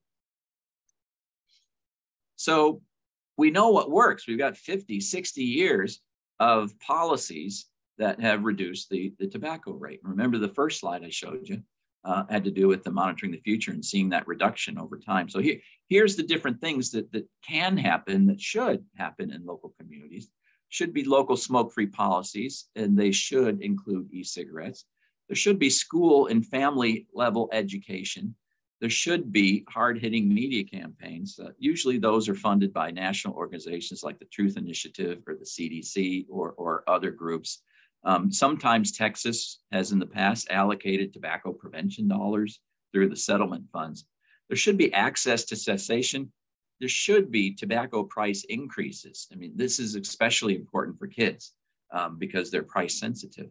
So we know what works. We've got 50, 60 years of policies that have reduced the, the tobacco rate. Remember the first slide I showed you uh, had to do with the monitoring the future and seeing that reduction over time. So here, here's the different things that, that can happen, that should happen in local communities. Should be local smoke-free policies, and they should include e-cigarettes. There should be school and family level education there should be hard-hitting media campaigns. Uh, usually those are funded by national organizations like the Truth Initiative or the CDC or, or other groups. Um, sometimes Texas has in the past allocated tobacco prevention dollars through the settlement funds. There should be access to cessation. There should be tobacco price increases. I mean, this is especially important for kids. um, because they're price sensitive.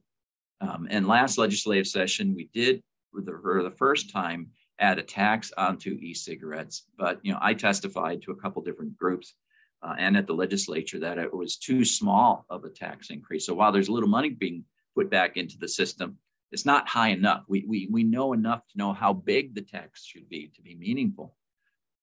Um, and last legislative session, we did the, for the first time add a tax onto e-cigarettes. But you know, I testified to a couple different groups uh, and at the legislature that it was too small of a tax increase. So while there's a little money being put back into the system, it's not high enough. We, we, we know enough to know how big the tax should be to be meaningful.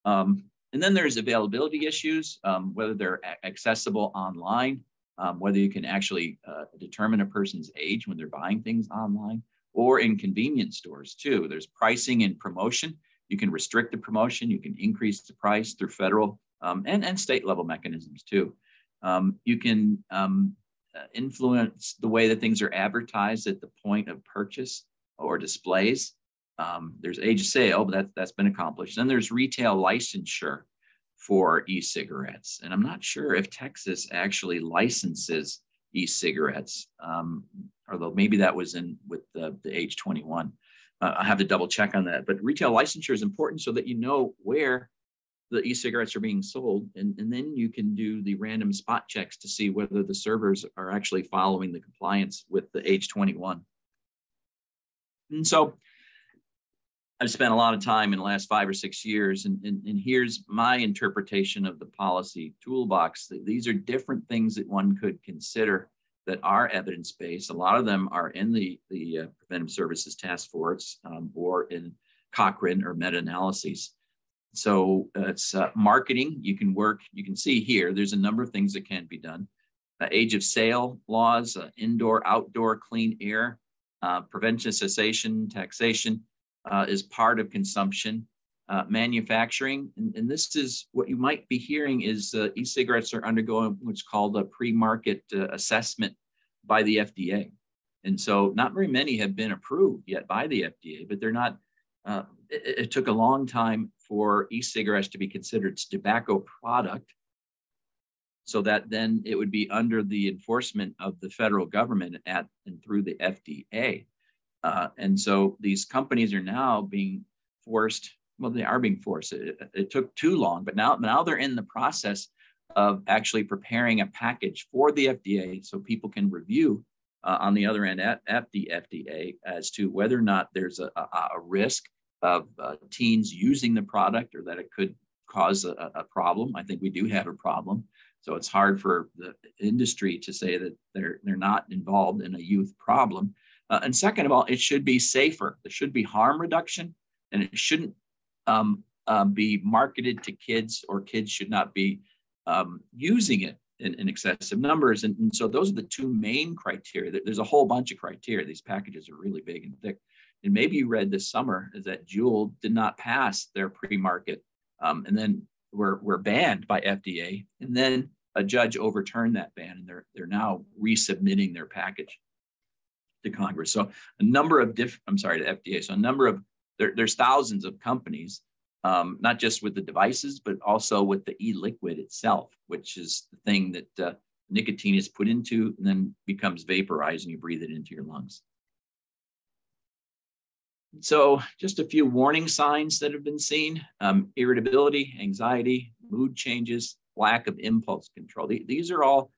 Um, and then there's availability issues, um, whether they're accessible online, um, whether you can actually uh, determine a person's age when they're buying things online, or in convenience stores too. There's pricing and promotion. You can restrict the promotion, you can increase the price through federal um, and, and state level mechanisms too. Um, you can um, uh, influence the way that things are advertised at the point of purchase or displays. Um, there's age of sale, but that, that's been accomplished. Then there's retail licensure for e-cigarettes. And I'm not sure if Texas actually licenses e-cigarettes, um, although maybe that was in with the, the age 21. Uh, I have to double check on that. But retail licensure is important so that you know where the e-cigarettes are being sold and, and then you can do the random spot checks to see whether the servers are actually following the compliance with the age 21 and so i've spent a lot of time in the last five or six years and, and, and here's my interpretation of the policy toolbox. These are different things that one could consider that are evidence-based. A lot of them are in the, the uh, preventive services task force um, or in Cochrane or meta-analyses so uh, it's uh, marketing. You can work, you can see here, there's a number of things that can be done. Uh, age of sale laws, uh, indoor, outdoor, clean air, uh, prevention, cessation, taxation uh, is part of consumption. manufacturing, and, and, this is what you might be hearing is e-cigarettes are undergoing what's called a pre-market assessment by the FDA. And so not very many have been approved yet by the FDA, but they're not, it, it took a long time for e-cigarettes to be considered tobacco product so that then it would be under the enforcement of the federal government at and through the FDA. Uh, and so these companies are now being forced, well, they are being forced. It, it, took too long, but now, now they're in the process of actually preparing a package for the FDA so people can review uh, on the other end at, at the FDA as to whether or not there's a, a, a risk of uh, teens using the product or that it could cause a, a, problem. I think we do have a problem. So it's hard for the industry to say that they're, they're not involved in a youth problem. Uh, and second of all, it should be safer. There should be harm reduction and it shouldn't um, uh, be marketed to kids or kids should not be um, using it in, in excessive numbers. And, and, so those are the two main criteria. There's a whole bunch of criteria. These packages are really big and thick and maybe you read this summer is that Juul did not pass their pre-market um, and then were, were banned by FDA. And then a judge overturned that ban and they're, they're now resubmitting their package to Congress. So a number of different, I'm sorry, to FDA. So a number of, there, there's thousands of companies, um, not just with the devices, but also with the e-liquid itself, which is the thing that uh, nicotine is put into and then becomes vaporized and you breathe it into your lungs. So just a few warning signs that have been seen, um, irritability, anxiety, mood changes, lack of impulse control. These are all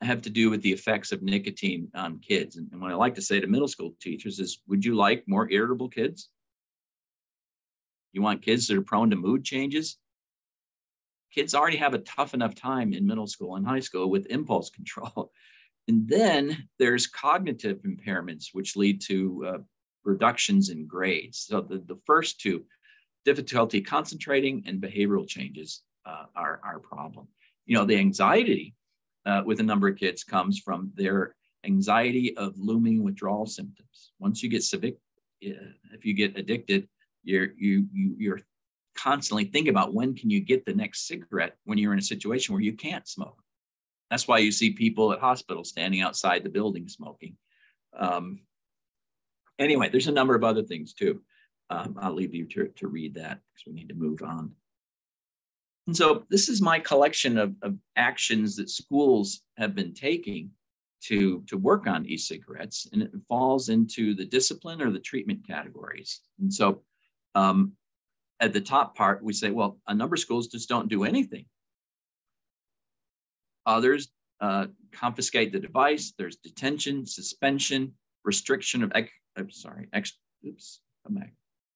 have to do with the effects of nicotine on kids. And what I like to say to middle school teachers is, would you like more irritable kids? You want kids that are prone to mood changes? Kids already have a tough enough time in middle school and high school with impulse control. And then there's cognitive impairments, which lead to uh, reductions in grades. So the, the first two, difficulty concentrating and behavioral changes uh, are our problem. You know, the anxiety uh, with a number of kids comes from their anxiety of looming withdrawal symptoms. Once you get civic, if you get addicted, you're you, you you're constantly thinking about when can you get the next cigarette when you're in a situation where you can't smoke. That's why you see people at hospitals standing outside the building smoking. Um, anyway, there's a number of other things too. Um, I'll leave you to, to read that because we need to move on. And so this is my collection of, of actions that schools have been taking to, to work on e-cigarettes, and it falls into the discipline or the treatment categories. And so um, at the top part, we say, well, a number of schools just don't do anything. Others uh, confiscate the device. There's detention, suspension, restriction of, I'm sorry, ex, oops, come back.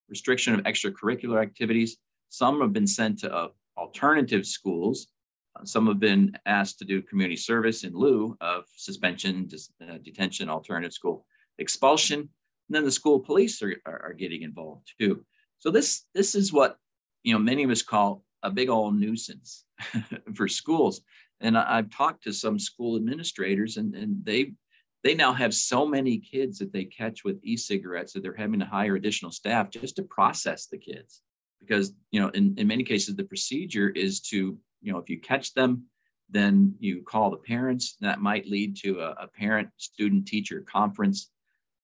Restriction of extracurricular activities. Some have been sent to uh, alternative schools. Uh, some have been asked to do community service in lieu of suspension, dis, uh, detention, alternative school expulsion. And then the school police are, are, are getting involved too. So this, this is what you know many of us call a big old nuisance for schools. And I, have talked to some school administrators, and, and they they now have so many kids that they catch with e-cigarettes that they're having to hire additional staff just to process the kids. Because you know, in, in many cases, the procedure is to you know if you catch them, then you call the parents. That might lead to a, a parent student teacher conference.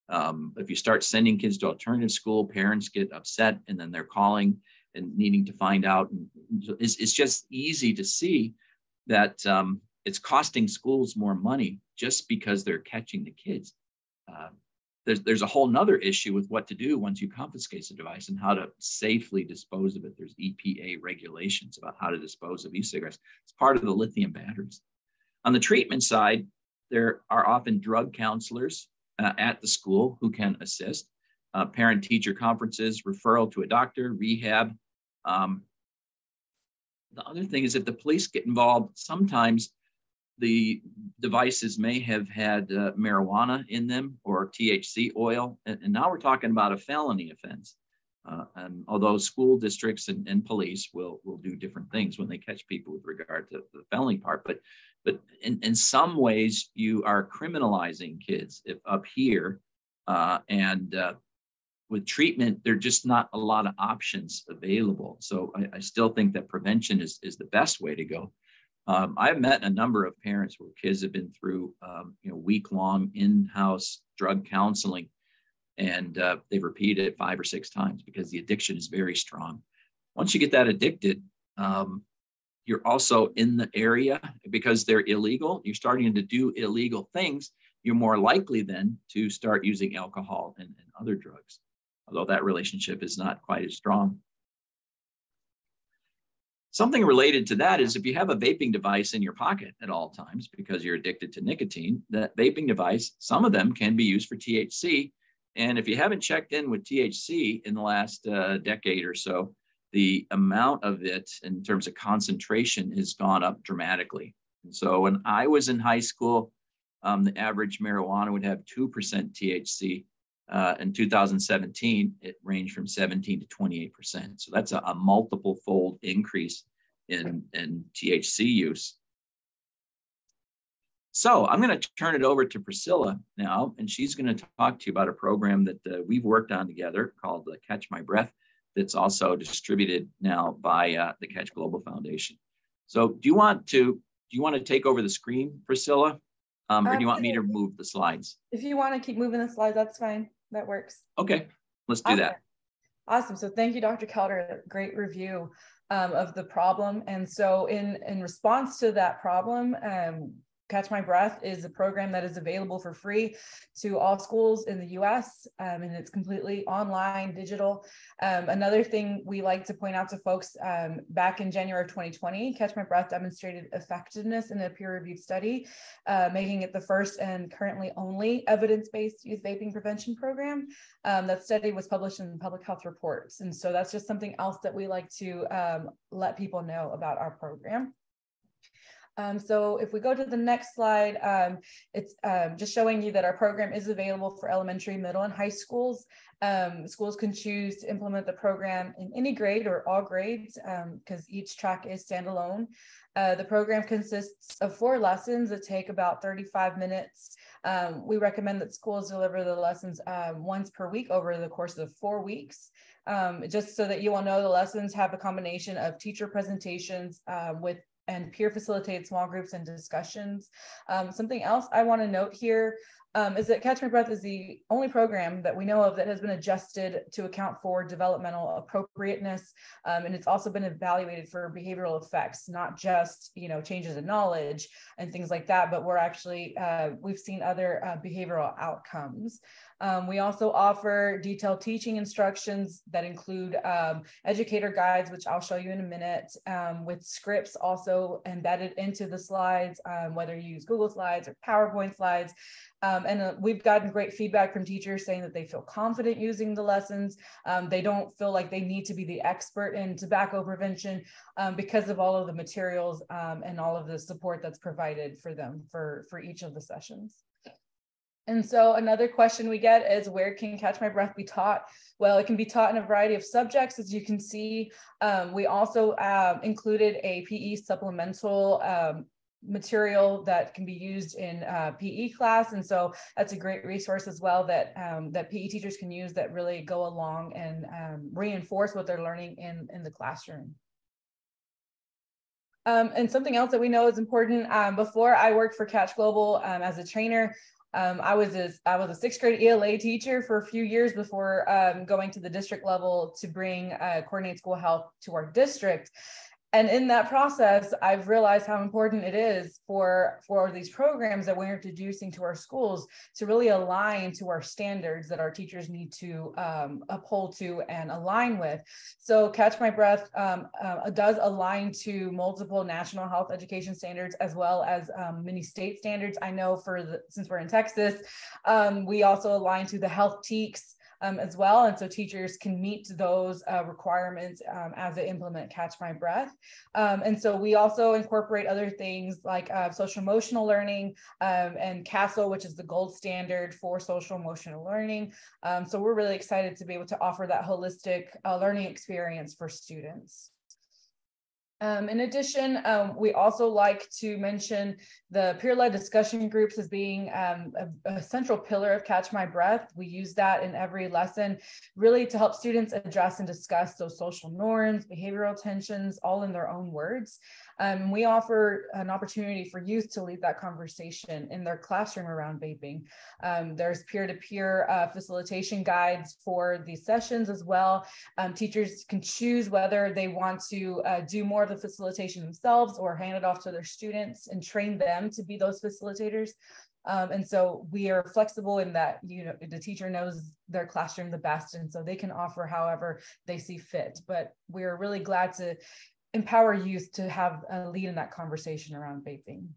Um, if you start sending kids to alternative school, parents get upset and then they're calling and needing to find out. It's, it's just easy to see that um, it's costing schools more money just because they're catching the kids. Uh, there's, there's a whole nother issue with what to do once you confiscate the device and how to safely dispose of it. There's EPA regulations about how to dispose of e-cigarettes. It's part of the lithium batteries. On the treatment side, there are often drug counselors uh, at the school who can assist. Uh, parent teacher conferences, referral to a doctor, rehab, um, the other thing is if the police get involved, sometimes the devices may have had uh, marijuana in them or THC oil. And, and, now we're talking about a felony offense. Uh, and although school districts and, and, police will, will do different things when they catch people with regard to the felony part, but but in, in some ways you are criminalizing kids if up here uh, and uh, with treatment, there are just not a lot of options available. So I, I still think that prevention is, is the best way to go. Um, I've met a number of parents where kids have been through, um, you know, week-long in-house drug counseling, and uh, they've repeated it five or six times because the addiction is very strong. Once you get that addicted, um, you're also in the area because they're illegal. You're starting to do illegal things. You're more likely then to start using alcohol and, and other drugs although that relationship is not quite as strong. Something related to that is if you have a vaping device in your pocket at all times because you're addicted to nicotine, that vaping device, some of them can be used for THC. And if you haven't checked in with THC in the last uh, decade or so, the amount of it in terms of concentration has gone up dramatically. And so when I was in high school, um, the average marijuana would have 2% THC. Uh, in 2017, it ranged from 17 to 28%. So that's a, a multiple fold increase in, in THC use. So I'm going to turn it over to Priscila now, and she's going to talk to you about a program that uh, we've worked on together called uh, CATCH My Breath that's also distributed now by uh, the CATCH Global Foundation. So do you want to do you want to take over the screen, Priscila? Um, or do you want me to move the slides? If you want to keep moving the slides, that's fine that works. Okay, let's do awesome. that. Awesome. So thank you, Dr. Kelder. Great review um, of the problem. And so in, in response to that problem, um, CATCH My Breath is a program that is available for free to all schools in the US, um, and it's completely online, digital. Um, another thing we like to point out to folks um, back in January of 2020, CATCH My Breath demonstrated effectiveness in a peer reviewed study, uh, making it the first and currently only evidence based youth vaping prevention program. Um, that study was published in Public Health Reports. And so that's just something else that we like to um, let people know about our program. Um, so if we go to the next slide, um, it's um, just showing you that our program is available for elementary, middle, and high schools. Um, schools can choose to implement the program in any grade or all grades because um, each track is standalone. Uh, the program consists of four lessons that take about 35 minutes. Um, we recommend that schools deliver the lessons once per week over the course of four weeks. Um, just so that you all know the lessons have a combination of teacher presentations uh, with and peer facilitate small groups and discussions. Um, something else I want to note here um, is that CATCH My Breath is the only program that we know of that has been adjusted to account for developmental appropriateness, um, and it's also been evaluated for behavioral effects, not just you know changes in knowledge and things like that, but we're actually uh, we've seen other uh, behavioral outcomes. Um, we also offer detailed teaching instructions that include um, educator guides, which I'll show you in a minute, um, with scripts also embedded into the slides, um, whether you use Google Slides or PowerPoint slides. Um, and uh, we've gotten great feedback from teachers saying that they feel confident using the lessons. Um, they don't feel like they need to be the expert in tobacco prevention because of all of the materials and all of the support that's provided for them for, for each of the sessions. And so another question we get is where can CATCH My Breath be taught? Well, it can be taught in a variety of subjects. As you can see, um, we also uh, included a PE supplemental um, material that can be used in uh, PE class. And so that's a great resource as well that, um, that PE teachers can use that really go along and um, reinforce what they're learning in, in the classroom. Um, and something else that we know is important, um, before I worked for CATCH Global um, as a trainer, um, I was a, I was a sixth grade ELA teacher for a few years before um, going to the district level to bring uh, coordinate school health to our district and in that process i've realized how important it is for for these programs that we're introducing to our schools to really align to our standards that our teachers need to um, uphold to and align with. So CATCH My Breath um, uh, does align to multiple national health education standards as well as um, many state standards. I know for the since we're in texas um, we also align to the health TEKS um, as well. And so teachers can meet those uh, requirements um, as they implement CATCH My Breath. Um, and so we also incorporate other things like uh, social emotional learning um, and CASEL, which is the gold standard for social emotional learning. Um, so we're really excited to be able to offer that holistic uh, learning experience for students. Um, in addition, um, we also like to mention the peer-led discussion groups as being um, a, a, central pillar of CATCH My Breath. We use that in every lesson, really to help students address and discuss those social norms, behavioral tensions, all in their own words. Um, we offer an opportunity for youth to lead that conversation in their classroom around vaping. Um, there's peer-to-peer uh, facilitation guides for these sessions as well. Um, teachers can choose whether they want to uh, do more of the facilitation themselves or hand it off to their students and train them to be those facilitators. Um, and so we are flexible in that you know the teacher knows their classroom the best and so they can offer however they see fit but we're really glad to empower youth to have a lead in that conversation around vaping.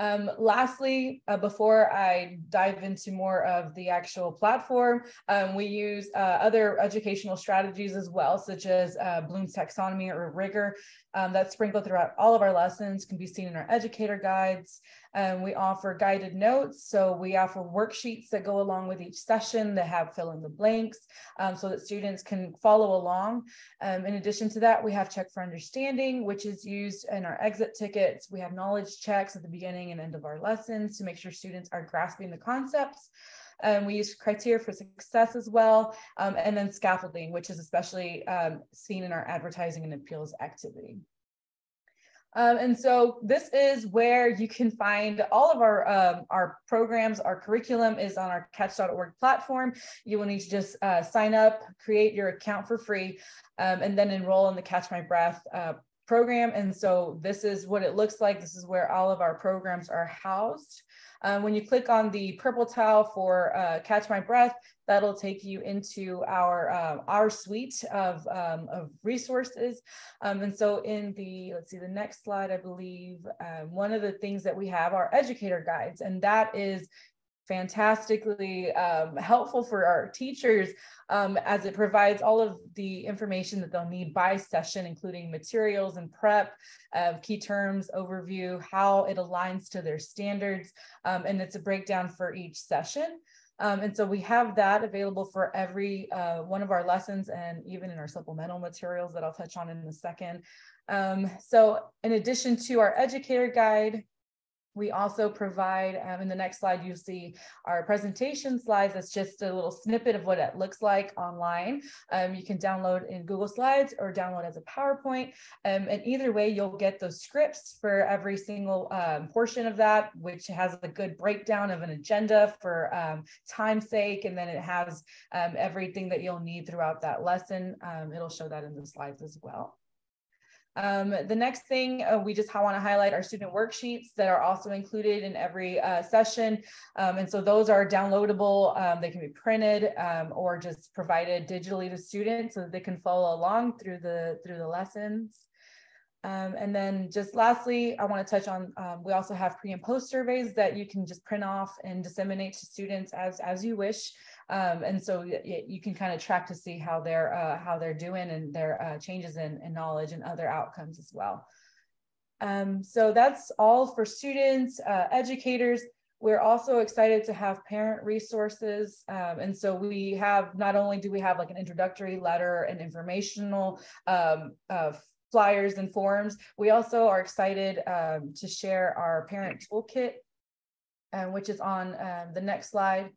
Um, lastly, uh, before I dive into more of the actual platform, um, we use uh, other educational strategies as well, such as uh, Bloom's taxonomy or rigor um, that's sprinkled throughout all of our lessons, can be seen in our educator guides. Um, we offer guided notes. So we offer worksheets that go along with each session that have fill in the blanks um, so that students can follow along. Um, in addition to that, we have check for understanding, which is used in our exit tickets. We have knowledge checks at the beginning and end of our lessons to make sure students are grasping the concepts. Um, we use criteria for success as well, um, and then scaffolding, which is especially um, seen in our advertising and appeals activity. Um, and so this is where you can find all of our um, our programs. Our curriculum is on our catch.org platform. You will need to just uh, sign up, create your account for free, um, and then enroll in the CATCH My Breath uh, program. And so this is what it looks like. This is where all of our programs are housed. Um, when you click on the purple tile for uh, CATCH My Breath, that'll take you into our uh, our suite of, um, of resources. Um, and so in the, let's see, the next slide, I believe, um, one of the things that we have are educator guides, and that is fantastically um, helpful for our teachers um, as it provides all of the information that they'll need by session, including materials and prep, uh, key terms, overview, how it aligns to their standards, um, and it's a breakdown for each session. Um, and so we have that available for every uh, one of our lessons and even in our supplemental materials that I'll touch on in a second. Um, so in addition to our educator guide, we also provide, um, in the next slide, you'll see our presentation slides. That's just a little snippet of what it looks like online. Um, you can download in Google Slides or download as a PowerPoint. Um, and either way, you'll get those scripts for every single um, portion of that, which has a good breakdown of an agenda for um, time's sake. And then it has um, everything that you'll need throughout that lesson. it'll show that in the slides as well. Um, the next thing uh, we just want to highlight our student worksheets that are also included in every uh, session. Um, and so those are downloadable. Um, they can be printed um, or just provided digitally to students so that they can follow along through the through the lessons. Um, and then just lastly, I want to touch on, um, we also have pre and post surveys that you can just print off and disseminate to students as, as you wish. Um, and so you can kind of track to see how they're, uh, how they're doing and their uh, changes in, in, knowledge and other outcomes as well. Um, so that's all for students, uh, educators. We're also excited to have parent resources. Um, and so we have, not only do we have like an introductory letter and informational um, uh, flyers and forms. We also are excited um, to share our parent toolkit, um, which is on um, the next slide.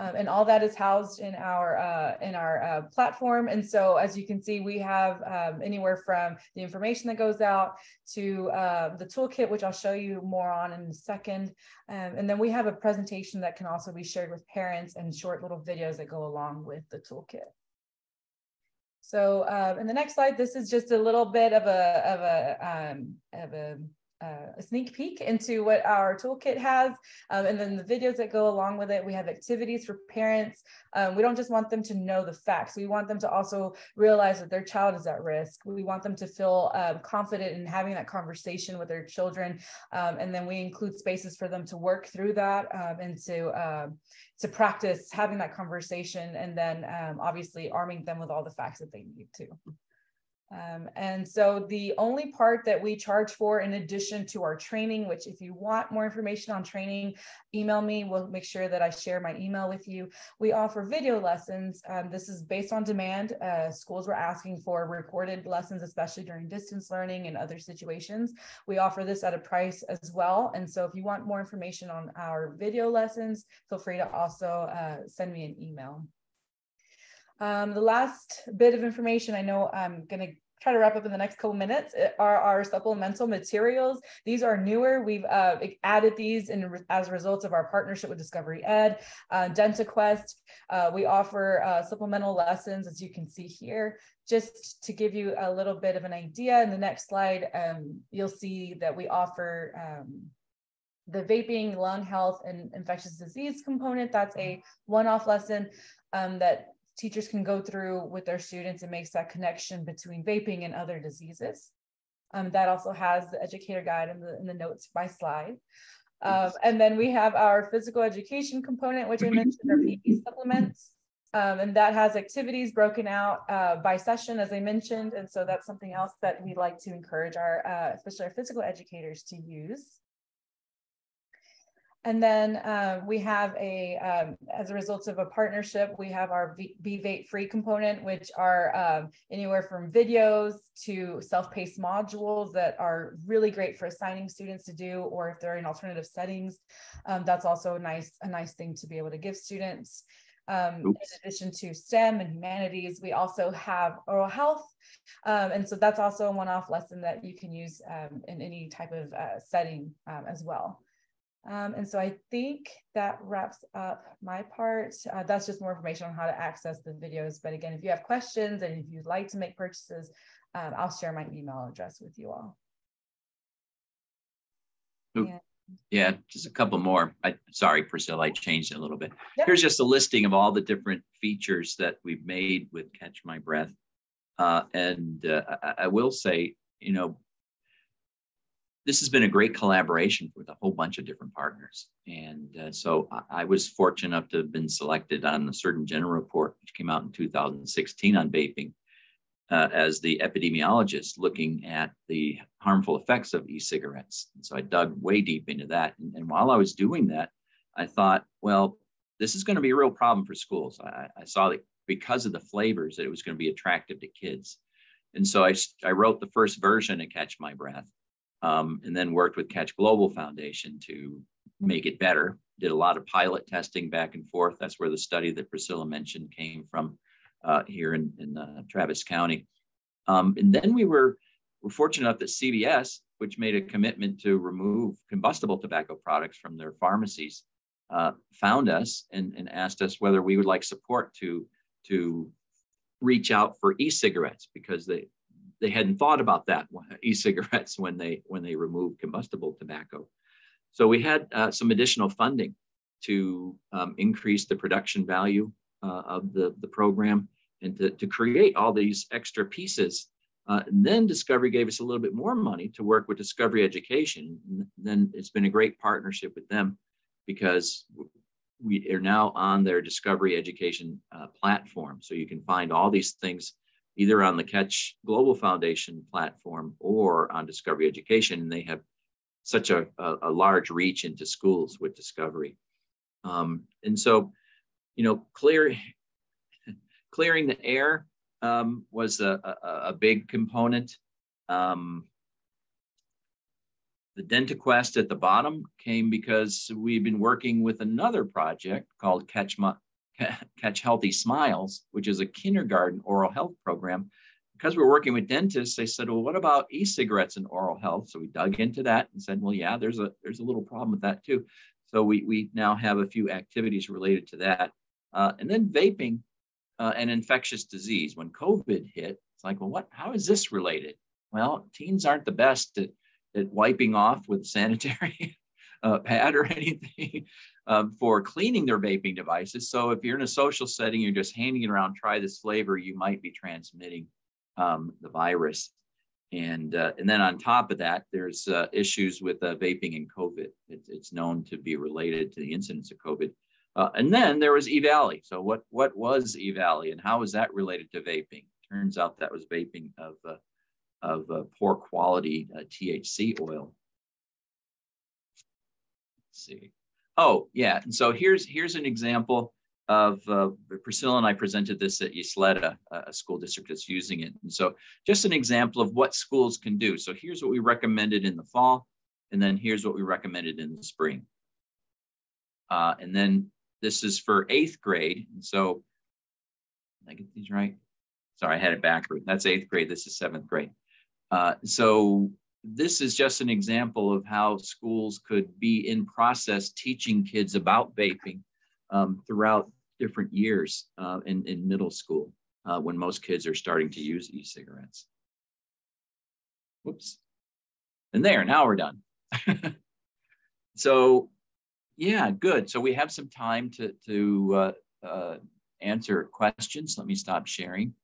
Um, and all that is housed in our uh, in our uh, platform. And so, as you can see, we have um, anywhere from the information that goes out to uh, the toolkit, which I'll show you more on in a second. Um, and then we have a presentation that can also be shared with parents and short little videos that go along with the toolkit. So uh, in the next slide, this is just a little bit of a of a um, of a uh, a sneak peek into what our toolkit has. Um, and then the videos that go along with it, we have activities for parents. Um, we don't just want them to know the facts. We want them to also realize that their child is at risk. We want them to feel um, confident in having that conversation with their children. Um, and then we include spaces for them to work through that um, and to, um, to practice having that conversation and then obviously arming them with all the facts that they need to. Um, and so the only part that we charge for in addition to our training, which if you want more information on training, email me. We'll make sure that I share my email with you. We offer video lessons. Um, this is based on demand. Uh, schools were asking for recorded lessons, especially during distance learning and other situations. We offer this at a price as well. And so if you want more information on our video lessons, feel free to also uh, send me an email. Um, the last bit of information I know I'm going to try to wrap up in the next couple minutes eh, are our supplemental materials. These are newer. We've uh, added these in as a result of our partnership with Discovery Ed, uh, DentaQuest. Uh, we offer uh, supplemental lessons, as you can see here. Just to give you a little bit of an idea, in the next slide, um, you'll see that we offer um, the vaping, lung health, and infectious disease component. That's a one-off lesson um, that teachers can go through with their students and makes that connection between vaping and other diseases. Um, that also has the educator guide in the, the notes by slide. Um, and then we have our physical education component, which I mentioned are PE supplements. Um, and that has activities broken out uh, by session, as I mentioned. And so that's something else that we'd like to encourage our, uh, especially our physical educators to use. And then uh, we have a, um, as a result of a partnership, we have our Be free component, which are um, anywhere from videos to self-paced modules that are really great for assigning students to do, or if they're in alternative settings, um, that's also a nice, a nice thing to be able to give students. Um, in addition to STEM and humanities, we also have oral health. Um, and so that's also a one-off lesson that you can use um, in any type of uh, setting um, as well. Um, and so I think that wraps up my part. Uh, that's just more information on how to access the videos. But again, if you have questions and if you'd like to make purchases, um, I'll share my email address with you all. Yeah. yeah, just a couple more. I sorry, Priscila, I changed it a little bit. Yep. Here's just a listing of all the different features that we've made with CATCH My Breath. Uh, and uh, I, I will say, you know, this has been a great collaboration with a whole bunch of different partners. And uh, so I, I, was fortunate enough to have been selected on the Surgeon General report, which came out in 2016 on vaping, uh, as the epidemiologist looking at the harmful effects of e-cigarettes. And so I dug way deep into that. And, and while I was doing that, I thought, well, this is going to be a real problem for schools. I, I saw that because of the flavors that it was going to be attractive to kids. And so I, I wrote the first version of CATCH My Breath um, and then worked with CATCH Global Foundation to make it better. Did a lot of pilot testing back and forth. That's where the study that Priscila mentioned came from uh, here in, in uh, Travis County. Um, and then we were, were fortunate enough that CVS, which made a commitment to remove combustible tobacco products from their pharmacies, uh, found us and, and asked us whether we would like support to, to reach out for e-cigarettes because they, they hadn't thought about that e-cigarettes when they when they removed combustible tobacco. So we had uh, some additional funding to um, increase the production value uh, of the, the program and to, to create all these extra pieces. Uh, and then Discovery gave us a little bit more money to work with Discovery Education. And then it's been a great partnership with them because we are now on their Discovery Education uh, platform. So you can find all these things either on the CATCH Global Foundation platform or on Discovery Education. And they have such a, a, a large reach into schools with Discovery. Um, and so, you know, clear, clearing the air um, was a, a, a, big component. Um, the DentaQuest at the bottom came because we've been working with another project called CATCH, CATCH Healthy Smiles, which is a kindergarten oral health program. Because we're working with dentists, they said, "Well, what about e-cigarettes and oral health?" So we dug into that and said, "Well, yeah, there's a there's a little problem with that too." So we we now have a few activities related to that, uh, and then vaping uh, infectious disease. When COVID hit, it's like, well, what? How is this related? Well, teens aren't the best at, at wiping off with sanitary uh, pad or anything um, for cleaning their vaping devices. So if you're in a social setting, you're just handing it around, try this flavor, you might be transmitting um, the virus. And, uh, and then on top of that, there's uh, issues with uh, vaping and COVID. It, it's known to be related to the incidence of COVID. Uh, and then there was EVALI. So what, what was EVALI and how was that related to vaping? Turns out that was vaping of, uh, of poor quality THC oil. See. Oh, yeah. And so here's, here's an example of uh, Priscila and I presented this at Ysleta, a school district that's using it. And so just an example of what schools can do. So here's what we recommended in the fall, and then here's what we recommended in the spring. Uh, and then this is for eighth grade. And so, I get these right? Sorry, I had it backward. That's eighth grade. This is seventh grade. Uh, so this is just an example of how schools could be in process teaching kids about vaping um, throughout different years uh, in, in middle school uh, when most kids are starting to use e-cigarettes. Whoops. And there, now we're done. so yeah, good. So we have some time to, to uh, uh, answer questions. Let me stop sharing.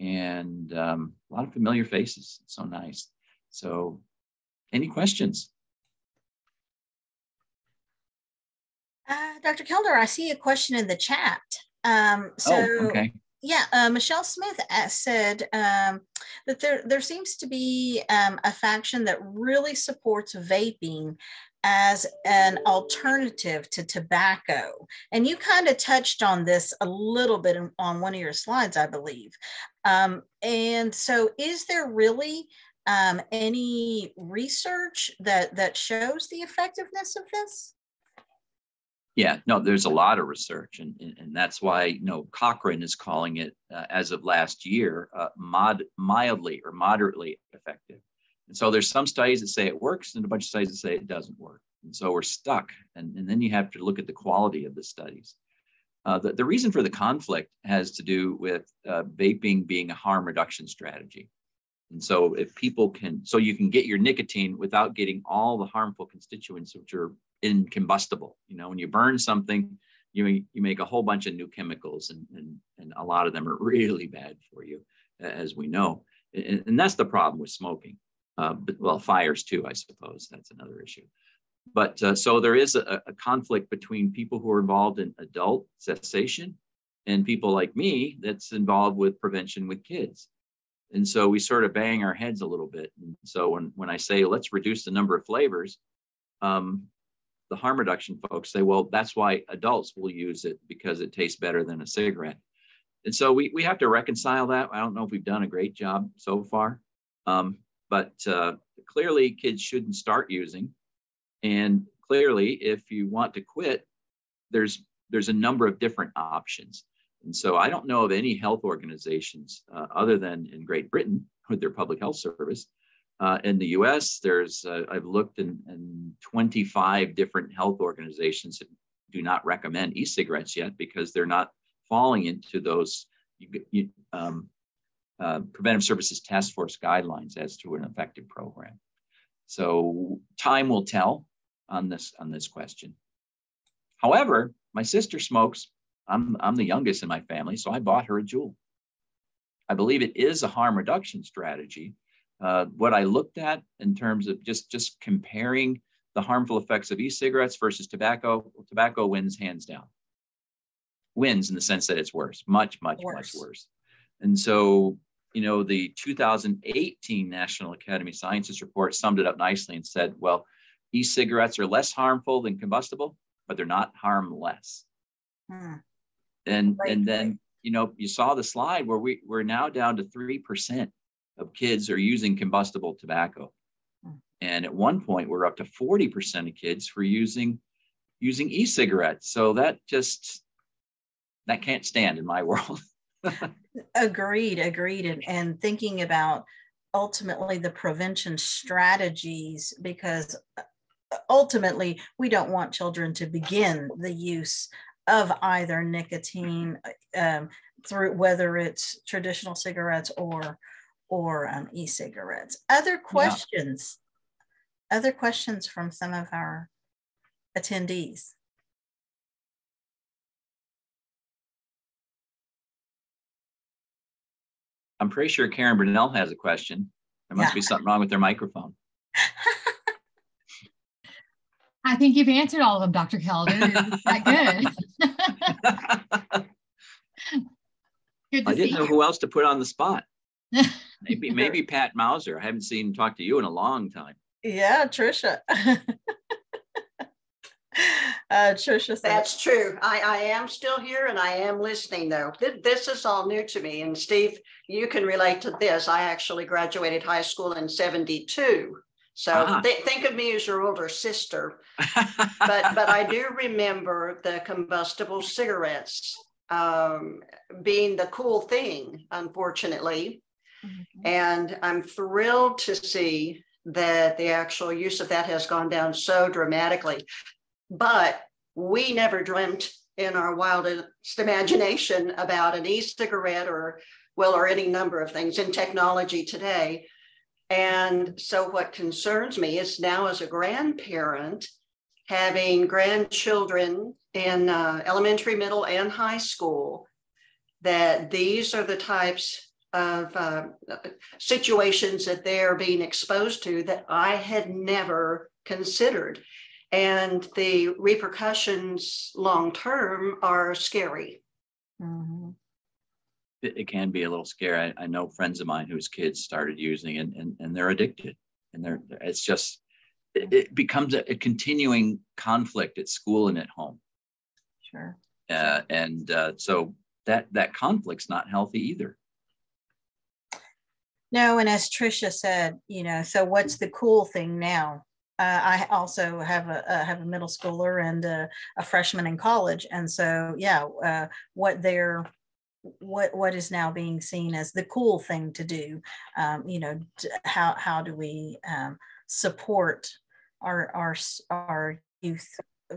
And um, a lot of familiar faces. So nice. So any questions? Uh, Dr. Kelder, I see a question in the chat. Um, so, oh, okay. yeah, uh, Michelle Smith uh, said um, that there, there seems to be um, a faction that really supports vaping as an alternative to tobacco. And you kind of touched on this a little bit on one of your slides, I believe. Um, and so, is there really um, any research that that shows the effectiveness of this? Yeah, no, there's a lot of research, and, and, that's why you know Cochrane is calling it uh, as of last year uh, mod, mildly or moderately effective. And so there's some studies that say it works, and a bunch of studies that say it doesn't work. And so we're stuck, and, and then you have to look at the quality of the studies. Uh, the, the reason for the conflict has to do with uh, vaping being a harm reduction strategy. And so if people can, so you can get your nicotine without getting all the harmful constituents which are incombustible. You know, when you burn something, you, you make a whole bunch of new chemicals and, and, and a lot of them are really bad for you, as we know. And, and that's the problem with smoking. Uh, but, well, fires too, I suppose. That's another issue. But uh, so there is a, a conflict between people who are involved in adult cessation and people like me that's involved with prevention with kids. And so we sort of bang our heads a little bit. And so when, when I say let's reduce the number of flavors, um, the harm reduction folks say, well, that's why adults will use it because it tastes better than a cigarette. And so we, we have to reconcile that. I don't know if we've done a great job so far, um, but uh, clearly kids shouldn't start using. And clearly, if you want to quit, there's there's a number of different options. And so I don't know of any health organizations uh, other than in Great Britain with their public health service uh, in the US, there's, uh, I've looked in, in 25 different health organizations that do not recommend e-cigarettes yet because they're not falling into those you, um, uh, Preventive Services Task Force guidelines as to an effective program. So time will tell on this on this question. However, my sister smokes. I'm I'm the youngest in my family, so I bought her a Juul. I believe it is a harm reduction strategy. Uh, what I looked at in terms of just just comparing the harmful effects of e-cigarettes versus tobacco, tobacco wins hands down. Wins in the sense that it's worse, much, much, worse. much worse. And so, you know, the 2018 National Academy of Sciences report summed it up nicely and said, well, e-cigarettes are less harmful than combustible, but they're not harmless. Hmm. And right, and then you know you saw the slide where we we're now down to three percent of kids are using combustible tobacco, hmm. and at one point we're up to forty percent of kids for using using e-cigarettes. So that just that can't stand in my world. agreed, agreed, and and thinking about ultimately the prevention strategies because ultimately we don't want children to begin the use of either nicotine um, through whether it's traditional cigarettes or or um, e-cigarettes. Other questions? Yeah. other questions from some of our attendees? I'm pretty sure karen Burnell has a question. There must yeah. be something wrong with their microphone I think you've answered all of them, Dr. Kelder. that good. good I didn't know you. who else to put on the spot. Maybe maybe Pat Mauser. I haven't seen him talk to you in a long time. Yeah, Trisha. uh, Trisha. That's true. I, I am still here and I am listening though. This is all new to me. And Steve, you can relate to this. I actually graduated high school in 72. So uh-huh. th- think of me as your older sister. but but I do remember the combustible cigarettes um, being the cool thing, unfortunately. Mm-hmm. And I'm thrilled to see that the actual use of that has gone down so dramatically. But we never dreamt in our wildest imagination about an e-cigarette or well or any number of things in technology today and so, what concerns me is now, as a grandparent, having grandchildren in uh, elementary, middle, and high school, that these are the types of uh, situations that they are being exposed to that I had never considered. And the repercussions long term are scary. Mm-hmm it, it can be a little scary. I, I, know friends of mine whose kids started using it and, and they're addicted. And they're it's just it, it becomes a, a, continuing conflict at school and at home. Sure. Uh, and uh, so that that conflict's not healthy either. No, and as Trisha said, you know, so what's the cool thing now? Uh, I also have a uh, have a middle schooler and a, a, freshman in college, and so yeah, uh, what they're what what is now being seen as the cool thing to do um, you know how how do we um, support our our our youth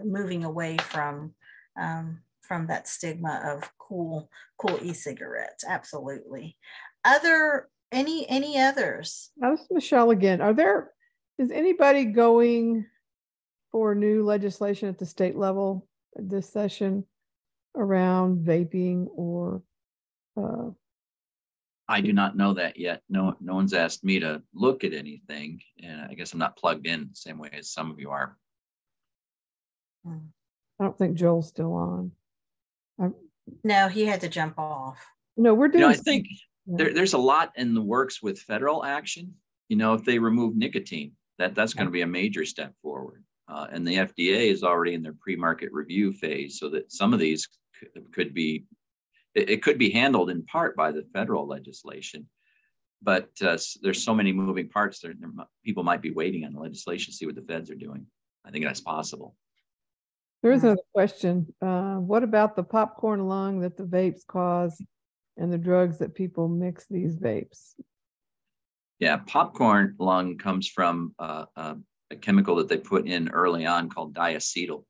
moving away from um, from that stigma of cool cool e-cigarettes? Absolutely. Other any any others? This michelle again. Are there is anybody going for new legislation at the state level this session around vaping or uh, I do not know that yet. No, no one's asked me to look at anything, and I guess I'm not plugged in the same way as some of you are. I don't think Joel's still on. I, no, he had to jump off. No, we're doing. You know, I think there, there's a lot in the works with federal action. You know, if they remove nicotine, that that's going to be a major step forward. Uh, and the FDA is already in their pre-market review phase, so that some of these could, could be it, it could be handled in part by the federal legislation, but uh, there's so many moving parts. There, there, people might be waiting on the legislation to see what the feds are doing. I think that's possible. There's another question. Uh, what about the popcorn lung that the vapes cause and the drugs that people mix these vapes? Yeah, popcorn lung comes from uh, a chemical that they put in early on called diacetyl.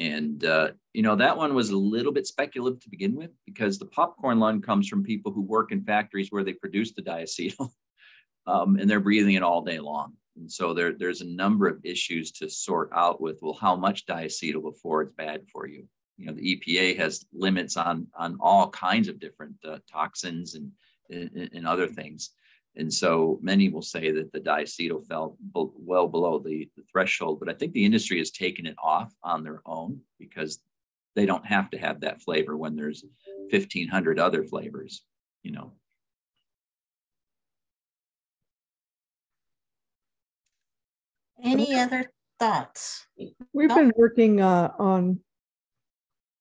And, uh, you know, that one was a little bit speculative to begin with because the popcorn lung comes from people who work in factories where they produce the diacetyl um, and they're breathing it all day long. And so there, there's a number of issues to sort out with, well, how much diacetyl before it's bad for you? You know, the EPA has limits on, on all kinds of different uh, toxins and, and, and other things. And so many will say that the diacetyl fell well below the, the, threshold, but I think the industry has taken it off on their own because they don't have to have that flavor when there's 1500 other flavors, you know. Any other thoughts? We've been working uh, on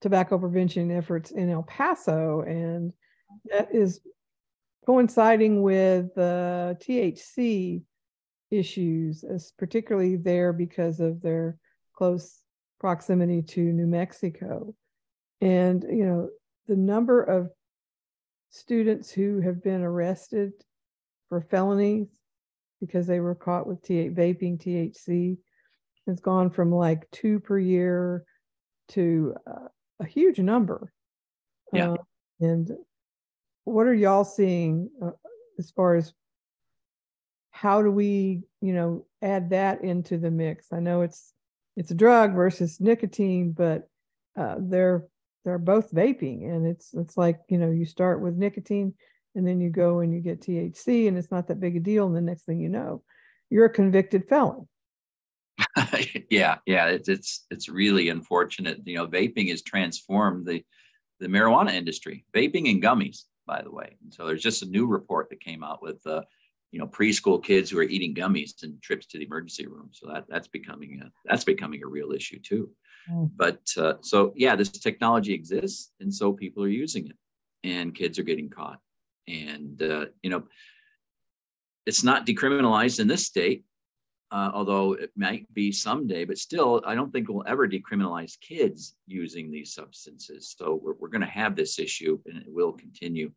tobacco prevention efforts in El Paso, and that is coinciding with the THC issues, as particularly there because of their close proximity to New Mexico. And, you know, the number of students who have been arrested for felonies because they were caught with T- vaping THC has gone from like two per year to uh, a huge number. Yeah. Uh, and what are y'all seeing uh, as far as how do we, you know, add that into the mix? I know it's it's a drug versus nicotine, but uh, they're they're both vaping, and it's it's like you know you start with nicotine, and then you go and you get THC, and it's not that big a deal, and the next thing you know, you're a convicted felon. yeah, yeah, it's it's it's really unfortunate. You know, vaping has transformed the the marijuana industry. Vaping and gummies by the way. And so there's just a new report that came out with, uh, you know, preschool kids who are eating gummies and trips to the emergency room. So that that's becoming a that's becoming a real issue too. Mm. But uh, so yeah, this technology exists, and so people are using it, and kids are getting caught. And uh, you know, it's not decriminalized in this state, uh, although it might be someday, but still, I don't think we'll ever decriminalize kids using these substances. So we're, we're going to have this issue and it will continue.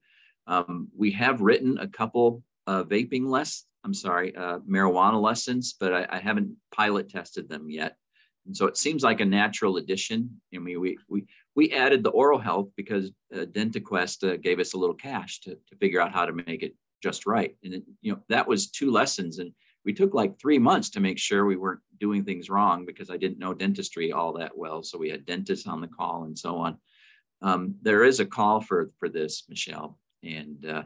Um, we have written a couple uh, vaping less, I'm sorry, uh, marijuana lessons, but I, I, haven't pilot tested them yet. And so it seems like a natural addition. I mean, we, we, we added the oral health because uh, DentaQuest uh, gave us a little cash to, to figure out how to make it just right. And, it, you know, that was two lessons. And we took like three months to make sure we weren't doing things wrong because I didn't know dentistry all that well. So we had dentists on the call and so on. Um, there is a call for for this, Michelle, and uh,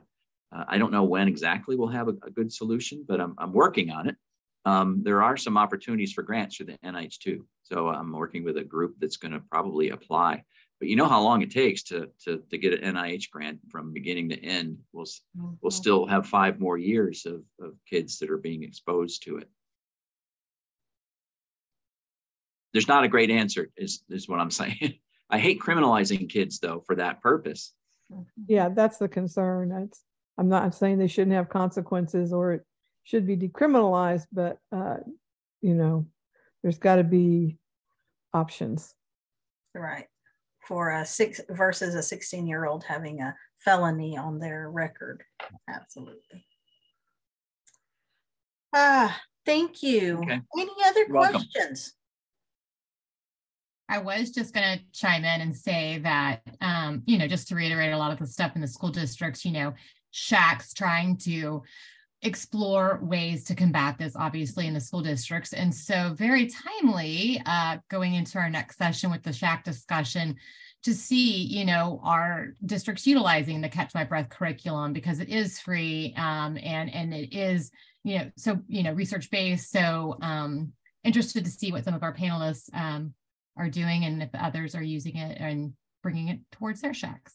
uh, I don't know when exactly we'll have a, a good solution, but I'm, I'm working on it. Um, there are some opportunities for grants through the NIH too. So I'm working with a group that's going to probably apply but you know how long it takes to to, to get an NIH grant from beginning to end. We'll mm-hmm. we'll still have five more years of, of kids that are being exposed to it. There's not a great answer, is is what I'm saying. I hate criminalizing kids though for that purpose. Mm-hmm. Yeah, that's the concern. That's I'm not saying they shouldn't have consequences or it should be decriminalized, but uh, you know, there's got to be options. Right for a six versus a 16 year old having a felony on their record. Absolutely. Ah, thank you. Okay. Any other You're questions? Welcome. I was just going to chime in and say that, um, you know, just to reiterate a lot of the stuff in the school districts, you know, SHAC's trying to explore ways to combat this, obviously, in the school districts. And so, very timely, uh, going into our next session with the SHAC discussion, to see, you know, our districts utilizing the CATCH My Breath curriculum because it is free um, and and it is, you know, so you know, research based. So, um, interested to see what some of our panelists um, are doing and if others are using it and bringing it towards their SHACs.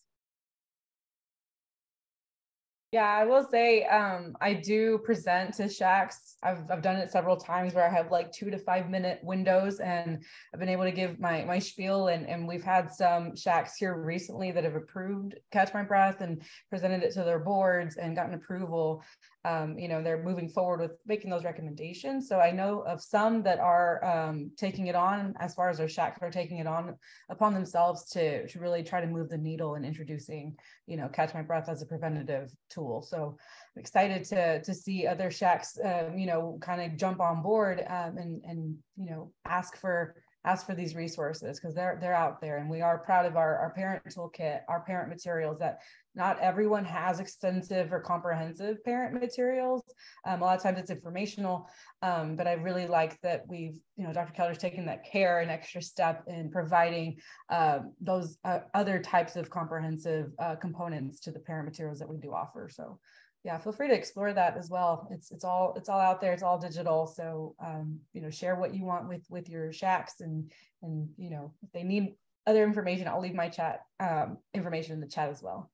Yeah, I will say um, I do present to SHACs. I've, I've done it several times where I have like two to five minute windows and I've been able to give my, my spiel and, and we've had some SHACs here recently that have approved CATCH My Breath and presented it to their boards and gotten approval um, you know, they're moving forward with making those recommendations. So I know of some that are um, taking it on as far as their SHACs are taking it on upon themselves to, to really try to move the needle and introducing, you know, CATCH My Breath as a preventative tool. So I'm excited to, to see other SHACs um, you know, kind of jump on board um, and, and, you know, ask for ask for these resources because they're they're out there and we are proud of our, our parent toolkit our parent materials that not everyone has extensive or comprehensive parent materials. Um, a lot of times it's informational um, but i really like that we've you know dr Kelder's taken that care and extra step in providing uh, those uh, other types of comprehensive uh, components to the parent materials that we do offer so yeah, feel free to explore that as well. It's it's all it's all out there. It's all digital. So um, you know, share what you want with with your SHACs and and you know, if they need other information, I'll leave my chat um, information in the chat as well.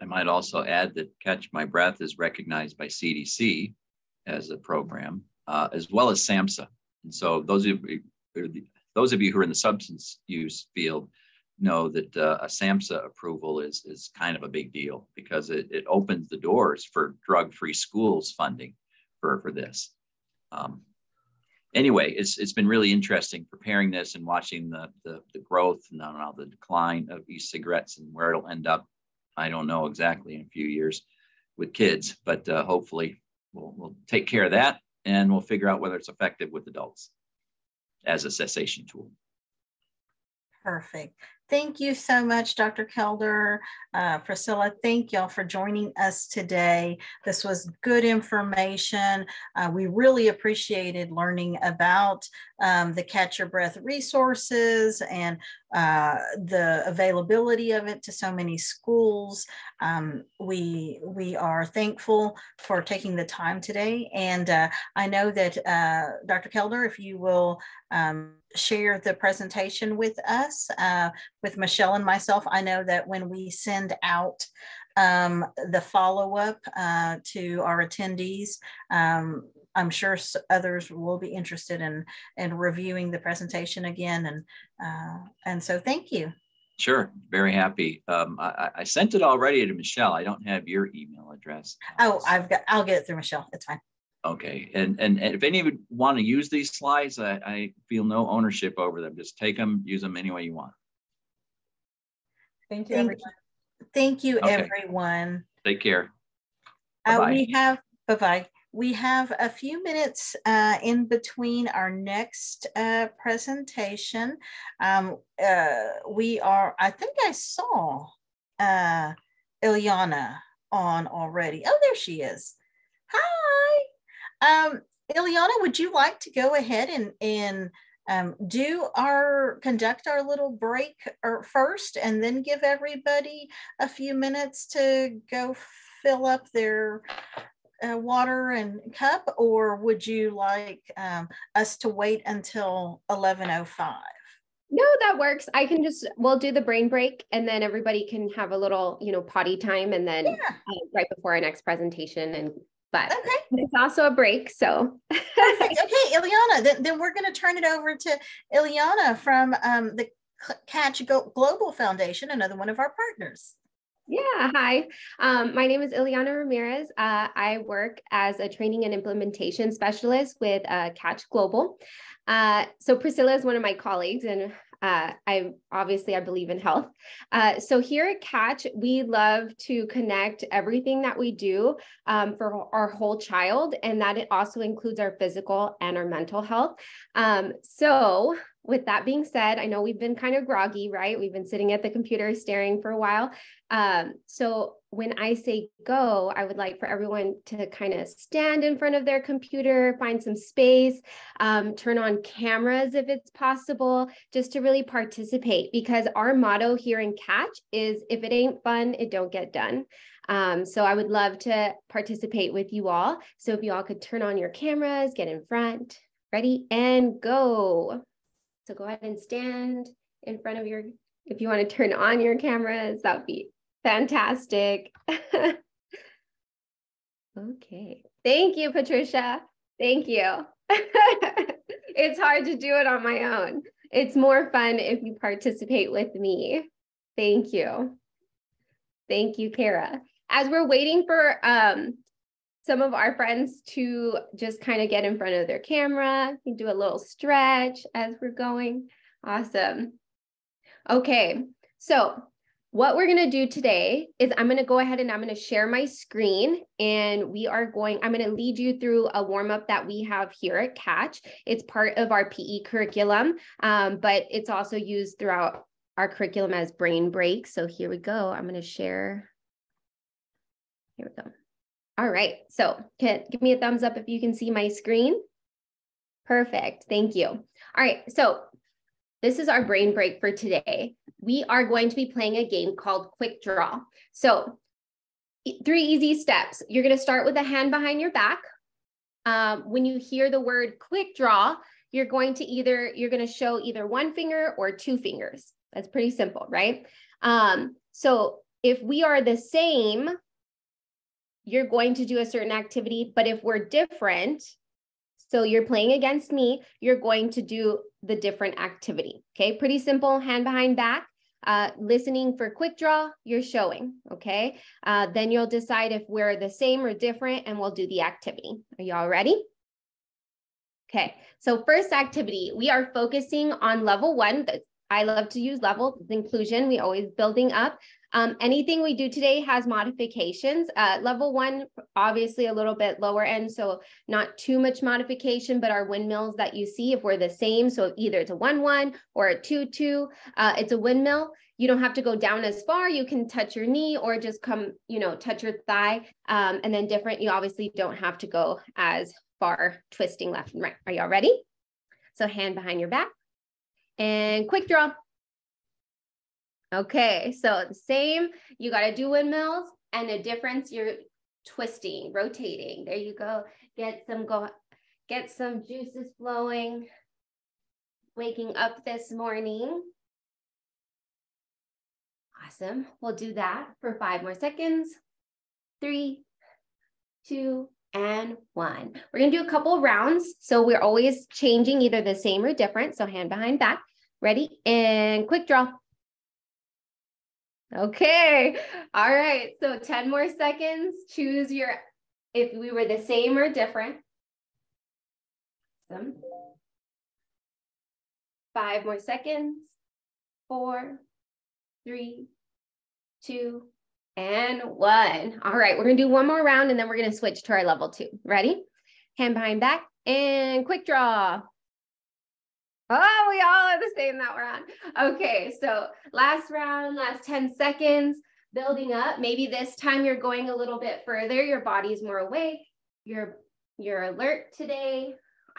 I might also add that CATCH My Breath is recognized by CDC as a program, uh, as well as SAMHSA. And so those of you, those of you who are in the substance use field know that uh, a SAMHSA approval is, is kind of a big deal because it, it opens the doors for drug-free schools funding for, for this. Um, anyway, it's, it's been really interesting preparing this and watching the, the, the growth and now the decline of e-cigarettes and where it'll end up. I don't know exactly in a few years with kids, but uh, hopefully we'll, we'll take care of that and we'll figure out whether it's effective with adults as a cessation tool. Perfect. Thank you so much, Dr. Kelder. Uh, Priscila, thank y'all for joining us today. This was good information. Uh, we really appreciated learning about um, the CATCH Your Breath resources and uh, the availability of it to so many schools. Um, we, we are thankful for taking the time today. And uh, I know that uh, Dr. Kelder, if you will um, share the presentation with us, uh, with Michelle and myself. I know that when we send out um, the follow-up uh, to our attendees, um, I'm sure others will be interested in, in reviewing the presentation again. And, uh, and so thank you. Sure, very happy. Um, I, I, sent it already to Michelle. I don't have your email address. Oh, I've got. I'll get it through Michelle. It's fine. Okay, and, and, and if any of you want to use these slides, I, I feel no ownership over them. Just take them, use them any way you want. Thank you, thank, everyone. Thank you, okay. everyone. Take care. Uh, we have, bye-bye. We have a few minutes uh, in between our next uh, presentation. Um, uh, we are, I think I saw uh, Ileana on already. Oh, there she is. Hi. Um, Ileana, would you like to go ahead and, and um, do our conduct our little break er, first and then give everybody a few minutes to go fill up their uh, water and cup? Or would you like um, us to wait until 1105 no that works. I can just we'll do the brain break and then everybody can have a little you know potty time and then yeah. uh, right before our next presentation and but okay. it's also a break. So perfect. Okay, Ileana, then, then we're going to turn it over to Ileana from um, the CATCH Global Foundation, another one of our partners. Yeah, hi. Um, my name is Ileana Ramirez. Uh, I work as a training and implementation specialist with uh, CATCH Global. Uh, so Priscila is one of my colleagues, and uh, I obviously I believe in health. Uh, so here at CATCH, we love to connect everything that we do um, for our whole child, and that it also includes our physical and our mental health. Um, so with that being said, I know we've been kind of groggy, right? We've been sitting at the computer staring for a while. Um, so when I say go, I would like for everyone to kind of stand in front of their computer, find some space, um, turn on cameras if it's possible, just to really participate. Because our motto here in CATCH is if it ain't fun, it don't get done. Um, so I would love to participate with you all. So if you all could turn on your cameras, get in front, ready, and go. So go ahead and stand in front of your, if you want to turn on your cameras, that would be fantastic. okay. Thank you, Patricia. Thank you. it's hard to do it on my own. It's more fun if you participate with me. Thank you. Thank you, Kara. As we're waiting for um, some of our friends to just kind of get in front of their camera. You do a little stretch as we're going. Awesome. Okay, so what we're going to do today is I'm going to go ahead and I'm going to share my screen and we are going, I'm going to lead you through a warm up that we have here at CATCH. It's part of our PE curriculum, um, but it's also used throughout our curriculum as brain breaks. So here we go. I'm going to share. Here we go. All right. So can, give me a thumbs up if you can see my screen. Perfect. Thank you. All right. So this is our brain break for today. We are going to be playing a game called Quick Draw. So three easy steps. You're going to start with a hand behind your back. Um, when you hear the word quick draw, you're going to either, you're going to show either one finger or two fingers. That's pretty simple, right? Um, so if we are the same, you're going to do a certain activity, but if we're different, so you're playing against me, you're going to do the different activity. Okay, pretty simple, hand behind back. Uh, listening for quick draw, you're showing, okay? Uh, then you'll decide if we're the same or different and we'll do the activity. Are y'all ready? Okay, so first activity, we are focusing on level one. I love to use level inclusion. We always building up. Um, anything we do today has modifications. Uh, level one, obviously a little bit lower end, so not too much modification, but our windmills that you see, if we're the same, so either it's a one, one or a two, two, uh, it's a windmill. You don't have to go down as far. You can touch your knee or just come, you know, touch your thigh. Um, and then different, you obviously don't have to go as far twisting left and right. Are y'all ready? So hand behind your back and quick draw. Okay, so the same, you got to do windmills and the difference you're twisting, rotating. There you go. Get some go get some juices flowing. Waking up this morning. Awesome. We'll do that for five more seconds. Three, two, and one. We're gonna do a couple rounds. So we're always changing either the same or different. So hand behind back. Ready? And quick draw. Okay. All right. So 10 more seconds. Choose your, if we were the same or different. Awesome. Five more seconds. Four, three, two, and one. All right. We're going to do one more round and then we're going to switch to our level two. Ready? Hand behind back and quick draw. Oh, we all are the same that we're on. Okay, so last round, last 10 seconds, building up. Maybe this time you're going a little bit further. Your body's more awake. You're, you're alert today.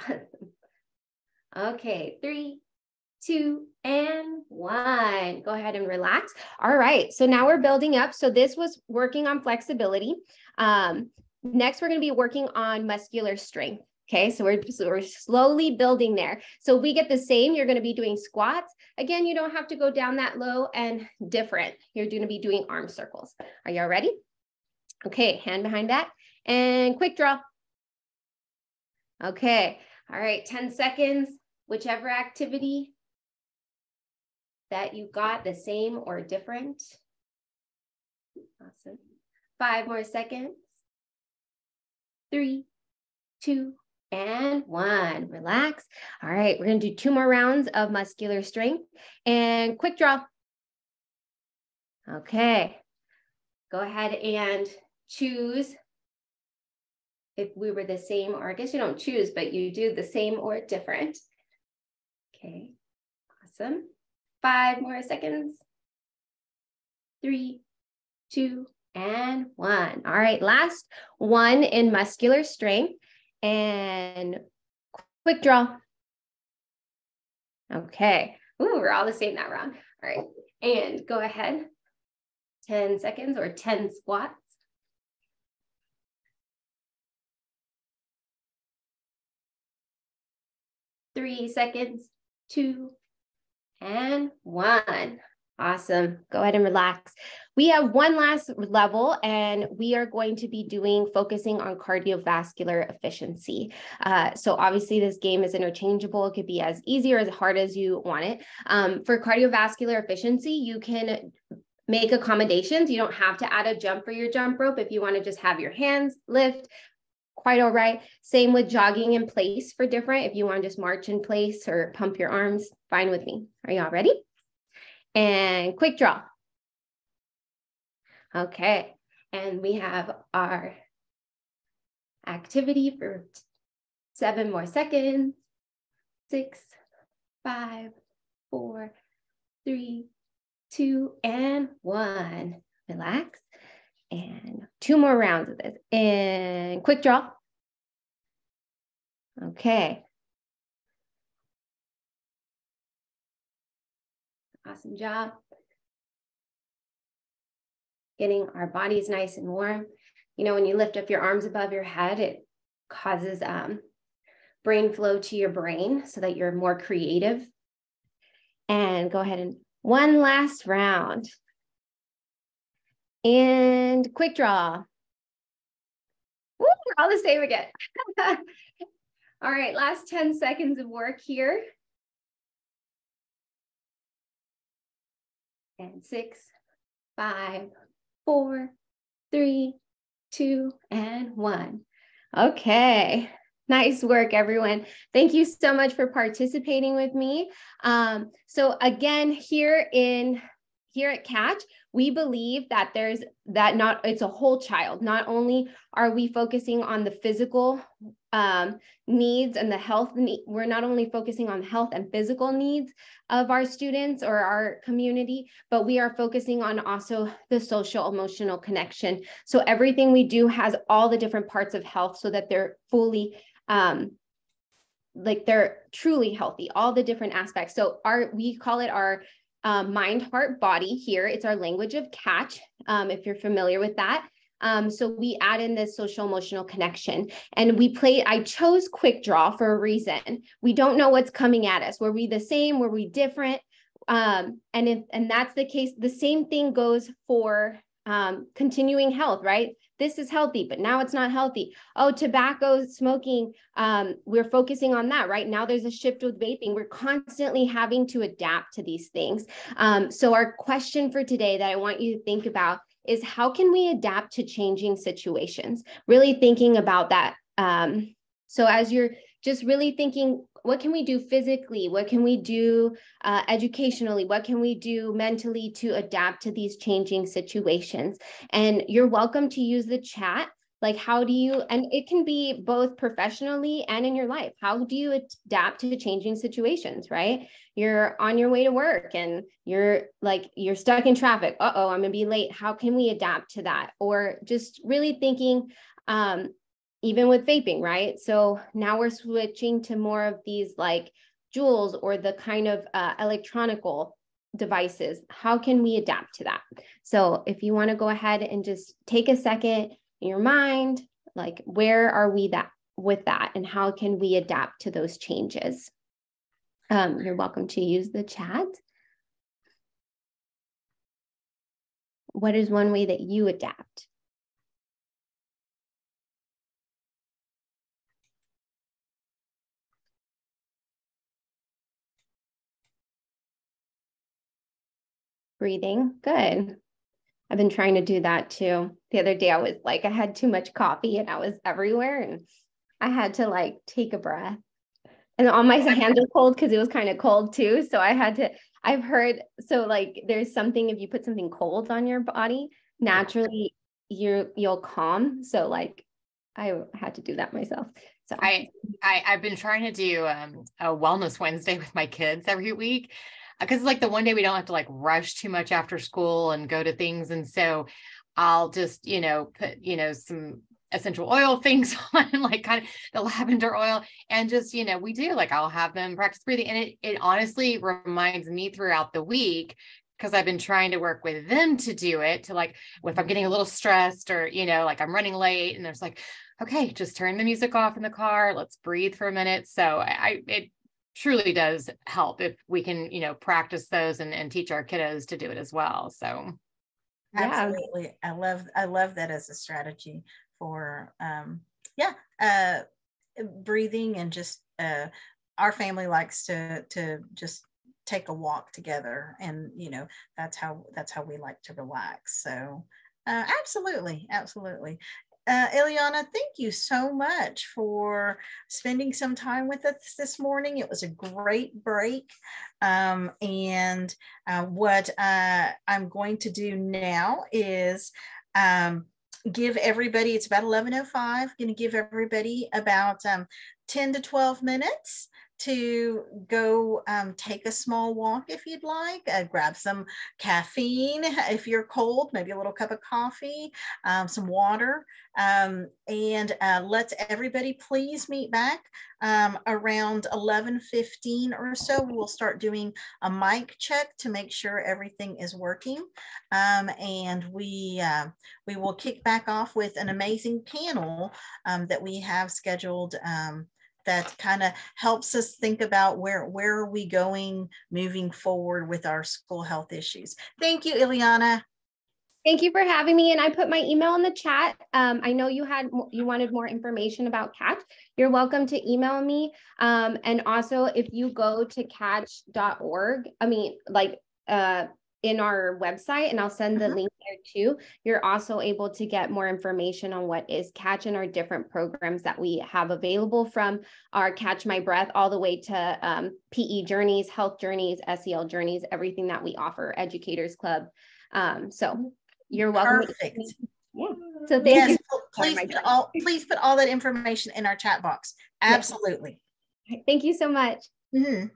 okay, three, two, and one. Go ahead and relax. All right, so now we're building up. So this was working on flexibility. Um, next, we're gonna be working on muscular strength. Okay, so we're, so we're slowly building there. So we get the same, you're gonna be doing squats. Again, you don't have to go down that low and different. You're gonna be doing arm circles. Are y'all ready? Okay, hand behind back and quick draw. Okay, all right, 10 seconds, whichever activity that you got, the same or different. Awesome. Five more seconds. Three, two, and one. Relax. All right, we're going to do two more rounds of muscular strength and quick draw. Okay, go ahead and choose if we were the same, or I guess you don't choose, but you do the same or different. Okay, awesome. Five more seconds. Three, two, and one. All right, last one in muscular strength and quick draw. Okay. Ooh, we're all the same that round. All right. And go ahead. 10 seconds or 10 squats. Three seconds, two, and one. Awesome. Go ahead and relax. We have one last level, and we are going to be doing focusing on cardiovascular efficiency. Uh, so, obviously, this game is interchangeable. It could be as easy or as hard as you want it. Um, for cardiovascular efficiency, you can make accommodations. You don't have to add a jump for your jump rope if you want to just have your hands lift. Quite all right. Same with jogging in place for different. If you want to just march in place or pump your arms, fine with me. Are y'all ready? and quick draw. Okay, and we have our activity for seven more seconds. Six, five, four, three, two, and one. Relax. And two more rounds of this. And quick draw. Okay. Awesome job. Getting our bodies nice and warm. You know, when you lift up your arms above your head, it causes um, brain flow to your brain so that you're more creative. And go ahead and one last round. And quick draw. Woo, we're all the same again. all right, last 10 seconds of work here. And six, five, four, three, two, and one. Okay. Nice work, everyone. Thank you so much for participating with me. Um, so again, here in here at CATCH, we believe that there's that not it's a whole child. Not only are we focusing on the physical um, needs and the health we're not only focusing on health and physical needs of our students or our community, but we are focusing on also the social emotional connection. So everything we do has all the different parts of health so that they're fully um, like they're truly healthy, all the different aspects. So our we call it our um, mind, heart, body here. It's our language of CATCH, um, if you're familiar with that. Um, so we add in this social emotional connection and we play, I chose quick draw for a reason. We don't know what's coming at us. Were we the same? Were we different? Um, and if, and that's the case, the same thing goes for um, continuing health, right? This is healthy, but now it's not healthy. Oh, tobacco, smoking, um, we're focusing on that, right? Now there's a shift with vaping. We're constantly having to adapt to these things. Um, so, our question for today that I want you to think about is how can we adapt to changing situations? Really thinking about that. Um, so, as you're just really thinking what can we do physically? What can we do uh, educationally? What can we do mentally to adapt to these changing situations? And you're welcome to use the chat. Like how do you and it can be both professionally and in your life. How do you adapt to changing situations right? You're on your way to work and you're like you're stuck in traffic. Uh-oh i'm gonna be late. How can we adapt to that? Or just really thinking um, even with vaping, right? So now we're switching to more of these like Juuls or the kind of uh, electronical devices. How can we adapt to that? So if you want to go ahead and just take a second in your mind, like where are we that with that and how can we adapt to those changes? Um, you're welcome to use the chat. What is one way that you adapt? Breathing. Good. I've been trying to do that too. The other day I was like, I had too much coffee and I was everywhere and I had to like take a breath. And all my hands are cold because it was kind of cold too. So I had to, I've heard, so like there's something, if you put something cold on your body, naturally you you'll calm. So like I had to do that myself. So I, I I've been trying to do um, a wellness Wednesday with my kids every week because it's like the one day we don't have to like rush too much after school and go to things. And so I'll just, you know, put, you know, some essential oil things on, like kind of the lavender oil. And just, you know, we do like I'll have them practice breathing. And it it honestly reminds me throughout the week because I've been trying to work with them to do it to like if I'm getting a little stressed or you know like I'm running late and there's like okay just turn the music off in the car let's breathe for a minute so I it truly does help if we can, you know, practice those and, and teach our kiddos to do it as well. So absolutely. I love I love that as a strategy for um yeah, uh breathing and just uh our family likes to to just take a walk together and you know that's how that's how we like to relax so uh, absolutely absolutely uh, Ileana, thank you so much for spending some time with us this morning. It was a great break. Um, and uh, what uh, I'm going to do now is um, give everybody, it's about 11.05, going to give everybody about um, 10 to 12 minutes to go um, take a small walk if you'd like, uh, grab some caffeine if you're cold, maybe a little cup of coffee, um, some water, um, and uh, let's everybody please meet back um, around 11.15 or so. We'll start doing a mic check to make sure everything is working. Um, and we, uh, we will kick back off with an amazing panel um, that we have scheduled um, that kind of helps us think about where where are we going moving forward with our school health issues. Thank you, Ileana. Thank you for having me. And I put my email in the chat. Um, I know you had you wanted more information about CATCH. You're welcome to email me. Um, and also, if you go to catch.org, I mean, like uh, in our website, and I'll send the uh-huh. link there too. You're also able to get more information on what is CATCH and our different programs that we have available from our CATCH My Breath all the way to um, PE journeys, health journeys, SEL journeys, everything that we offer, Educators Club. Um, so you're welcome. Perfect. Yeah. So thank yes, you. Please put all please put all that information in our chat box. Absolutely. Yes. Thank you so much. Mm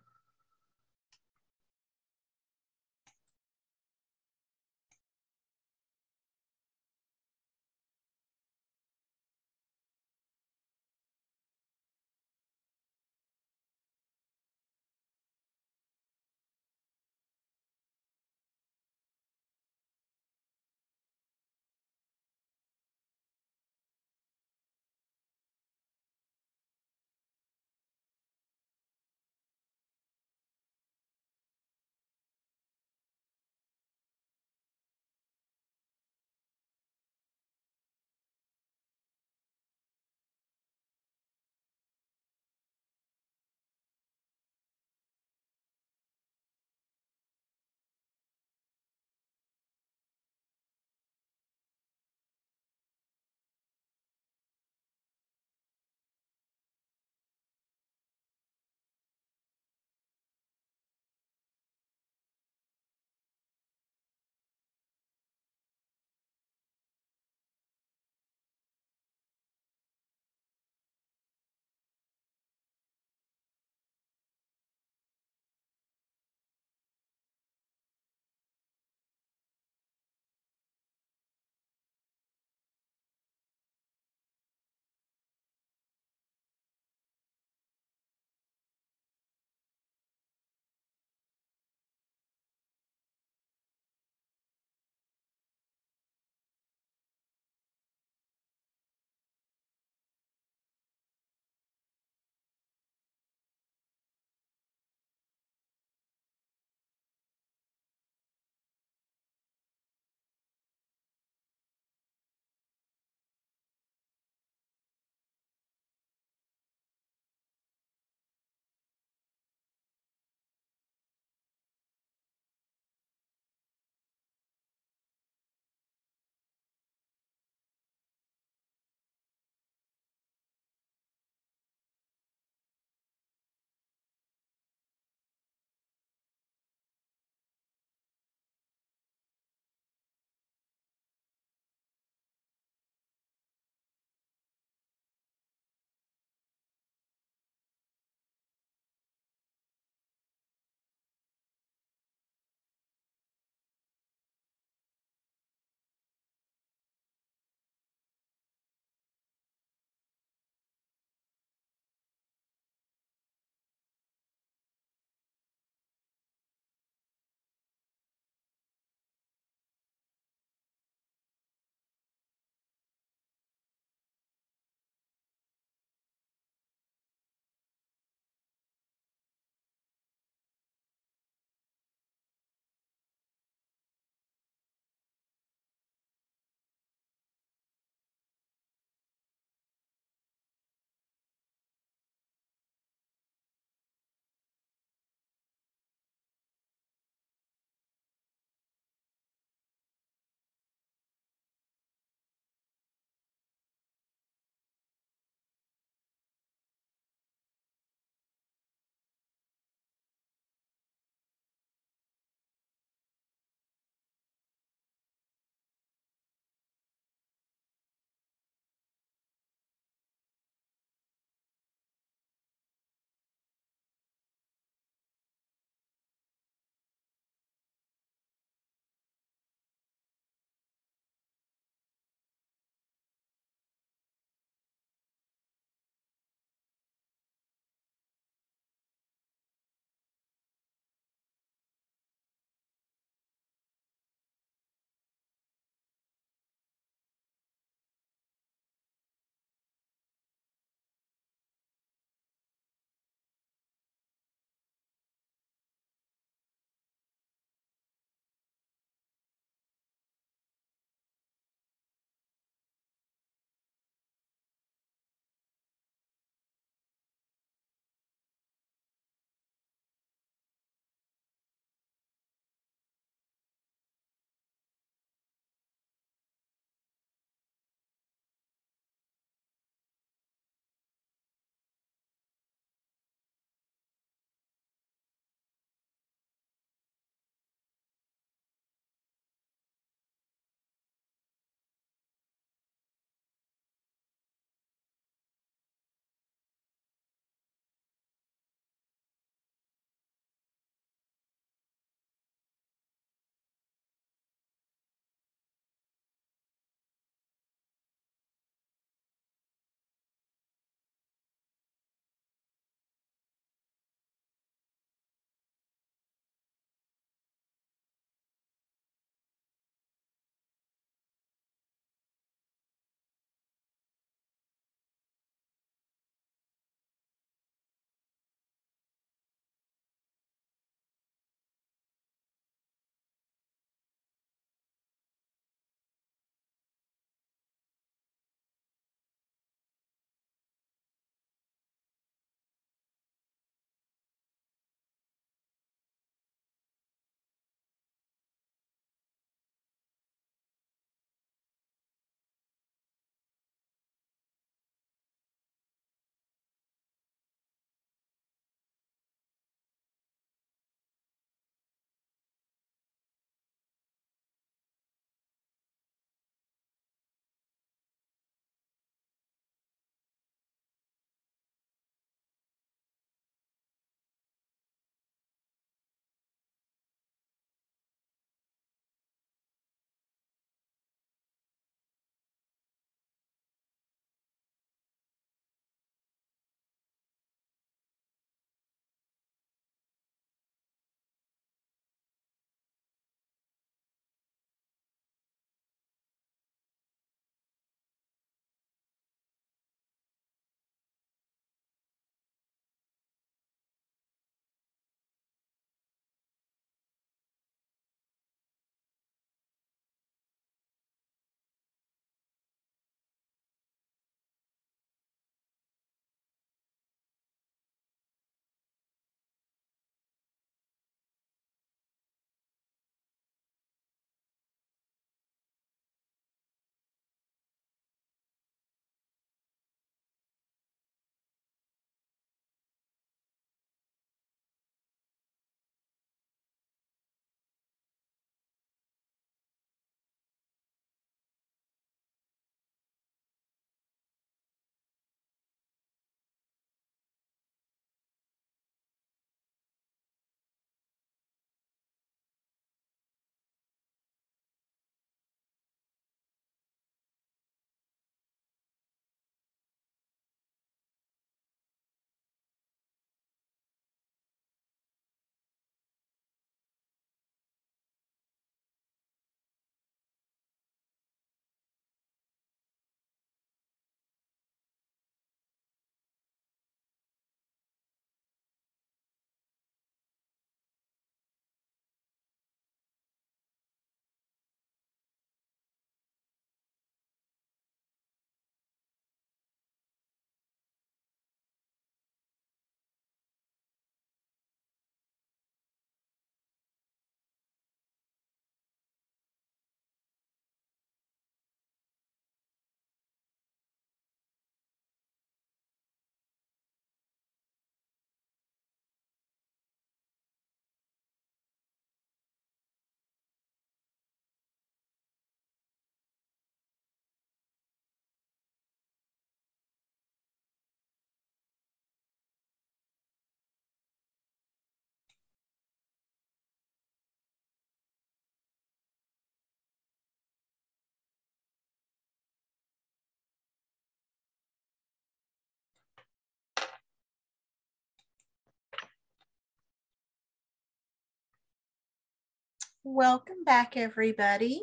Welcome back, everybody.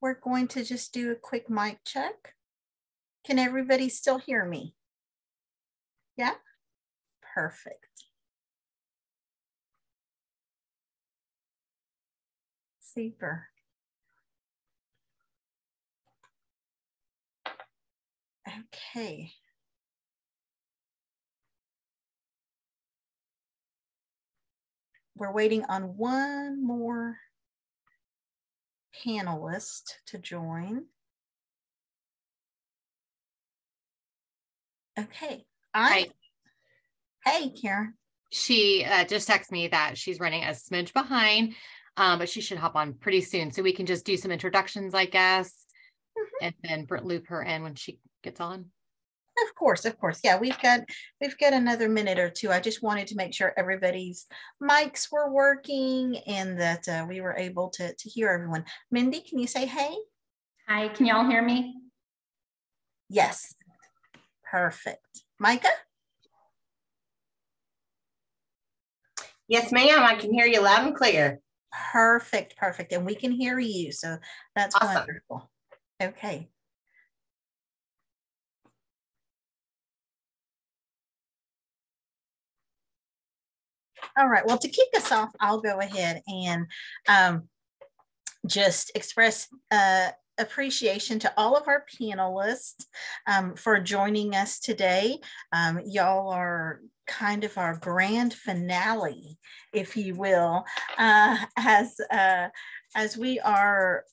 We're going to just do a quick mic check. Can everybody still hear me? Yeah? Perfect. Super. Okay. We're waiting on one more panelist to join. Okay. I, Hey, Karen. She uh, just texted me that she's running a smidge behind, um, but she should hop on pretty soon. So we can just do some introductions, I guess, mm-hmm. and then loop her in when she gets on. Of course, of course. Yeah, we've got we've got another minute or two. I just wanted to make sure everybody's mics were working and that uh, we were able to to hear everyone. Mindy, can you say hey? Hi, can y'all hear me? Yes. Perfect. Micah? Yes, ma'am. I can hear you loud and clear. Perfect, perfect. And we can hear you. So that's awesome. wonderful. Okay. All right. Well, to kick us off, I'll go ahead and um, just express uh, appreciation to all of our panelists um, for joining us today. Um, y'all are kind of our grand finale, if you will, uh, as uh, as we are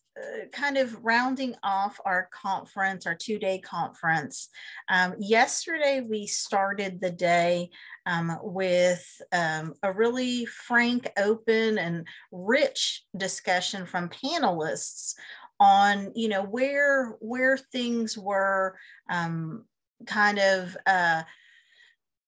kind of rounding off our conference, our two day conference. Um, yesterday, we started the day um, with um, a really frank, open, and rich discussion from panelists on, you know, where where things were um, kind of uh,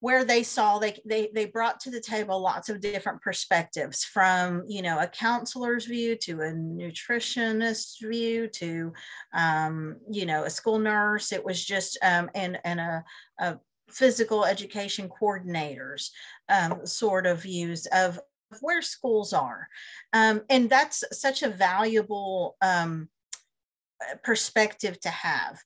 where they saw they, they they brought to the table lots of different perspectives from you know a counselor's view to a nutritionist view to um, you know a school nurse. It was just um, and and a, a physical education coordinators um, sort of views of where schools are. Um, and that's such a valuable um, perspective to have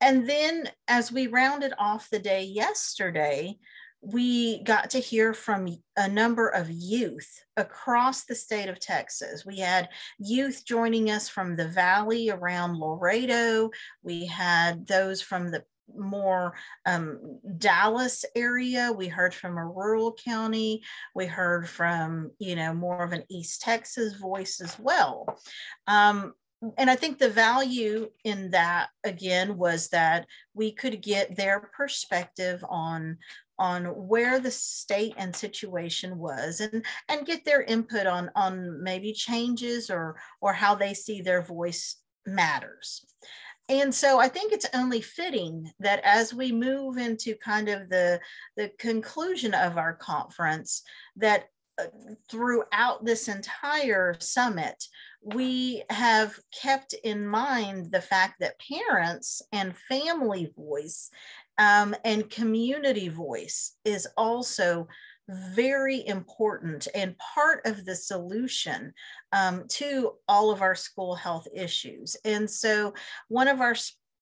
and then as we rounded off the day yesterday, we got to hear from a number of youth across the state of Texas. We had youth joining us from the valley around Laredo. We had those from the more um, Dallas area. We heard from a rural county. We heard from, you know, more of an East Texas voice as well. Um, and I think the value in that again was that we could get their perspective on on where the state and situation was and and get their input on on maybe changes or or how they see their voice matters. And so I think it's only fitting that as we move into kind of the the conclusion of our conference that throughout this entire summit we have kept in mind the fact that parents and family voice um, and community voice is also very important and part of the solution um, to all of our school health issues. And so, one of our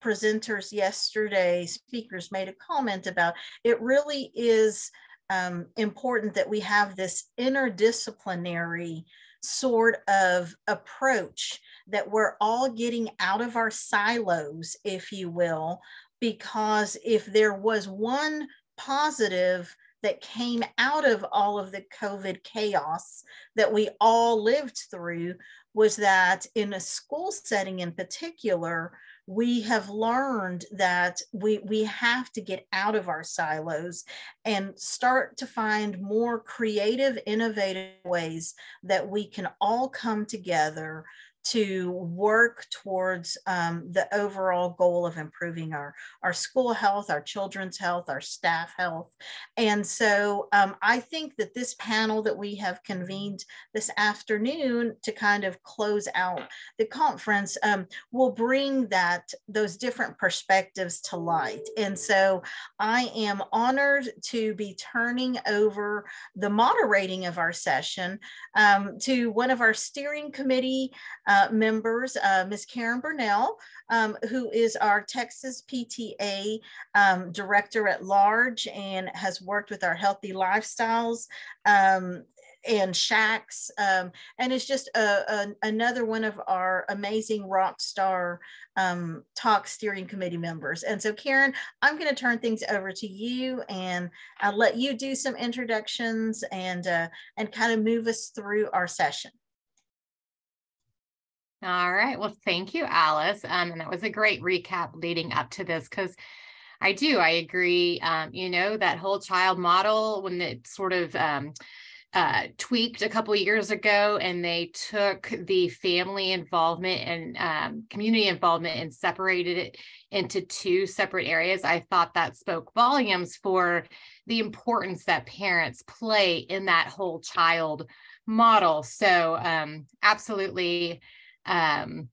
presenters yesterday, speakers, made a comment about it really is um, important that we have this interdisciplinary sort of approach that we're all getting out of our silos, if you will, because if there was one positive that came out of all of the COVID chaos that we all lived through was that in a school setting in particular, we have learned that we, we have to get out of our silos and start to find more creative, innovative ways that we can all come together to work towards um, the overall goal of improving our, our school health, our children's health, our staff health. And so um, I think that this panel that we have convened this afternoon to kind of close out the conference um, will bring that those different perspectives to light. And so I am honored to be turning over the moderating of our session um, to one of our steering committee uh, members, uh, Ms. Karen Burnell, um, who is our Texas PTA um, director at large and has worked with our healthy lifestyles um, and SHACs um, and it's just a, a, another one of our amazing rock star um, talk steering committee members and so karen i'm going to turn things over to you and i'll let you do some introductions and uh, and kind of move us through our session all right. Well, thank you, Alice. Um, and that was a great recap leading up to this because I do, I agree. Um, you know, that whole child model, when it sort of um, uh, tweaked a couple years ago and they took the family involvement and um, community involvement and separated it into two separate areas. I thought that spoke volumes for the importance that parents play in that whole child model. So, um, absolutely um,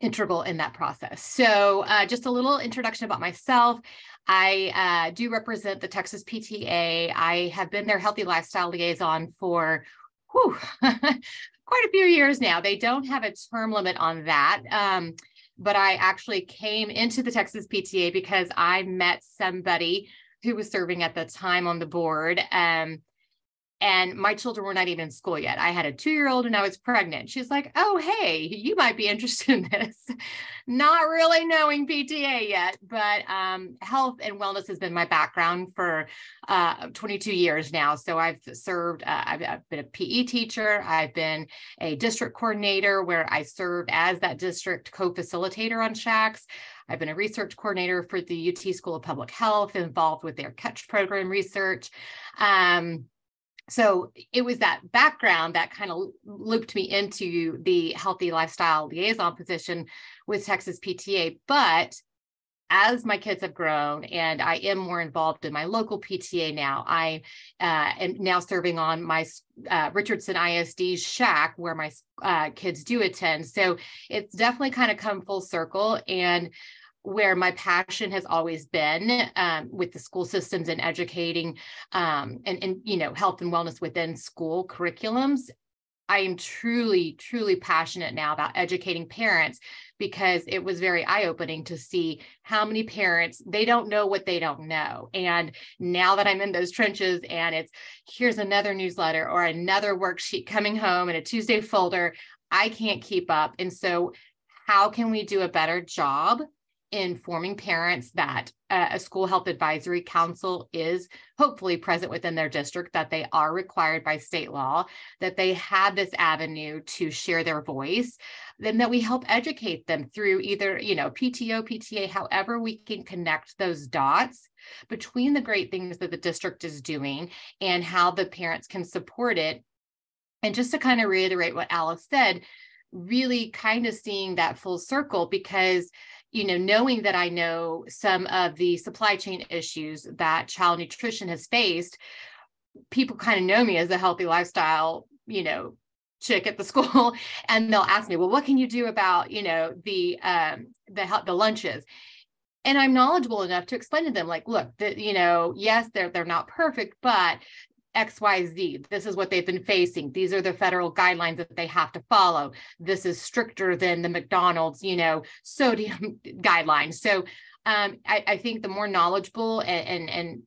integral in that process. So, uh, just a little introduction about myself. I uh, do represent the Texas PTA. I have been their healthy lifestyle liaison for whew, quite a few years now. They don't have a term limit on that. Um, but I actually came into the Texas PTA because I met somebody who was serving at the time on the board. Um, and my children were not even in school yet. I had a two year old and I was pregnant. She's like, Oh, hey, you might be interested in this. not really knowing PTA yet, but um, health and wellness has been my background for uh, 22 years now. So I've served, uh, I've, I've, been a PE teacher, I've been a district coordinator where I served as that district co facilitator on SHACs. I've been a research coordinator for the UT School of Public Health, involved with their CATCH program research. Um, so it was that background that kind of looped me into the healthy lifestyle liaison position with Texas PTA. But as my kids have grown and I am more involved in my local PTA now, I uh, am now serving on my uh, Richardson ISD SHAC where my uh, kids do attend. So it's definitely kind of come full circle. And where my passion has always been um, with the school systems and educating um, and, and you know health and wellness within school curriculums i am truly truly passionate now about educating parents because it was very eye-opening to see how many parents they don't know what they don't know. And now that i'm in those trenches and it's here's another newsletter or another worksheet coming home in a tuesday folder i can't keep up. And so how can we do a better job informing parents that a school health advisory council is hopefully present within their district, that they are required by state law, that they have this avenue to share their voice, then that we help educate them through either, you know, PTO, PTA, however we can connect those dots between the great things that the district is doing and how the parents can support it. And just to kind of reiterate what Alice said, really kind of seeing that full circle because you know, knowing that I know some of the supply chain issues that child nutrition has faced, people kind of know me as a healthy lifestyle, you know, chick at the school, and they'll ask me, "Well, what can you do about, you know, the um, the the lunches?" And I'm knowledgeable enough to explain to them, like, look, that you know, yes, they're they're not perfect, but XYZ. This is what they've been facing. These are the federal guidelines that they have to follow. This is stricter than the McDonald's, you know, sodium guidelines. So um, I, I, think the more knowledgeable and, and, and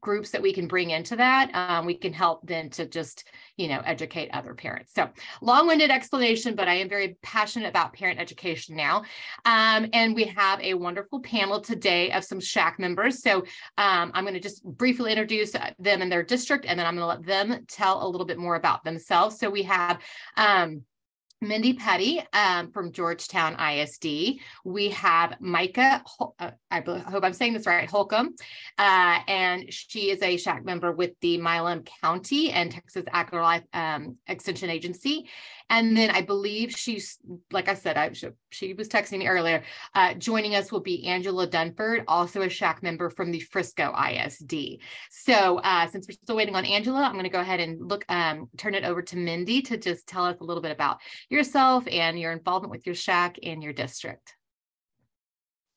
groups that we can bring into that, um, we can help then to just, you know, educate other parents. So long-winded explanation, but I am very passionate about parent education now. Um, and we have a wonderful panel today of some SHAC members. So um, I'm going to just briefly introduce them and their district, and then I'm going to let them tell a little bit more about themselves. So we have um, Mindy Petty um, from Georgetown ISD. We have Micah, uh, I hope I'm saying this right, Holcombe, uh, and she is a SHAC member with the Milam County and Texas AgriLife um, Extension Agency. And then I believe she's, like I said, I, she was texting me earlier. Uh, joining us will be Angela Dunford, also a SHAC member from the Frisco ISD. So uh, since we're still waiting on Angela, I'm going to go ahead and look, um, turn it over to Mindy to just tell us a little bit about yourself and your involvement with your SHAC and your district.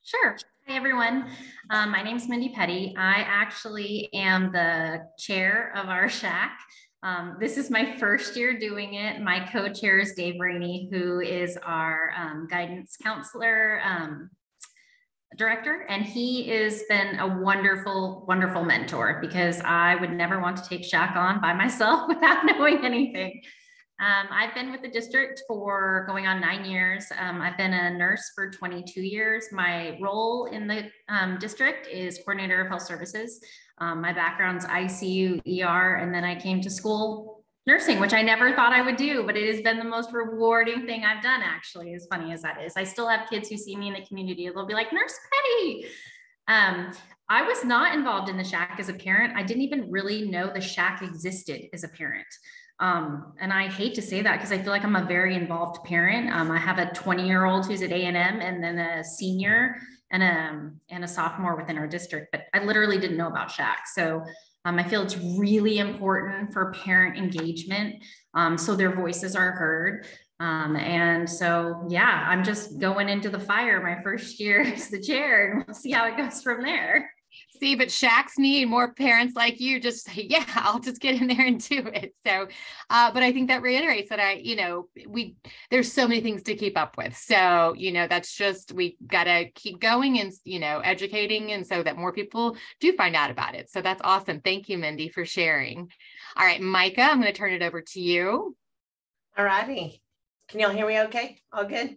Sure. Hi, everyone. Um, my name is Mindy Petty. I actually am the chair of our SHAC. Um, this is my first year doing it. My co-chair is Dave Rainey, who is our um, guidance counselor um, director, and he has been a wonderful, wonderful mentor because I would never want to take SHAC on by myself without knowing anything. Um, I've been with the district for going on nine years. Um, I've been a nurse for 22 years. My role in the um, district is coordinator of health services. Um, my background's ICU, ER, and then I came to school nursing, which I never thought I would do, but it has been the most rewarding thing I've done, actually, as funny as that is. I still have kids who see me in the community, they'll be like, Nurse Petty. Um, I was not involved in the SHAC as a parent. I didn't even really know the SHAC existed as a parent. Um, and I hate to say that because I feel like I'm a very involved parent. Um, I have a 20 year old who's at A&M and then a senior and a, and a sophomore within our district, but I literally didn't know about SHAC. So um, I feel it's really important for parent engagement um, so their voices are heard. Um, and so, yeah, I'm just going into the fire my first year as the chair and we'll see how it goes from there. See, but SHACs need more parents like you. Just say, yeah, I'll just get in there and do it. So, uh, but I think that reiterates that I, you know, we there's so many things to keep up with. So, you know, that's just we got to keep going and you know educating, and so that more people do find out about it. So that's awesome. Thank you, Mindy, for sharing. All right, Micah, I'm going to turn it over to you. All righty. Can y'all hear me? Okay, all good.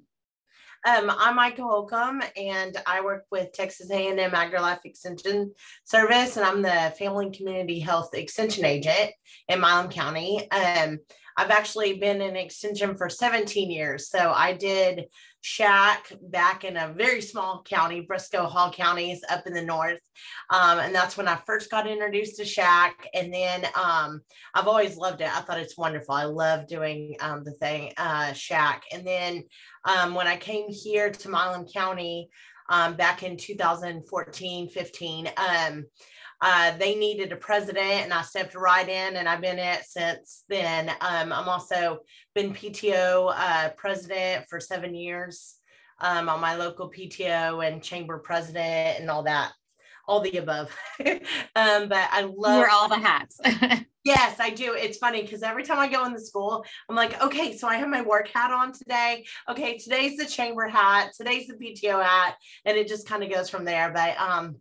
Um, I'm Micah Holcombe, and I work with Texas A&M AgriLife Extension Service, and I'm the Family and Community Health Extension Agent in Milam County. Um, I've actually been in extension for 17 years. So I did SHAC back in a very small county, Briscoe Hall counties up in the north. Um, and that's when I first got introduced to SHAC. And then um, I've always loved it. I thought it's wonderful. I love doing um, the thing, uh, SHAC. And then um, when I came here to Milam County um, back in 2014, 15, um, uh, they needed a president and I stepped right in and I've been it since then. Um, I'm also been PTO uh, president for seven years um, on my local PTO and chamber president and all that, all the above. um, but I love Wear all the hats. Yes, I do. It's funny because every time I go in the school, I'm like, okay, so I have my work hat on today. Okay, today's the chamber hat, today's the PTO hat, and it just kind of goes from there. But um,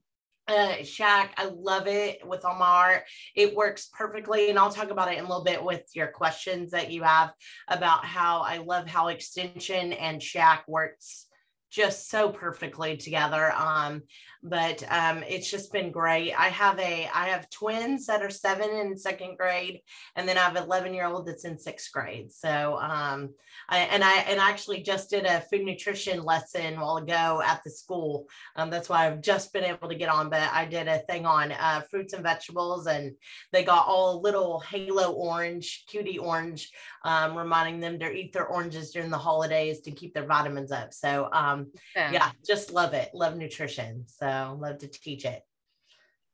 uh, SHAC, I love it with all my heart. It works perfectly, and I'll talk about it in a little bit with your questions that you have about how I love how extension and SHAC works just so perfectly together. Um, but um, it's just been great. I have a I have twins that are seven in second grade, and then I have an 11 year old that's in sixth grade. So um, I, and I and I actually just did a food nutrition lesson while ago at the school. Um, that's why I've just been able to get on. But I did a thing on uh, fruits and vegetables, and they got all little halo orange, cutie orange, um, reminding them to eat their oranges during the holidays to keep their vitamins up. So um, yeah. yeah, just love it. Love nutrition. So love to teach it,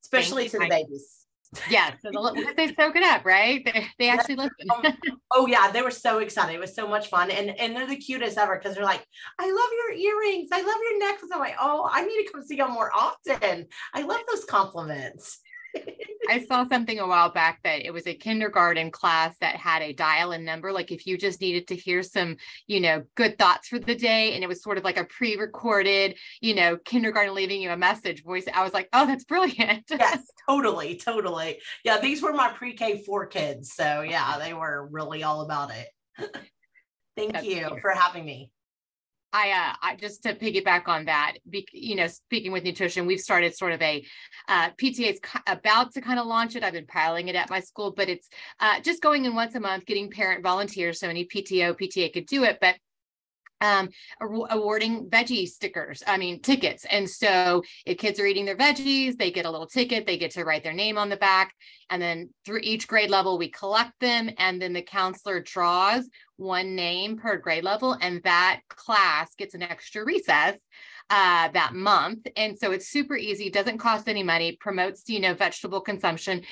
especially to the babies. Yeah, so they soak it up, right? They, they actually listen. oh, oh yeah, they were so excited. It was so much fun, and and they're the cutest ever because they're like, "I love your earrings. I love your necklace." I'm like, "Oh, I need to come see you more often." I love those compliments. I saw something a while back that it was a kindergarten class that had a dial in number. Like if you just needed to hear some, you know, good thoughts for the day, and it was sort of like a pre recorded, you know, kindergarten leaving you a message voice. I was like, oh, that's brilliant. yes, totally. Totally. Yeah. These were my pre K four kids. So yeah, they were really all about it. Thank that's you for having me. I, uh, I just to piggyback on that, be, you know, speaking with nutrition, we've started sort of a uh, PTA is about to kind of launch it. I've been piling it at my school, but it's uh, just going in once a month, getting parent volunteers. So any PTO, PTA could do it, but um, awarding veggie stickers, I mean, tickets. And so if kids are eating their veggies, they get a little ticket, they get to write their name on the back. And then through each grade level, we collect them. And then the counselor draws one name per grade level, and that class gets an extra recess uh, that month. And so it's super easy, doesn't cost any money, promotes, you know, vegetable consumption.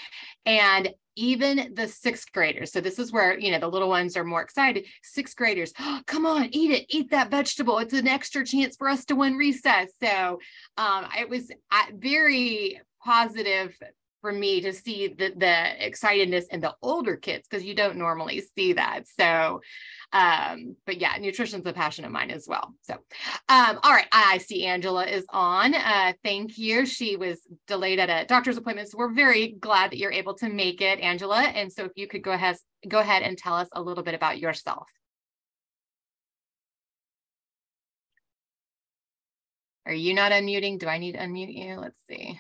And even the sixth graders. So this is where, you know, the little ones are more excited. Sixth graders, oh, come on, eat it, eat that vegetable. It's an extra chance for us to win recess. So um, it was very positive for me to see the, the excitedness in the older kids because you don't normally see that. So, um, but yeah, nutrition's a passion of mine as well. So, um, all right, I see Angela is on. Uh, thank you. She was delayed at a doctor's appointment, so we're very glad that you're able to make it, Angela. And so, if you could go ahead, go ahead and tell us a little bit about yourself. Are you not unmuting? Do I need to unmute you? Let's see.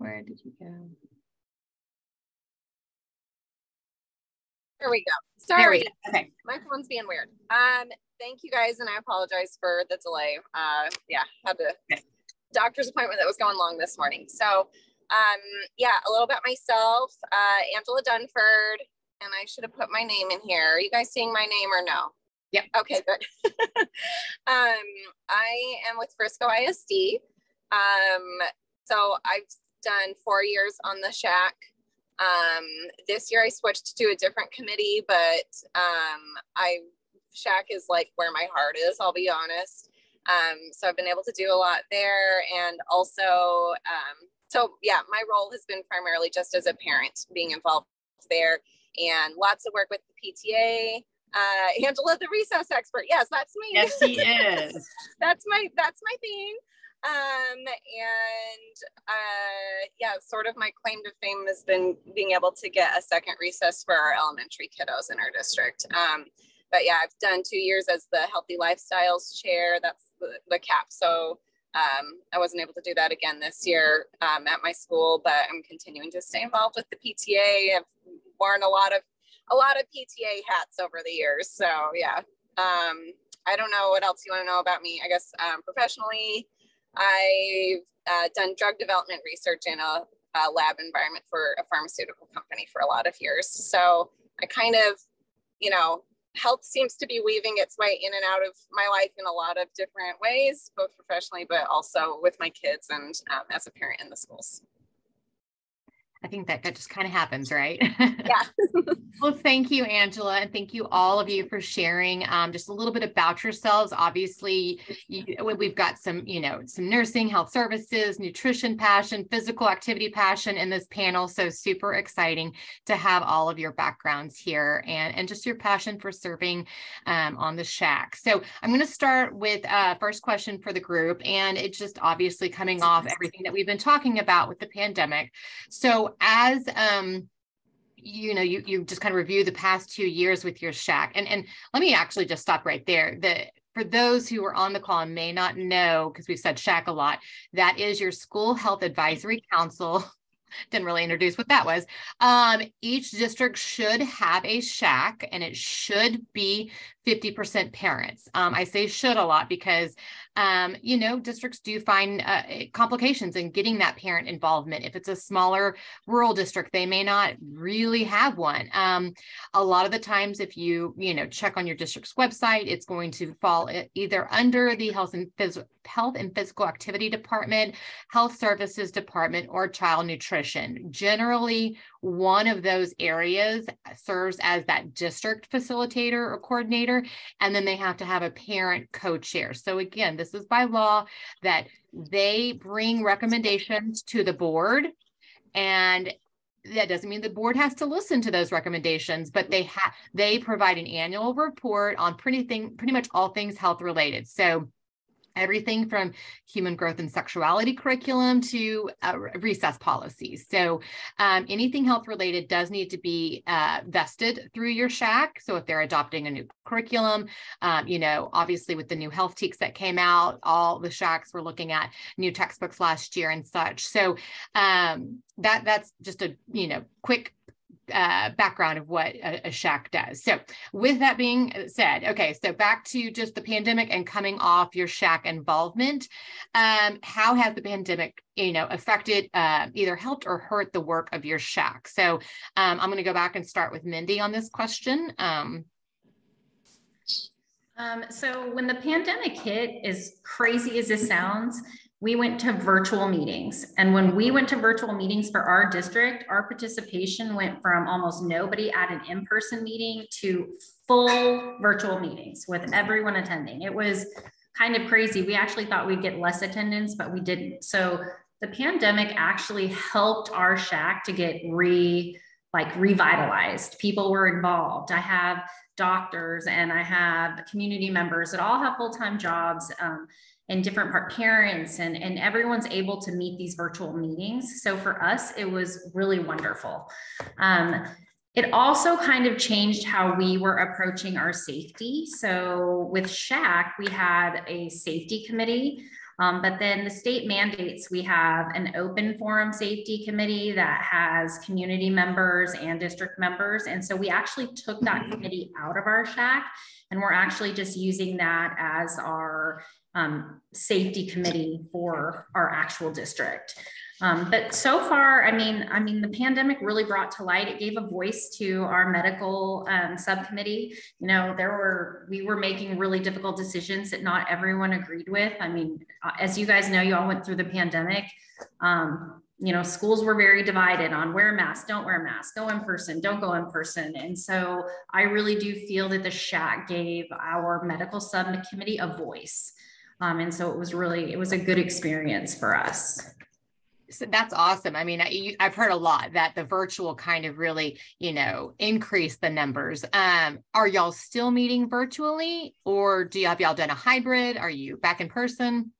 Where did you go? There we go. Sorry. We go. Okay. My phone's being weird. Um, thank you guys, and I apologize for the delay. Uh, yeah, had a doctor's appointment that was going long this morning. So, um, yeah, a little about myself. Uh, Angela Dunford, and I should have put my name in here. Are you guys seeing my name or no? Yep. Okay, good. um, I am with Frisco ISD. Um, so I've done four years on the SHAC. Um, this year I switched to a different committee, but um, I SHAC is like where my heart is. I'll be honest. Um, so I've been able to do a lot there, and also, um, so yeah, my role has been primarily just as a parent, being involved there, and lots of work with the PTA. Uh, Angela, the recess expert. Yes, that's me. Yes, she is. that's my that's my thing. Um, and uh, yeah, sort of my claim to fame has been being able to get a second recess for our elementary kiddos in our district. Um, but yeah, I've done two years as the healthy lifestyles chair. That's the, the cap. So um, I wasn't able to do that again this year um, at my school, but I'm continuing to stay involved with the PTA. I've worn a lot of a lot of PTA hats over the years. So yeah, um, I don't know what else you want to know about me. I guess um, professionally, I've uh, done drug development research in a, a, lab environment for a pharmaceutical company for a lot of years. So I kind of, you know, health seems to be weaving its way in and out of my life in a lot of different ways, both professionally, but also with my kids and um, as a parent in the schools. I think that that just kind of happens, right? Yeah. well, thank you, Angela, and thank you all of you for sharing um, just a little bit about yourselves. Obviously, you, we've got some, you know, some nursing, health services, nutrition passion, physical activity passion in this panel. So super exciting to have all of your backgrounds here and and just your passion for serving um, on the SHAC. So I'm going to start with uh, first question for the group, and it's just obviously coming off everything that we've been talking about with the pandemic. So as um, you know, you you just kind of review the past two years with your SHAC, and and let me actually just stop right there. The for those who are on the call and may not know, because we've said SHAC a lot, that is your school health advisory council didn't really introduce what that was. Um, each district should have a SHAC and it should be 50% parents. Um, I say should a lot because, um, you know, districts do find uh, complications in getting that parent involvement. If it's a smaller rural district, they may not really have one. Um, a lot of the times, if you, you know, check on your district's website, it's going to fall either under the health and phys- health and physical activity department, health services department, or child nutrition. Generally, one of those areas serves as that district facilitator or coordinator, and then they have to have a parent co-chair. So again, this is by law that they bring recommendations to the board and that doesn't mean the board has to listen to those recommendations but they have they provide an annual report on pretty thing pretty much all things health related so everything from human growth and sexuality curriculum to uh, recess policies. So um, anything health related does need to be uh, vested through your SHAC. So if they're adopting a new curriculum, um, you know, obviously with the new health TEKS that came out, all the SHACs were looking at new textbooks last year and such. So um, that that's just a, you know, quick uh, background of what a, a, SHAC does. So, with that being said, okay, so back to just the pandemic and coming off your SHAC involvement. Um, how has the pandemic, you know, affected, uh, either helped or hurt the work of your SHAC? So, um, I'm going to go back and start with Mindy on this question. Um, um, so when the pandemic hit, as crazy as this sounds, we went to virtual meetings. And when we went to virtual meetings for our district, our participation went from almost nobody at an in person meeting to full virtual meetings with everyone attending. It was kind of crazy. We actually thought we'd get less attendance, but we didn't. So the pandemic actually helped our SHAC to get re like revitalized. People were involved. I have doctors and I have community members that all have full-time jobs. Um, and different part parents and, and everyone's able to meet these virtual meetings. So for us, it was really wonderful. Um, it also kind of changed how we were approaching our safety. So with SHAC, we had a safety committee, um, but then the state mandates we have an open forum safety committee that has community members and district members. And so we actually took that committee out of our SHAC and we're actually just using that as our um, safety committee for our actual district. Um, but so far, I mean, I mean, the pandemic really brought to light. It gave a voice to our medical um, subcommittee. You know, there were we were making really difficult decisions that not everyone agreed with. I mean, uh, as you guys know, you all went through the pandemic. Um, you know, schools were very divided on wear a mask, don't wear a mask, go in person, don't go in person. And so I really do feel that the SHAC gave our medical subcommittee a voice. Um, and so it was really, it was a good experience for us. So that's awesome. I mean, I, have heard a lot that the virtual kind of really, you know, increase the numbers. Um, are y'all still meeting virtually or do you have y'all done a hybrid? Are you back in person?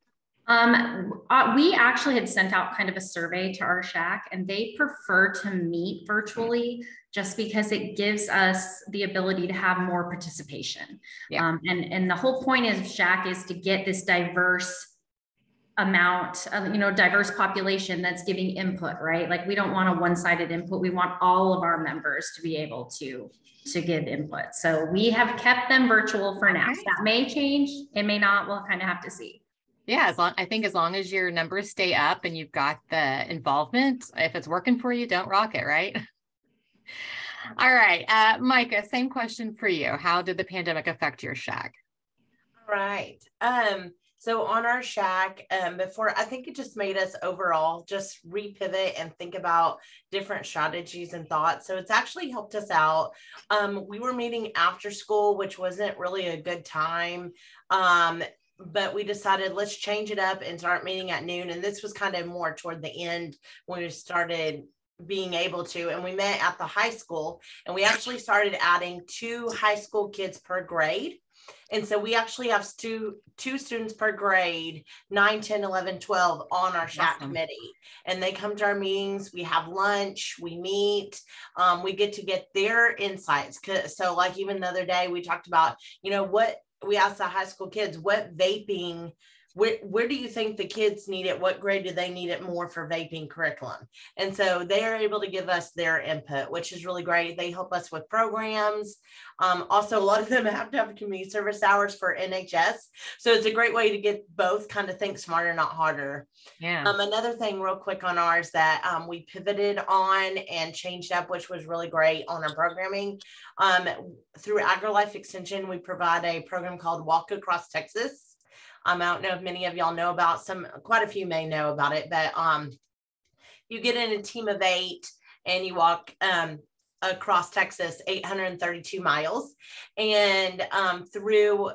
Um, uh, we actually had sent out kind of a survey to our SHAC and they prefer to meet virtually just because it gives us the ability to have more participation. Yeah. Um, and, and the whole point of SHAC is to get this diverse amount of, you know, diverse population that's giving input, right? Like we don't want a one-sided input. We want all of our members to be able to, to give input. So we have kept them virtual for now. Okay. That may change. It may not. We'll kind of have to see. Yeah, as long I think as long as your numbers stay up and you've got the involvement, if it's working for you, don't rock it, right? All right, uh, Micah, same question for you. How did the pandemic affect your SHAC? All right. Um, so on our SHAC, um, before I think it just made us overall just repivot and think about different strategies and thoughts. So it's actually helped us out. Um, we were meeting after school, which wasn't really a good time. Um, but we decided let's change it up and start meeting at noon. And this was kind of more toward the end when we started being able to and we met at the high school and we actually started adding two high school kids per grade and so we actually have two two students per grade 9 10 11 12 on our SHAC awesome. committee and they come to our meetings we have lunch we meet um, we get to get their insights so like even the other day we talked about you know what we asked the high school kids what vaping where, where do you think the kids need it? What grade do they need it more for vaping curriculum? And so they are able to give us their input which is really great. They help us with programs. Um, also a lot of them have to have community service hours for nhs so it's a great way to get both kind of think smarter not harder. Yeah. Um, another thing real quick on ours that um, we pivoted on and changed up which was really great on our programming. Um, through agrilife extension we provide a program called walk across texas um, I don't know if many of y'all know about some, quite a few may know about it, but um, you get in a team of eight and you walk um, across Texas, 832 miles. And um, through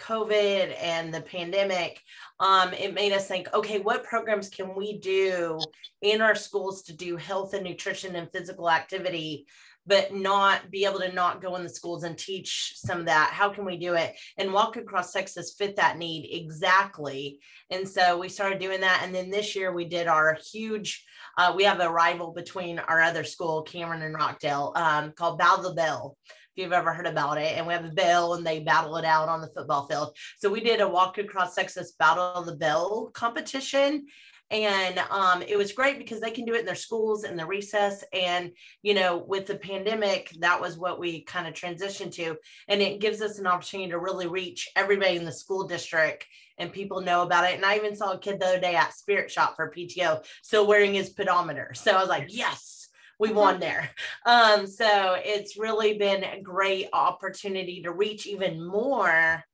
COVID and the pandemic, um, it made us think, okay, what programs can we do in our schools to do health and nutrition and physical activity but not be able to not go in the schools and teach some of that. How can we do it? And Walk Across Texas fit that need exactly. And so we started doing that. And then this year we did our huge, uh, we have a rival between our other school, Cameron and Rockdale, um, called Battle the Bell if you've ever heard about it. And we have a bell and they battle it out on the football field. So we did a walk across Texas Battle of the Bell competition and um, it was great because they can do it in their schools in the recess. And you know with the pandemic that was what we kind of transitioned to. And it gives us an opportunity to really reach everybody in the school district and people know about it. And i even saw a kid the other day at spirit shop for pto still wearing his pedometer. So i was like yes we won there. Um, so it's really been a great opportunity to reach even more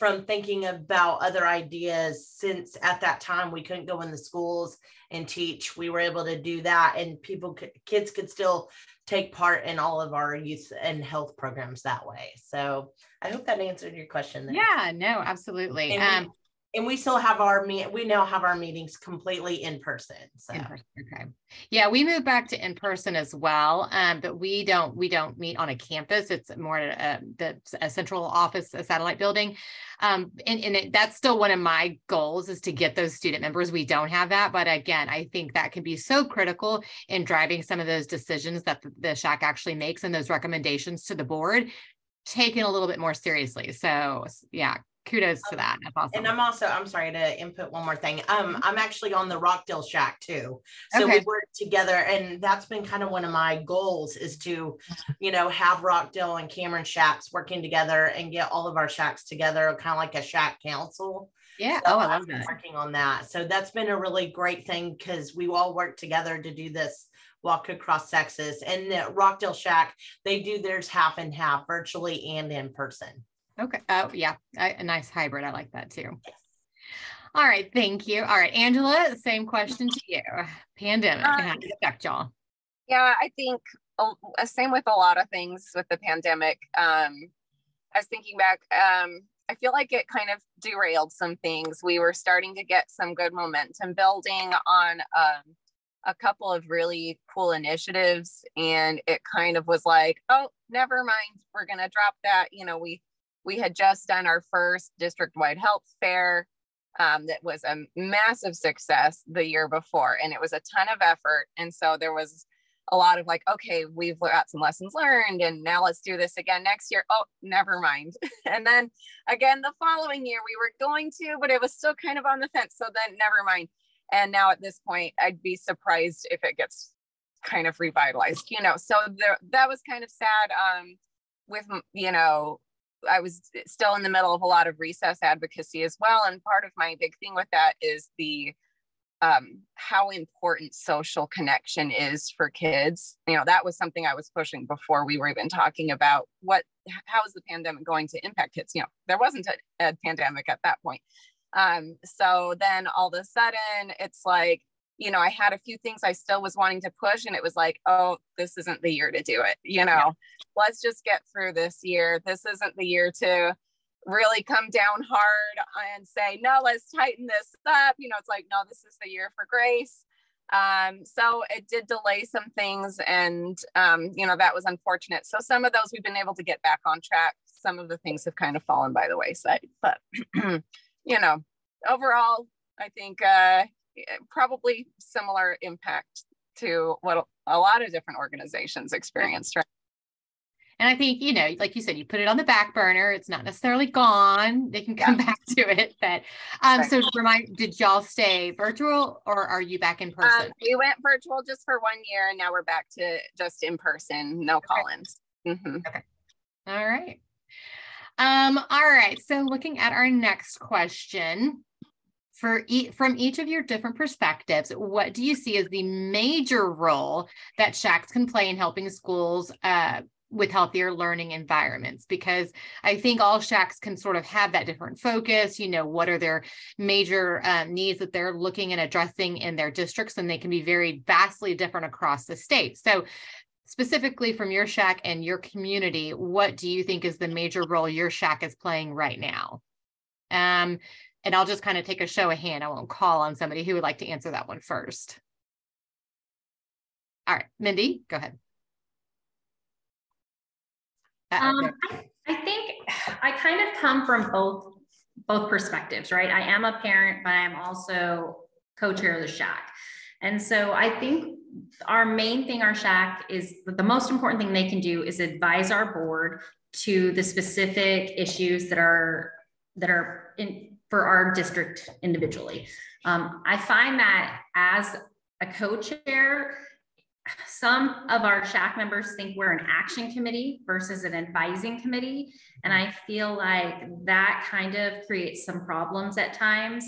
from thinking about other ideas since at that time we couldn't go in the schools and teach. We were able to do that and people could, kids could still take part in all of our youth and health programs that way. So i hope that answered your question there. yeah no absolutely. And um, and we still have our meet we now have our meetings completely in person so. In person, okay. Yeah we moved back to in person as well um, but we don't we don't meet on a campus. It's more a, the a central office a satellite building. Um, and, and it, that's still one of my goals is to get those student members. We don't have that but again i think that can be so critical in driving some of those decisions that the, the SHAC actually makes and those recommendations to the board taken a little bit more seriously. So yeah kudos to that. That's awesome. And I'm also, I'm sorry to input one more thing. Um, I'm actually on the Rockdale SHAC too. So okay. we work together and that's been kind of one of my goals is to, you know, have Rockdale and Cameron SHACs working together and get all of our SHACs together, kind of like a SHAC council. Yeah. So oh, I love that. Working on that. So that's been a really great thing because we all work together to do this walk across Texas. And the Rockdale SHAC, they do theirs half and half, virtually and in person. Okay. Oh, yeah. A, nice hybrid. I like that too. All right. Thank you. All right. Angela, same question to you. Pandemic. Um, how did affect y'all? Yeah, I think uh, same with a lot of things with the pandemic. Um, I was thinking back, um, I feel like it kind of derailed some things. We were starting to get some good momentum building on um, a couple of really cool initiatives, and it kind of was like, oh, never mind, we're going to drop that. You know, we we had just done our first district-wide health fair um, that was a massive success the year before, and it was a ton of effort. And so there was a lot of like, okay, we've got some lessons learned, and now let's do this again next year. Oh, never mind. and then again the following year, we were going to, but it was still kind of on the fence. So then never mind. And now at this point, I'd be surprised if it gets kind of revitalized, you know. So there, that was kind of sad. Um, with you know I was still in the middle of a lot of recess advocacy as well. And part of my big thing with that is the um, how important social connection is for kids. You know, that was something I was pushing before we were even talking about what, how is the pandemic going to impact kids? You know, there wasn't a, a pandemic at that point. Um, so then all of a sudden it's like, you know, I had a few things I still was wanting to push, and it was like, oh, this isn't the year to do it. You know, yeah. let's just get through this year. This isn't the year to really come down hard and say, no, let's tighten this up. You know, it's like, no, this is the year for grace. Um, so it did delay some things, and um, you know that was unfortunate. So some of those we've been able to get back on track. Some of the things have kind of fallen by the wayside, but you know, overall, I think uh, probably similar impact to what a lot of different organizations experienced, right? And I think, you know, like you said, you put it on the back burner. It's not necessarily gone. They can come yeah. back to it. But um, right. so remind, did y'all stay virtual or are you back in um, person? Um, we went virtual just for one year and now we're back to just in person, no okay. call-ins. Mm-hmm. Okay. All right. Um, all right. So looking at our next question, for e- from each of your different perspectives, what do you see as the major role that SHACs can play in helping schools uh, with healthier learning environments? Because I think all SHACs can sort of have that different focus. You know, what are their major um, needs that they're looking and addressing in their districts, and they can be very vastly different across the state. So, specifically from your SHAC and your community, what do you think is the major role your SHAC is playing right now? Um, and I'll just kind of take a show of hand. I won't call on somebody who would like to answer that one first. All right, Mindy, go ahead. Um, I, I think I kind of come from both both perspectives, right? I am a parent, but I'm also co-chair of the SHAC. And so I think our main thing, our SHAC, is the most important thing they can do is advise our board to the specific issues that are that are in, for our district individually. Um, I find that as a co-chair, some of our SHAC members think we're an action committee versus an advising committee. And I feel like that kind of creates some problems at times,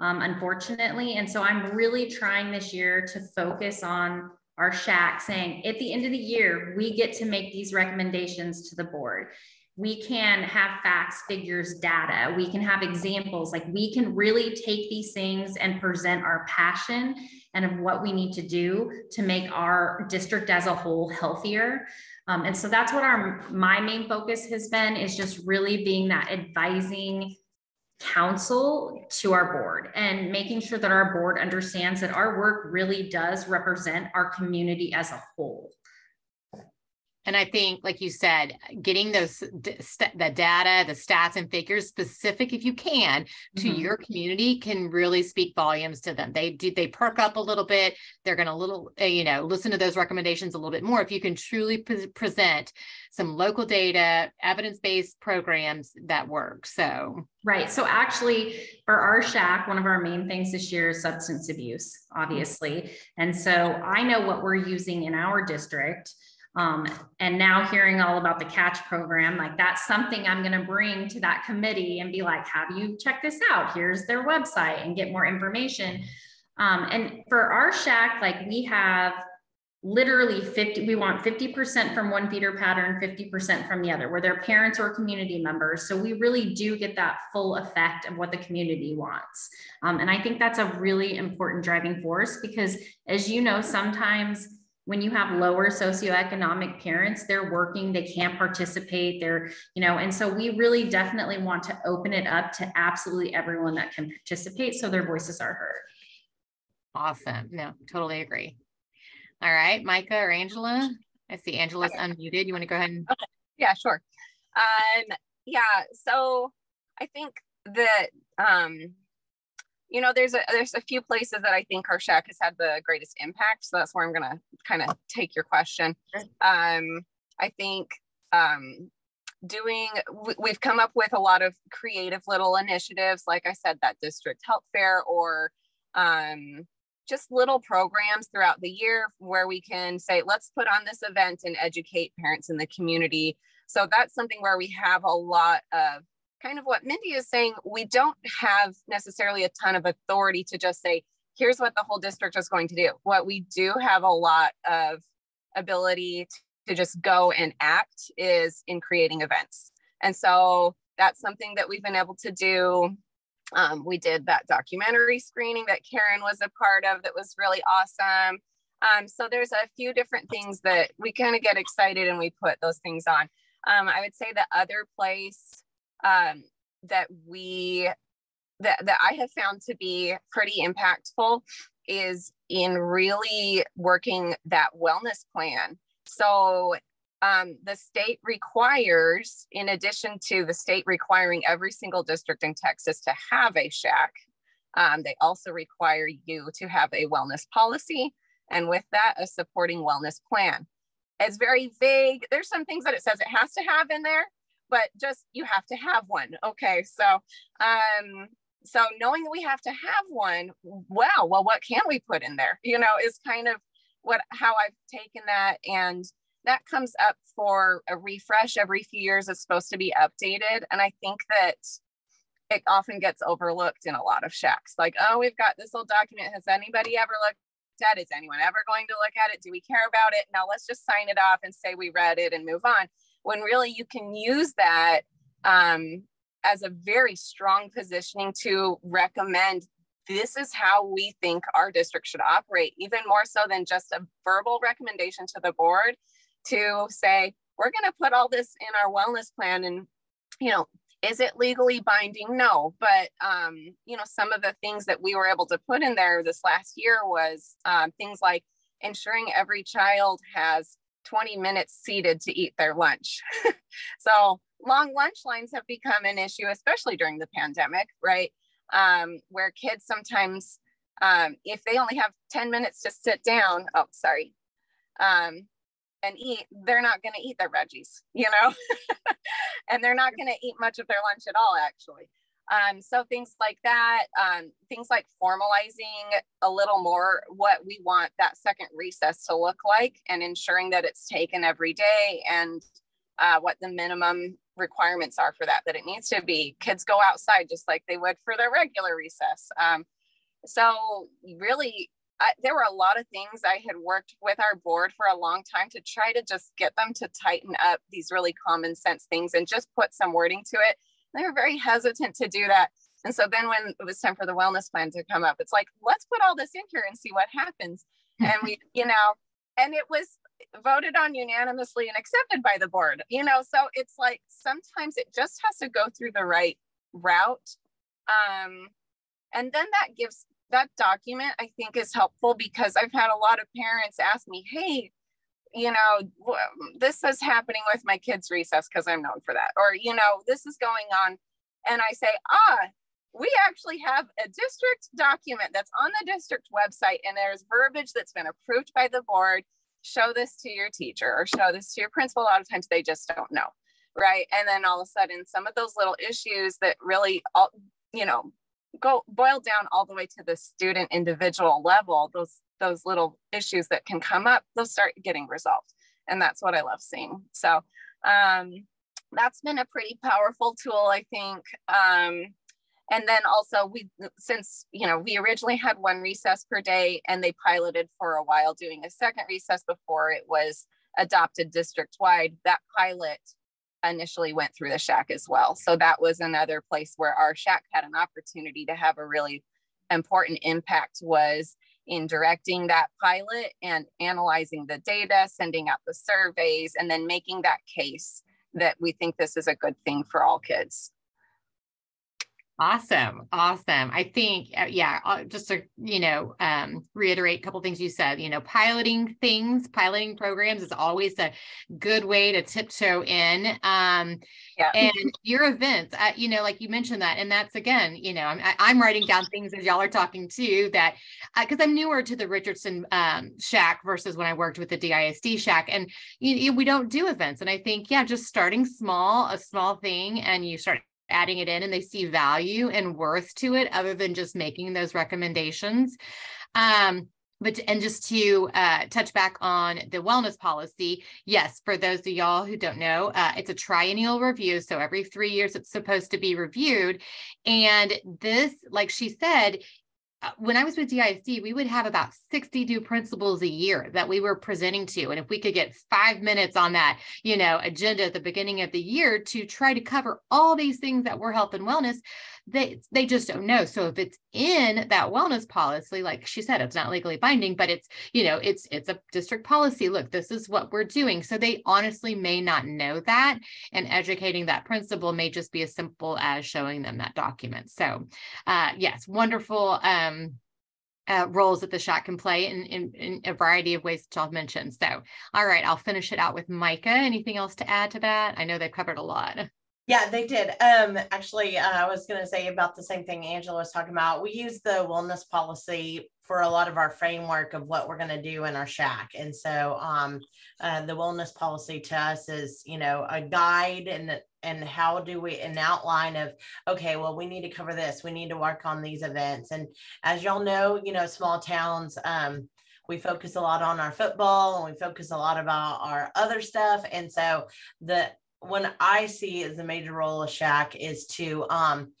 um, unfortunately. And so I'm really trying this year to focus on our SHAC saying at the end of the year, we get to make these recommendations to the board we can have facts, figures, data. We can have examples. Like we can really take these things and present our passion and of what we need to do to make our district as a whole healthier. Um, and so that's what our my main focus has been is just really being that advising counsel to our board and making sure that our board understands that our work really does represent our community as a whole. And I think, like you said, getting those the data, the stats and figures specific, if you can, to mm-hmm. your community, can really speak volumes to them. They do they perk up a little bit. They're going to little, uh, you know, listen to those recommendations a little bit more. If you can truly pre- present some local data, evidence based programs that work. So right. So actually, for our SHAC, one of our main things this year is substance abuse, obviously, and so I know what we're using in our district um, and now hearing all about the CATCH program, like that's something I'm going to bring to that committee and be like, have you check this out? Here's their website and get more information. Um, and for our SHAC, like we have literally 50, we want 50% from one feeder pattern, 50% from the other, where they're parents or community members. So we really do get that full effect of what the community wants. Um, and I think that's a really important driving force because as you know, sometimes when you have lower socioeconomic parents they're working they can't participate they're you know and so we really definitely want to open it up to absolutely everyone that can participate so their voices are heard. Awesome. No totally agree. All right micah or angela? I see angela's okay. unmuted. You want to go ahead and okay. yeah sure. Um yeah so i think that um you know, there's a there's a few places that I think our SHAC has had the greatest impact. So that's where I'm gonna kind of take your question. Um, I think um, doing we've come up with a lot of creative little initiatives, like I said, that district health fair or um, just little programs throughout the year where we can say, let's put on this event and educate parents in the community. So that's something where we have a lot of kind of what Mindy is saying, we don't have necessarily a ton of authority to just say, here's what the whole district is going to do. What we do have a lot of ability to just go and act is in creating events. And so that's something that we've been able to do. Um, we did that documentary screening that Karen was a part of that was really awesome. Um, so there's a few different things that we kind of get excited and we put those things on. Um, I would say the other place um, that we that, that I have found to be pretty impactful is in really working that wellness plan. So um, the state requires, in addition to the state requiring every single district in Texas to have a SHAC, um, they also require you to have a wellness policy. And with that, a supporting wellness plan. It's very vague. There's some things that it says it has to have in there, but just you have to have one. Okay, so um, so knowing that we have to have one, wow, well, what can we put in there? You know, is kind of what how I've taken that and that comes up for a refresh every few years. It's supposed to be updated. And I think that it often gets overlooked in a lot of SHACs. Like, oh, we've got this old document. Has anybody ever looked at it? Is anyone ever going to look at it? Do we care about it? Now let's just sign it off and say we read it and move on when really you can use that um, as a very strong positioning to recommend this is how we think our district should operate, even more so than just a verbal recommendation to the board to say, we're going to put all this in our wellness plan and, you know, is it legally binding? No, but um, you know, some of the things that we were able to put in there this last year was um, things like ensuring every child has 20 minutes seated to eat their lunch. so long lunch lines have become an issue, especially during the pandemic, right? Um, where kids sometimes, um, if they only have 10 minutes to sit down, oh, sorry, um, and eat, they're not going to eat their veggies, you know, and they're not going to eat much of their lunch at all, actually. Um, so things like that, um, things like formalizing a little more what we want that second recess to look like and ensuring that it's taken every day and uh, what the minimum requirements are for that, that it needs to be. Kids go outside just like they would for their regular recess. Um, so really, I, there were a lot of things I had worked with our board for a long time to try to just get them to tighten up these really common sense things and just put some wording to it. They were very hesitant to do that. And so then when it was time for the wellness plan to come up, it's like, let's put all this in here and see what happens. and we, you know, and it was voted on unanimously and accepted by the board, you know, so it's like sometimes it just has to go through the right route. Um, and then that gives that document, I think, is helpful because I've had a lot of parents ask me, hey, you know, this is happening with my kids' recess because I'm known for that. Or, you know, this is going on. And I say, ah, we actually have a district document that's on the district website and there's verbiage that's been approved by the board. Show this to your teacher or show this to your principal. A lot of times they just don't know. Right. And then all of a sudden, some of those little issues that really, all, you know, go boil down all the way to the student individual level, those those little issues that can come up, they'll start getting resolved. And that's what I love seeing. So um, that's been a pretty powerful tool, I think. Um, and then also we, since, you know, we originally had one recess per day and they piloted for a while doing a second recess before it was adopted district wide, that pilot initially went through the SHAC as well. So that was another place where our SHAC had an opportunity to have a really important impact was in directing that pilot and analyzing the data, sending out the surveys, and then making that case that we think this is a good thing for all kids. Awesome. Awesome. I think, uh, yeah, uh, just to, you know, um, reiterate a couple things you said, you know, piloting things, piloting programs is always a good way to tiptoe in. Um, yeah. And your events, uh, you know, like you mentioned that, and that's again, you know, I'm, I'm writing down things as y'all are talking too that, because uh, I'm newer to the Richardson um, SHAC versus when I worked with the DISD SHAC and you, you, we don't do events. And I think, yeah, just starting small, a small thing, and you start adding it in and they see value and worth to it other than just making those recommendations. Um, but and just to uh, touch back on the wellness policy, yes, for those of y'all who don't know, uh, it's a triennial review. So every three years it's supposed to be reviewed. And this, like she said, Uh, when I was with DISD, we would have about 60 new principals a year that we were presenting to. And if we could get five minutes on that, you know, agenda at the beginning of the year to try to cover all these things that were health and wellness, they they just don't know. So if it's in that wellness policy, like she said, it's not legally binding, but it's, you know, it's it's a district policy. Look, this is what we're doing. So they honestly may not know that. And educating that principal may just be as simple as showing them that document. So uh yes, wonderful um uh, roles that the SHAC can play in, in, in, a variety of ways that I've mentioned. So, all right, I'll finish it out with Micah. Anything else to add to that? I know they've covered a lot. Yeah, they did. Um, actually, uh, I was going to say about the same thing Angela was talking about. We use the wellness policy for a lot of our framework of what we're going to do in our SHAC. and so um, uh, the wellness policy to us is, you know, a guide and and how do we an outline of okay, well, we need to cover this, we need to work on these events, and as y'all know, you know, small towns. Um, we focus a lot on our football and we focus a lot about our other stuff and so the when I see as a major role of SHAC is to um,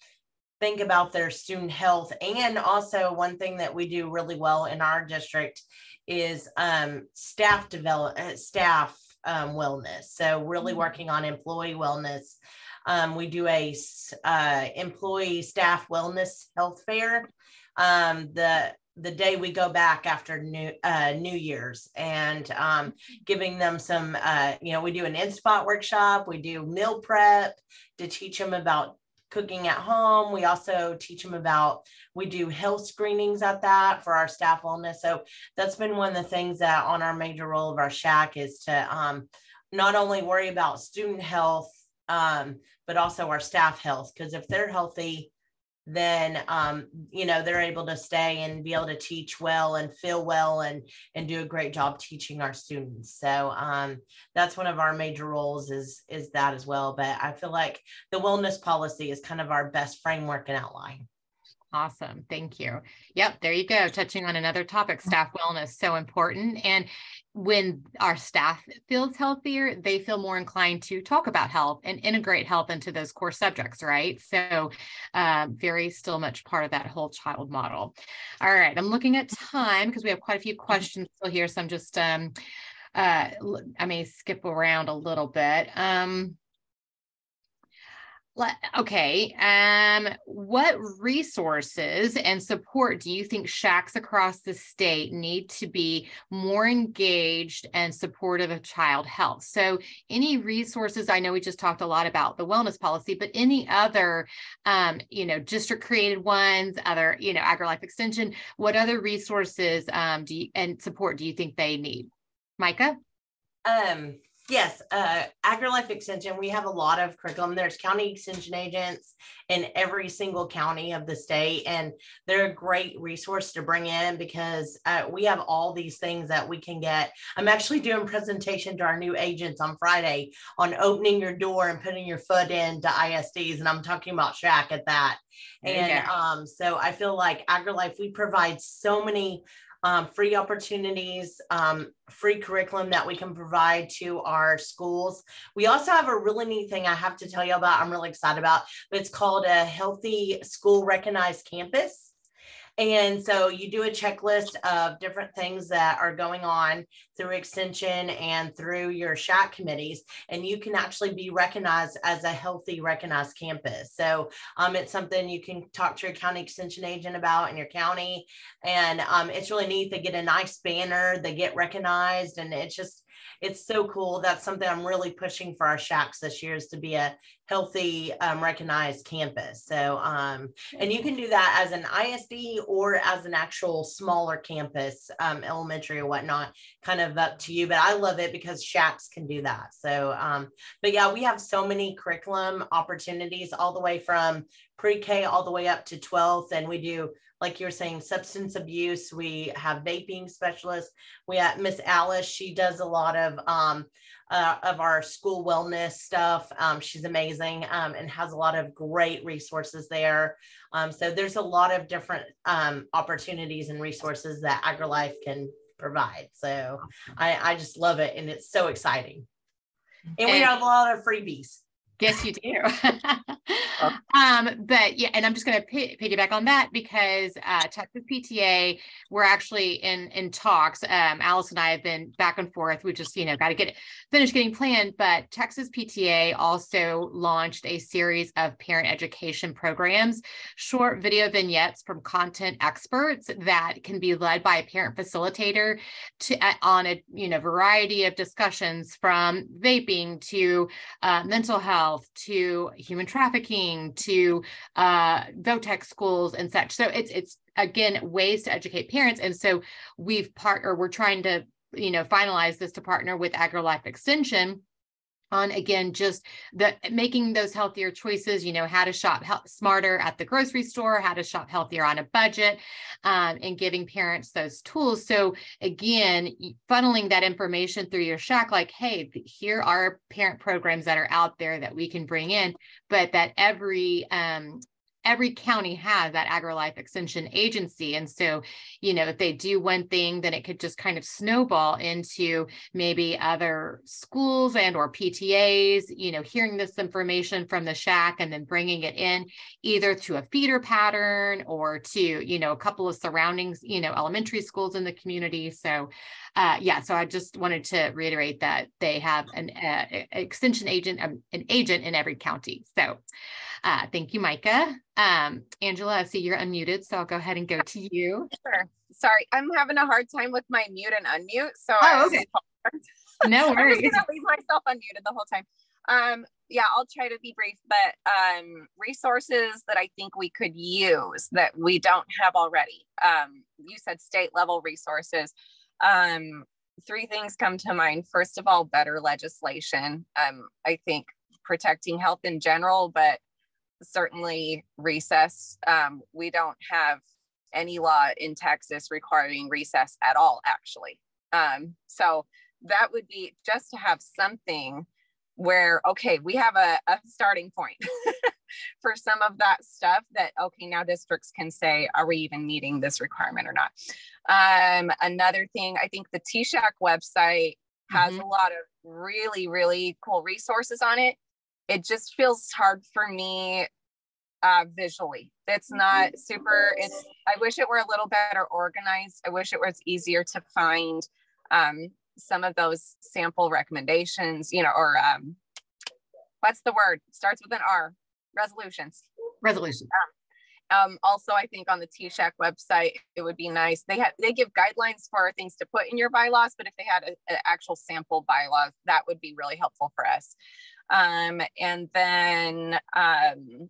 think about their student health. And also, one thing that we do really well in our district is um, staff develop uh, staff um, wellness. So, really mm-hmm. working on employee wellness. Um, we do a uh, employee staff wellness health fair. Um, the the day we go back after new uh, New Year's and um, giving them some, uh, you know, we do an in spot workshop, we do meal prep to teach them about cooking at home. We also teach them about, we do health screenings at that for our staff wellness. So that's been one of the things that on our major role of our SHAC is to um, not only worry about student health, um, but also our staff health. Because if they're healthy, then um, you know they're able to stay and be able to teach well and feel well and and do a great job teaching our students so um, that's one of our major roles is is that as well but i feel like the wellness policy is kind of our best framework and outline Awesome. Thank you. Yep. There you go. Touching on another topic, staff wellness, so important. And when our staff feels healthier, they feel more inclined to talk about health and integrate health into those core subjects, right? So, um, very still much part of that whole child model. All right. I'm looking at time because we have quite a few questions still here. So I'm just, um, uh, I may skip around a little bit. Um, Okay. Um, what resources and support do you think SHACs across the state need to be more engaged and supportive of child health? So, any resources? I know we just talked a lot about the wellness policy, but any other, um, you know, district created ones, other, you know, AgriLife Extension. What other resources um, do you, and support do you think they need? Micah. Um, Yes, uh, AgriLife Extension, we have a lot of curriculum. There's county extension agents in every single county of the state, and they're a great resource to bring in because uh, we have all these things that we can get. I'm actually doing presentation to our new agents on Friday on opening your door and putting your foot into ISDs, and I'm talking about SHAC at that. And um, so I feel like AgriLife, we provide so many um, free opportunities, um, free curriculum that we can provide to our schools. We also have a really neat thing I have to tell you about. I'm really excited about, but it's called a Healthy School Recognized Campus. And so you do a checklist of different things that are going on through extension and through your SHAC committees, and you can actually be recognized as a healthy, recognized campus. So um, it's something you can talk to your county extension agent about in your county. And um, it's really neat. They get a nice banner, they get recognized, and it's just, it's so cool. That's something I'm really pushing for our SHACs this year is to be a healthy, um, recognized campus. So, um, and you can do that as an ISD or as an actual smaller campus, um, elementary or whatnot, kind of up to you. But I love it because SHACs can do that. So, um, but yeah, we have so many curriculum opportunities all the way from pre-K all the way up to 12th. And we do like you're saying, substance abuse. We have vaping specialists. We have Miss Alice. She does a lot of um, uh, of our school wellness stuff. Um, she's amazing um, and has a lot of great resources there. Um, so there's a lot of different um, opportunities and resources that AgriLife can provide. So I, I just love it and it's so exciting. And, and we have a lot of freebies. Yes, you do. um, but yeah, and I'm just going to piggyback on that because uh, Texas PTA, we're actually in in talks. Um, Alice and I have been back and forth. We just you know got to get it finished getting planned. But Texas PTA also launched a series of parent education programs, short video vignettes from content experts that can be led by a parent facilitator to uh, on a you know variety of discussions from vaping to uh, mental health health to human trafficking to uh, VOTEC schools and such. So it's it's again ways to educate parents. And so we've part or we're trying to you know finalize this to partner with AgriLife Extension on again just the making those healthier choices you know how to shop smarter at the grocery store how to shop healthier on a budget um, and giving parents those tools. So again funneling that information through your SHAC like hey here are parent programs that are out there that we can bring in but that every um, every county has that AgriLife Extension agency. And so, you know, if they do one thing, then it could just kind of snowball into maybe other schools and or PTAs, you know, hearing this information from the SHAC and then bringing it in either to a feeder pattern or to, you know, a couple of surroundings, you know, elementary schools in the community. So, uh, yeah, so I just wanted to reiterate that they have an uh, extension agent, um, an agent in every county. So, uh, thank you, Micah. Um, Angela, I see you're unmuted, so I'll go ahead and go to you. Sure. Sorry, I'm having a hard time with my mute and unmute. So oh, okay. no worries. I'm just gonna leave myself unmuted the whole time. Um, yeah, I'll try to be brief, but um, resources that I think we could use that we don't have already. Um, you said state level resources. Um, three things come to mind. First of all, better legislation. Um, I think protecting health in general, but certainly recess. Um, we don't have any law in Texas requiring recess at all, actually. Um, so that would be just to have something where, okay, we have a, a starting point for some of that stuff that, okay, now districts can say, are we even meeting this requirement or not? Um, another thing, I think the TSHAC website has mm-hmm. a lot of really, really cool resources on it. It just feels hard for me uh, visually. It's not super, it's, I wish it were a little better organized. I wish it was easier to find um, some of those sample recommendations, you know, or um, what's the word? Starts with an R, resolutions. Resolutions. Um, um, also, I think on the TSHAC website, it would be nice. They have they give guidelines for things to put in your bylaws, but if they had an actual sample bylaws, that would be really helpful for us. Um, and then, um,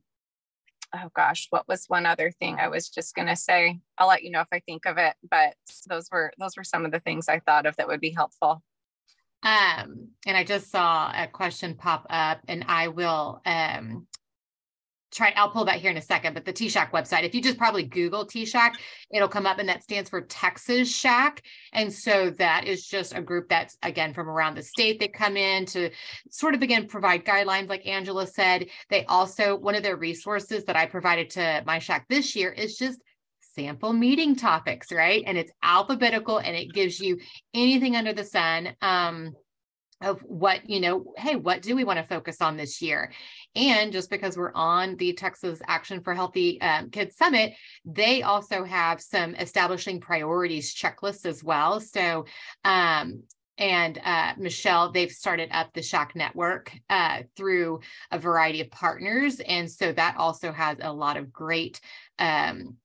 oh gosh, what was one other thing I was just gonna say? I'll let you know if I think of it. But those were those were some of the things I thought of that would be helpful. Um, and I just saw a question pop up, and I will um try I'll pull that here in a second, but the TSHAC website, if you just probably Google TSHAC, it'll come up and that stands for Texas SHAC. And so that is just a group that's again from around the state that come in to sort of again provide guidelines, like Angela said. They also, one of their resources that I provided to my SHAC this year is just sample meeting topics, right? And it's alphabetical and it gives you anything under the sun. Um, of what you know hey what do we want to focus on this year and just because we're on the texas action for healthy um, kids summit they also have some establishing priorities checklists as well so um, and uh, Michelle, they've started up the SHAC Network uh, through a variety of partners. And so that also has a lot of great um,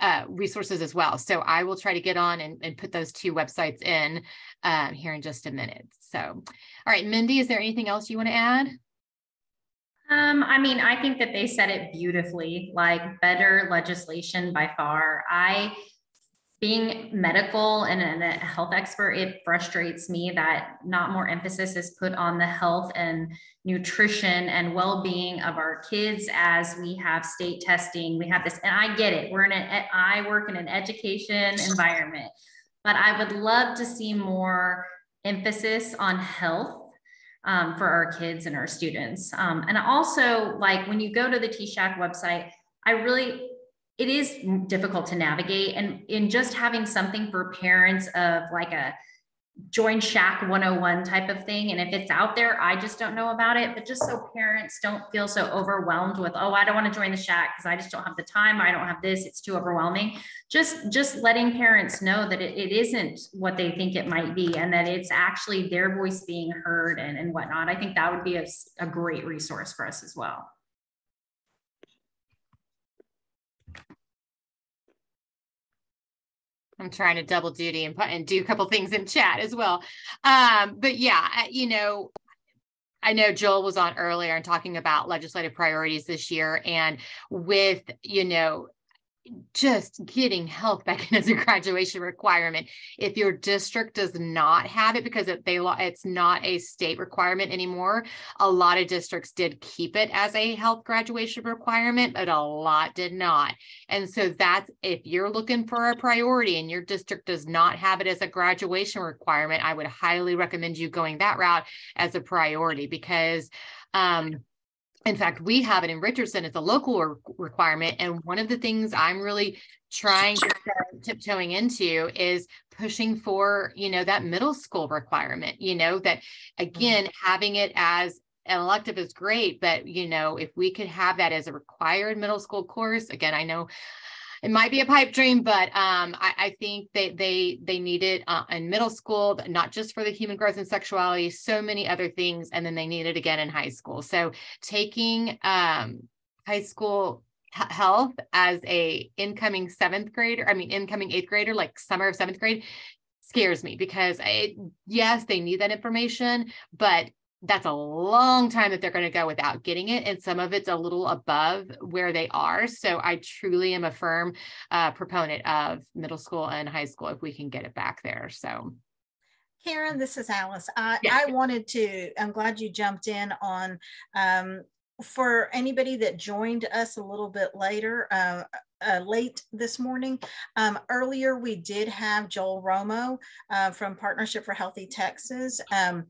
uh, resources as well. So I will try to get on and, and put those two websites in um, here in just a minute. So, all right, Mindy, is there anything else you want to add? Um, I mean, I think that they said it beautifully, like better legislation by far. I being medical and a health expert, it frustrates me that not more emphasis is put on the health and nutrition and well-being of our kids as we have state testing. We have this, and I get it. We're in an, I work in an education environment, but I would love to see more emphasis on health um, for our kids and our students. Um, and also, like when you go to the TSHAC website, I really it is difficult to navigate. And in just having something for parents of like a join SHAC 101 type of thing and if it's out there i just don't know about it. But just so parents don't feel so overwhelmed with oh i don't want to join the SHAC because i just don't have the time i don't have this it's too overwhelming. Just just letting parents know that it, it isn't what they think it might be and that it's actually their voice being heard and, and whatnot. I think that would be a, a great resource for us as well I'm trying to double duty and put and do a couple things in chat as well. Um, but yeah, you know, I know Joel was on earlier and talking about legislative priorities this year, and with you know just getting health back in as a graduation requirement. If your district does not have it because it, they it's not a state requirement anymore, a lot of districts did keep it as a health graduation requirement, but a lot did not. And so that's if you're looking for a priority and your district does not have it as a graduation requirement, I would highly recommend you going that route as a priority because um, in fact, we have it in Richardson. It's a local re- requirement. And one of the things I'm really trying to tiptoeing into is pushing for, you know, that middle school requirement, you know, that again, mm-hmm. having it as an elective is great, but you know, if we could have that as a required middle school course, again, I know it might be a pipe dream, but um, I, I, think they they they need it uh, in middle school, not just for the human growth and sexuality, so many other things, and then they need it again in high school. So taking um, high school health as a incoming seventh grader, I mean incoming eighth grader, like summer of seventh grade, scares me because I, yes, they need that information, but that's a long time that they're going to go without getting it. And some of it's a little above where they are. So I truly am a firm uh, proponent of middle school and high school if we can get it back there. So. Karen, this is Alice. I, I wanted to, I'm glad you jumped in on um, for anybody that joined us a little bit later, uh, uh, late this morning. Um, earlier, we did have Joel Romo uh, from Partnership for Healthy Texas. Um,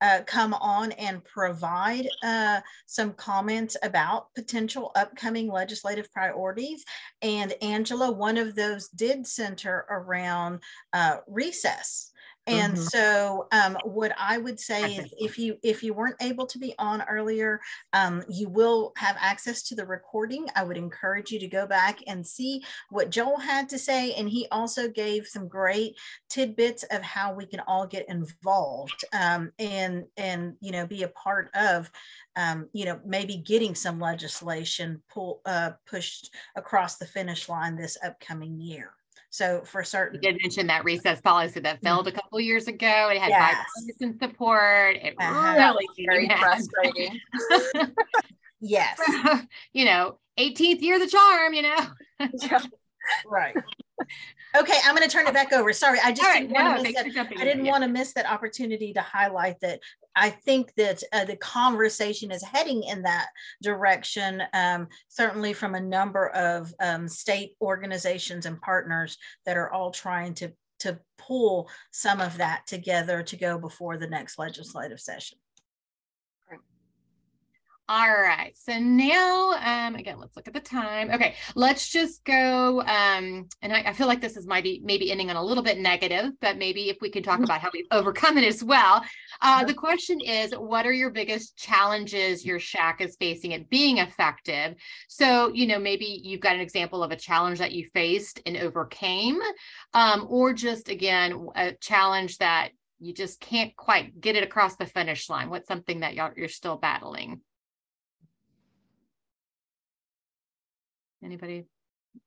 uh, come on and provide uh, some comments about potential upcoming legislative priorities. And Angela, one of those did center around uh, recess and mm-hmm. so um, what I would say is if you if you weren't able to be on earlier, um, you will have access to the recording. I would encourage you to go back and see what Joel had to say. And he also gave some great tidbits of how we can all get involved um, and and you know be a part of um, you know, maybe getting some legislation pull, uh, pushed across the finish line this upcoming year. So for certain, you did mention that recess policy that failed a couple years ago. It had yes. bipartisan support. It uh-huh. really very frustrating. yes, you know, 18th year the charm. You know, yeah. Right. Okay, I'm going to turn it back over. Sorry, I just right, didn't, want, to miss that. I didn't want to miss that opportunity to highlight that I think that uh, the conversation is heading in that direction, um, certainly from a number of um, state organizations and partners that are all trying to, to pull some of that together to go before the next legislative session. All right. So now, um, again, let's look at the time. Okay, let's just go. Um, and I, I, feel like this is maybe maybe ending on a little bit negative, but maybe if we can talk mm-hmm. about how we've overcome it as well. Uh, the question is, what are your biggest challenges your SHAC is facing at being effective? So, you know, maybe you've got an example of a challenge that you faced and overcame, um, or just again a challenge that you just can't quite get it across the finish line. What's something that you're still battling? Anybody?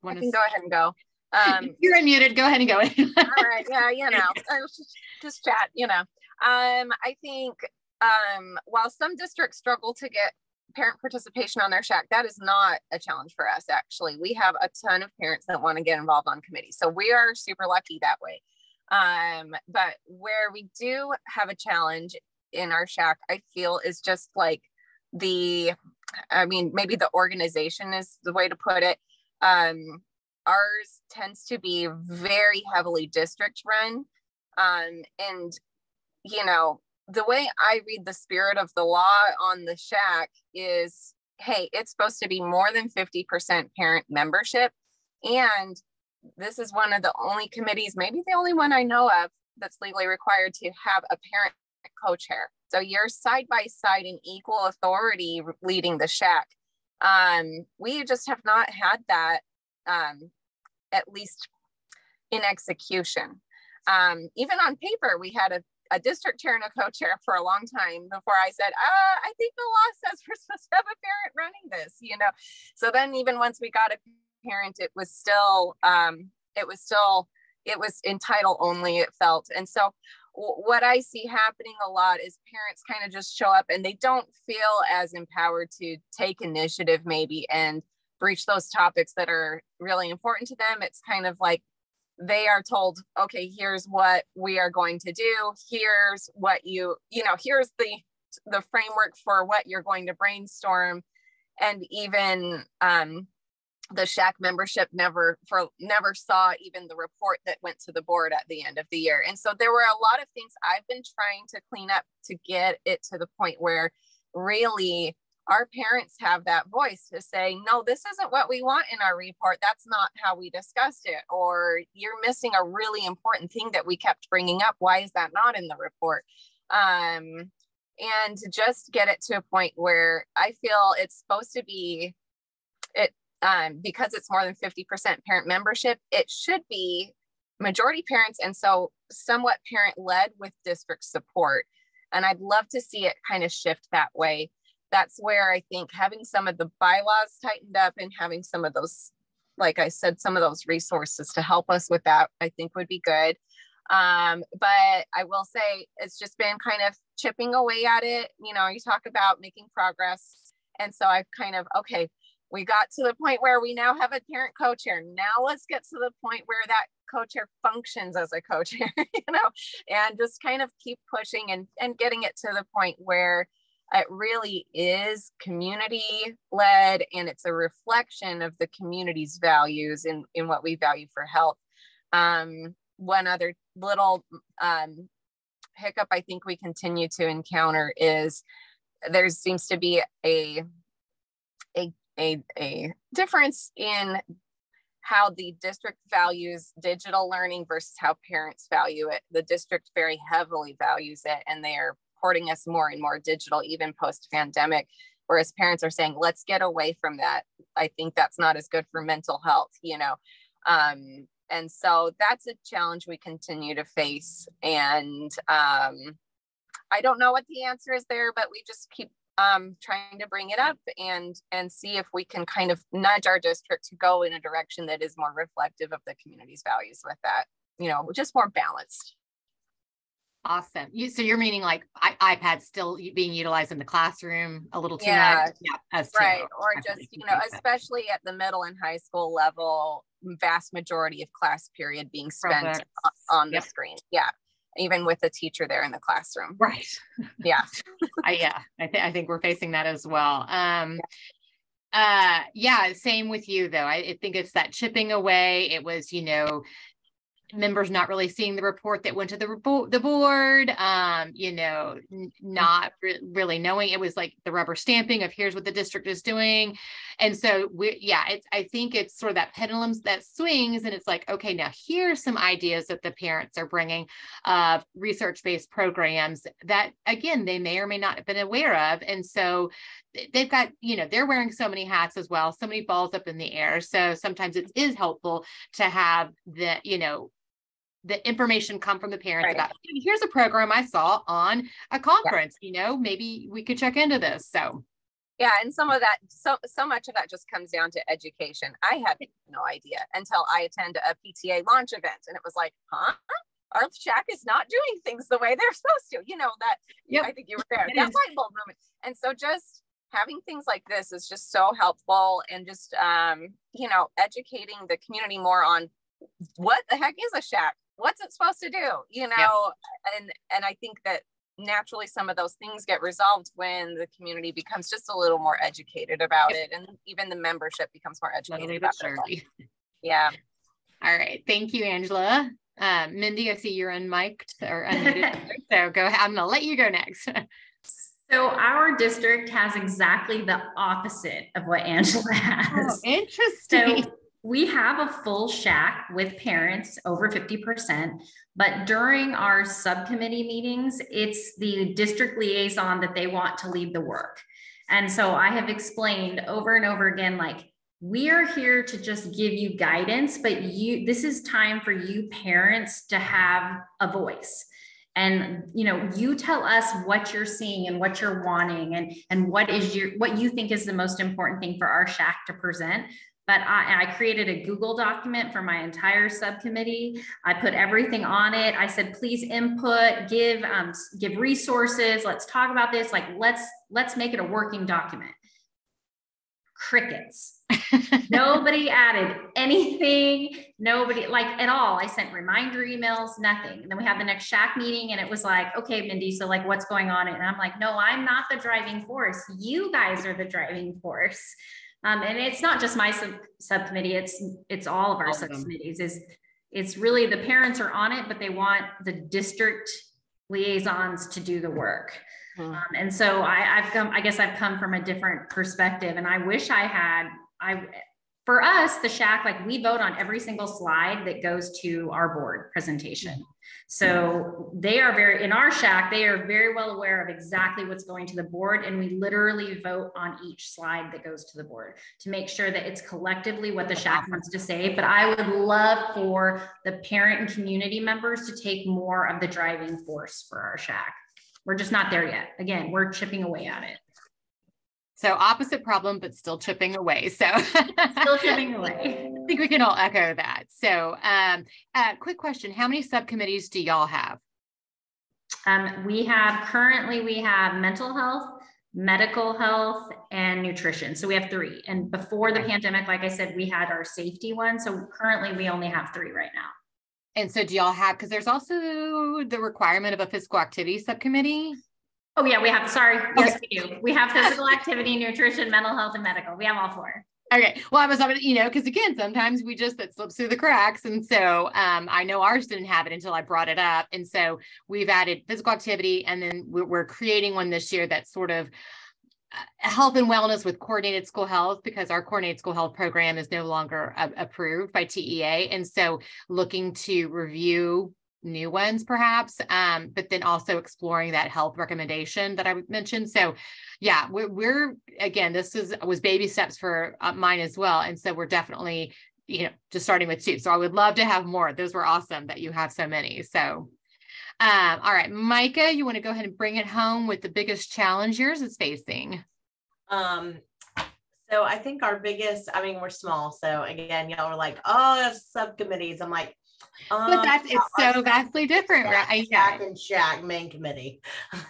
I can go ahead and go. Um, You're unmuted. Go ahead and go. all right. Yeah, you know, just, just chat. You know, um, I think um, while some districts struggle to get parent participation on their SHAC, that is not a challenge for us. Actually, we have a ton of parents that want to get involved on committees, so we are super lucky that way. Um, but where we do have a challenge in our SHAC, I feel is just like the I mean, maybe the organization is the way to put it. Um, ours tends to be very heavily district run. Um, and, you know, the way I read the spirit of the law on the SHAC is hey, it's supposed to be more than 50% parent membership. And this is one of the only committees, maybe the only one I know of, that's legally required to have a parent co chair. So you're side by side in equal authority leading the SHAC. Um, we just have not had that, um, at least in execution. Um, even on paper, we had a, a district chair and a co-chair for a long time before I said, uh, I think the law says we're supposed to have a parent running this, you know? So then even once we got a parent, it was still, um, it was still, it was in title only, it felt. And so what I see happening a lot is parents kind of just show up and they don't feel as empowered to take initiative, maybe, and breach those topics that are really important to them. It's kind of like they are told, okay, here's what we are going to do. Here's what you, you know, here's the the framework for what you're going to brainstorm, and even um, the SHAC membership never for never saw even the report that went to the board at the end of the year. And so there were a lot of things i've been trying to clean up to get it to the point where really our parents have that voice to say no this isn't what we want in our report. That's not how we discussed it. Or you're missing a really important thing that we kept bringing up. Why is that not in the report? Um, and to just get it to a point where i feel it's supposed to be it um, because it's more than 50% parent membership, it should be majority parents and so somewhat parent led with district support. And I'd love to see it kind of shift that way. That's where I think having some of the bylaws tightened up and having some of those, like I said, some of those resources to help us with that, I think would be good. Um, but I will say it's just been kind of chipping away at it. You know, you talk about making progress. And so I've kind of, okay, we got to the point where we now have a parent co-chair. Now let's get to the point where that co-chair functions as a co-chair, you know, and just kind of keep pushing and, and getting it to the point where it really is community led and it's a reflection of the community's values in, in what we value for health. Um, one other little um, hiccup I think we continue to encounter is there seems to be a, a, a, a difference in how the district values digital learning versus how parents value it. The district very heavily values it and they are porting us more and more digital, even post pandemic. Whereas parents are saying, let's get away from that. I think that's not as good for mental health, you know. Um, and so that's a challenge we continue to face. And um, I don't know what the answer is there, but we just keep um, trying to bring it up and and see if we can kind of nudge our district to go in a direction that is more reflective of the community's values with that, you know, just more balanced. Awesome. You, so you're meaning like I, iPads still being utilized in the classroom a little too yeah, much? Yeah, right. Or just, you know, especially at the middle and high school level, vast majority of class period being spent on, on yep. the screen. Yeah. Even with a teacher there in the classroom. Right. Yeah. I, yeah. I, th- I think we're facing that as well. Um, uh yeah same with you though I, I think it's that chipping away it was you know members not really seeing the report that went to the, the board, um, you know, n- not re- really knowing it was like the rubber stamping of here's what the district is doing. And so we, yeah, it's, I think it's sort of that pendulum that swings and it's like, okay, now here's some ideas that the parents are bringing of research-based programs that again, they may or may not have been aware of. And so they've got, you know, they're wearing so many hats as well, so many balls up in the air. So sometimes it is helpful to have the, you know, the information come from the parents right. about here's a program I saw on a conference, yeah. you know, maybe we could check into this. So yeah, and some of that, so so much of that just comes down to education. I had no idea until I attended a PTA launch event, and it was like, huh? Our SHAC is not doing things the way they're supposed to. You know that. Yeah, I think you were there. It that is. light bulb moment. And so just having things like this is just so helpful, and just um, you know, educating the community more on what the heck is a SHAC what's it supposed to do you know and and i think that naturally some of those things get resolved when the community becomes just a little more educated about it and even the membership becomes more educated about it. yeah. All right. Thank you angela. Uh, mindy i see you're unmiked or unmuted. So go ahead. I'm gonna let you go next. So our district has exactly the opposite of what Angela has. Oh, interesting. So we have a full SHAC with parents over 50%, but during our subcommittee meetings, it's the district liaison that they want to lead the work. And so I have explained over and over again, like, we are here to just give you guidance, but you, this is time for you parents to have a voice and you know you tell us what you're seeing and what you're wanting and and what is your what you think is the most important thing for our shack to present but I, I, created a Google document for my entire subcommittee. I put everything on it. I said, please input, give, um, give resources. Let's talk about this. Like, let's, let's make it a working document. Crickets. Nobody added anything. Nobody like at all. I sent reminder emails, nothing. And then we had the next SHAC meeting and it was like, okay, Mindy, so like what's going on? And I'm like, no, I'm not the driving force. You guys are the driving force. Um, and it's not just my sub- subcommittee, it's it's all of our all subcommittees. Is it's really the parents are on it, but they want the district liaisons to do the work. Hmm. Um, and so I, I've come, I guess I've come from a different perspective, and I wish I had. I for us, the SHAC, like we vote on every single slide that goes to our board presentation. So they are very, in our SHAC, they are very well aware of exactly what's going to the board. And we literally vote on each slide that goes to the board to make sure that it's collectively what the SHAC wants to say. But I would love for the parent and community members to take more of the driving force for our SHAC. We're just not there yet. Again, we're chipping away at it. So opposite problem, but still chipping away. So still chipping away. I think we can all echo that. So um, uh, quick question, how many subcommittees do y'all have? Um, we have currently, we have mental health, medical health, and nutrition. So we have three. And before the pandemic, like I said, we had our safety one. So currently we only have three right now. And so do y'all have, because there's also the requirement of a physical activity subcommittee. Oh yeah, we have, sorry, yes, we do. We have physical activity, nutrition, mental health, and medical. We have all four. Okay. Well, I was, you know, because again, sometimes we just it slips through the cracks, and so um, I know ours didn't have it until I brought it up, and so we've added physical activity, and then we're, creating one this year that's sort of uh, health and wellness with coordinated school health because our coordinated school health program is no longer uh, approved by TEA, and so looking to review new ones perhaps um, but then also exploring that health recommendation that i mentioned so yeah we're, we're again this is was baby steps for uh, mine as well. And so we're definitely you know just starting with two so i would love to have more. Those were awesome that you have so many. So um, all right. Micah you want to go ahead and bring it home with the biggest challenge yours is facing? Um so I think our biggest, I mean, we're small. So again, y'all are like, oh, subcommittees. I'm like, um, but that's it's so vastly different, SHAC, right? SHAC and SHAC main committee.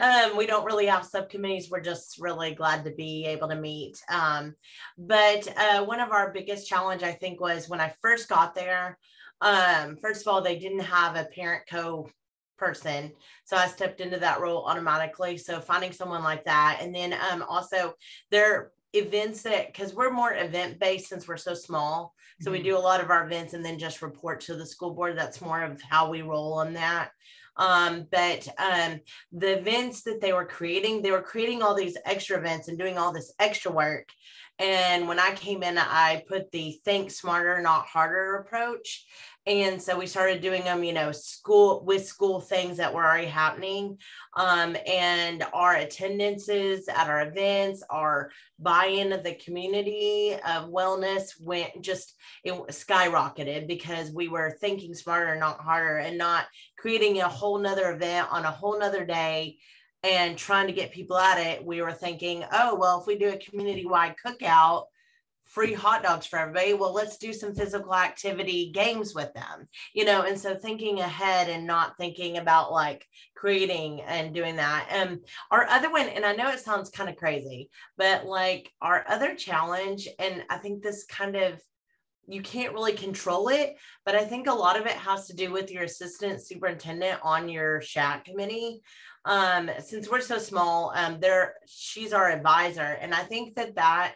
um, we don't really have subcommittees. We're just really glad to be able to meet. Um, but uh, one of our biggest challenge, I think, was when I first got there. Um, first of all, they didn't have a parent co person, so I stepped into that role automatically. So finding someone like that, and then um, also their events that because we're more event based since we're so small. So mm-hmm. we do a lot of our events and then just report to the school board. That's more of how we roll on that. Um, but um, the events that they were creating they were creating all these extra events and doing all this extra work. And when i came in i put the think smarter not harder approach and so we started doing them you know school with school things that were already happening um, and our attendances at our events our buy-in of the community of wellness went just it skyrocketed because we were thinking smarter not harder and not creating a whole nother event on a whole nother day and trying to get people at it. We were thinking oh well if we do a community-wide cookout free hot dogs for everybody. Well, let's do some physical activity games with them, you know. And so thinking ahead and not thinking about like creating and doing that. And our other one, and I know it sounds kind of crazy, but like our other challenge, and I think this kind of you can't really control it, but I think a lot of it has to do with your assistant superintendent on your SHAC committee. Um, since we're so small, um, there she's our advisor, and I think that that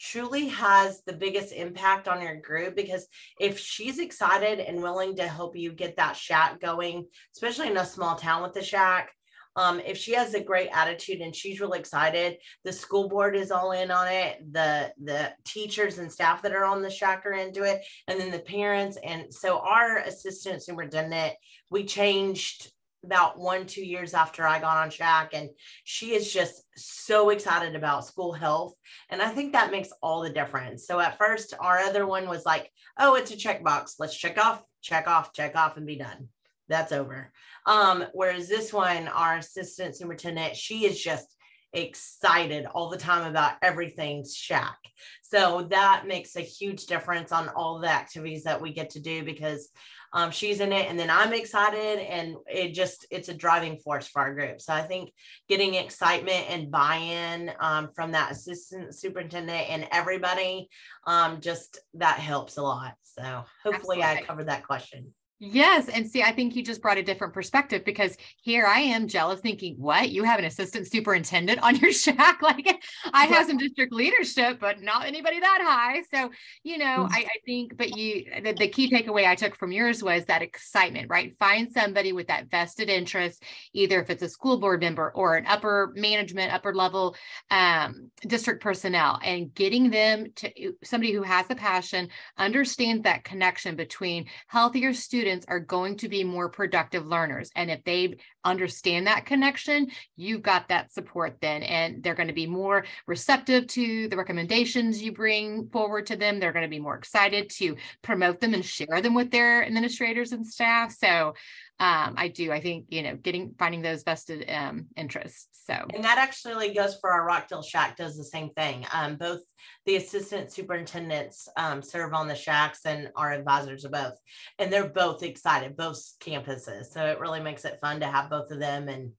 truly has the biggest impact on your group because if she's excited and willing to help you get that SHAC going, especially in a small town with the SHAC, um, if she has a great attitude and she's really excited, the school board is all in on it. The the teachers and staff that are on the SHAC are into it, and then the parents. And so our assistant superintendent, we changed about one, two years after I got on SHAC, and she is just so excited about school health. And I think that makes all the difference. So at first, our other one was like, oh, it's a checkbox. Let's check off, check off, check off, and be done. That's over. Um, whereas this one, our assistant superintendent, she is just excited all the time about everything SHAC so that makes a huge difference on all the activities that we get to do because um, she's in it and then i'm excited and it just it's a driving force for our group. So i think getting excitement and buy-in um, from that assistant superintendent and everybody um, just that helps a lot. So hopefully Absolutely. i covered that question Yes. And see, I think you just brought a different perspective because here I am jealous thinking, what? You have an assistant superintendent on your SHAC? Like I have some district leadership, but not anybody that high. So, you know, mm-hmm. I, I, think, but you, the, the, key takeaway I took from yours was that excitement, right? Find somebody with that vested interest, either if it's a school board member or an upper management, upper level um, district personnel, and getting them to somebody who has the passion, understand that connection between healthier students students are going to be more productive learners. And if they understand that connection, you've got that support then, and they're going to be more receptive to the recommendations you bring forward to them. They're going to be more excited to promote them and share them with their administrators and staff. So um, I do. I think you know, getting finding those vested um, interests. So, and that actually goes for our Rockdale SHAC. Does the same thing. Um, both the assistant superintendents um, serve on the SHACs, and our advisors are both, and they're both excited. Both campuses, so it really makes it fun to have both of them, and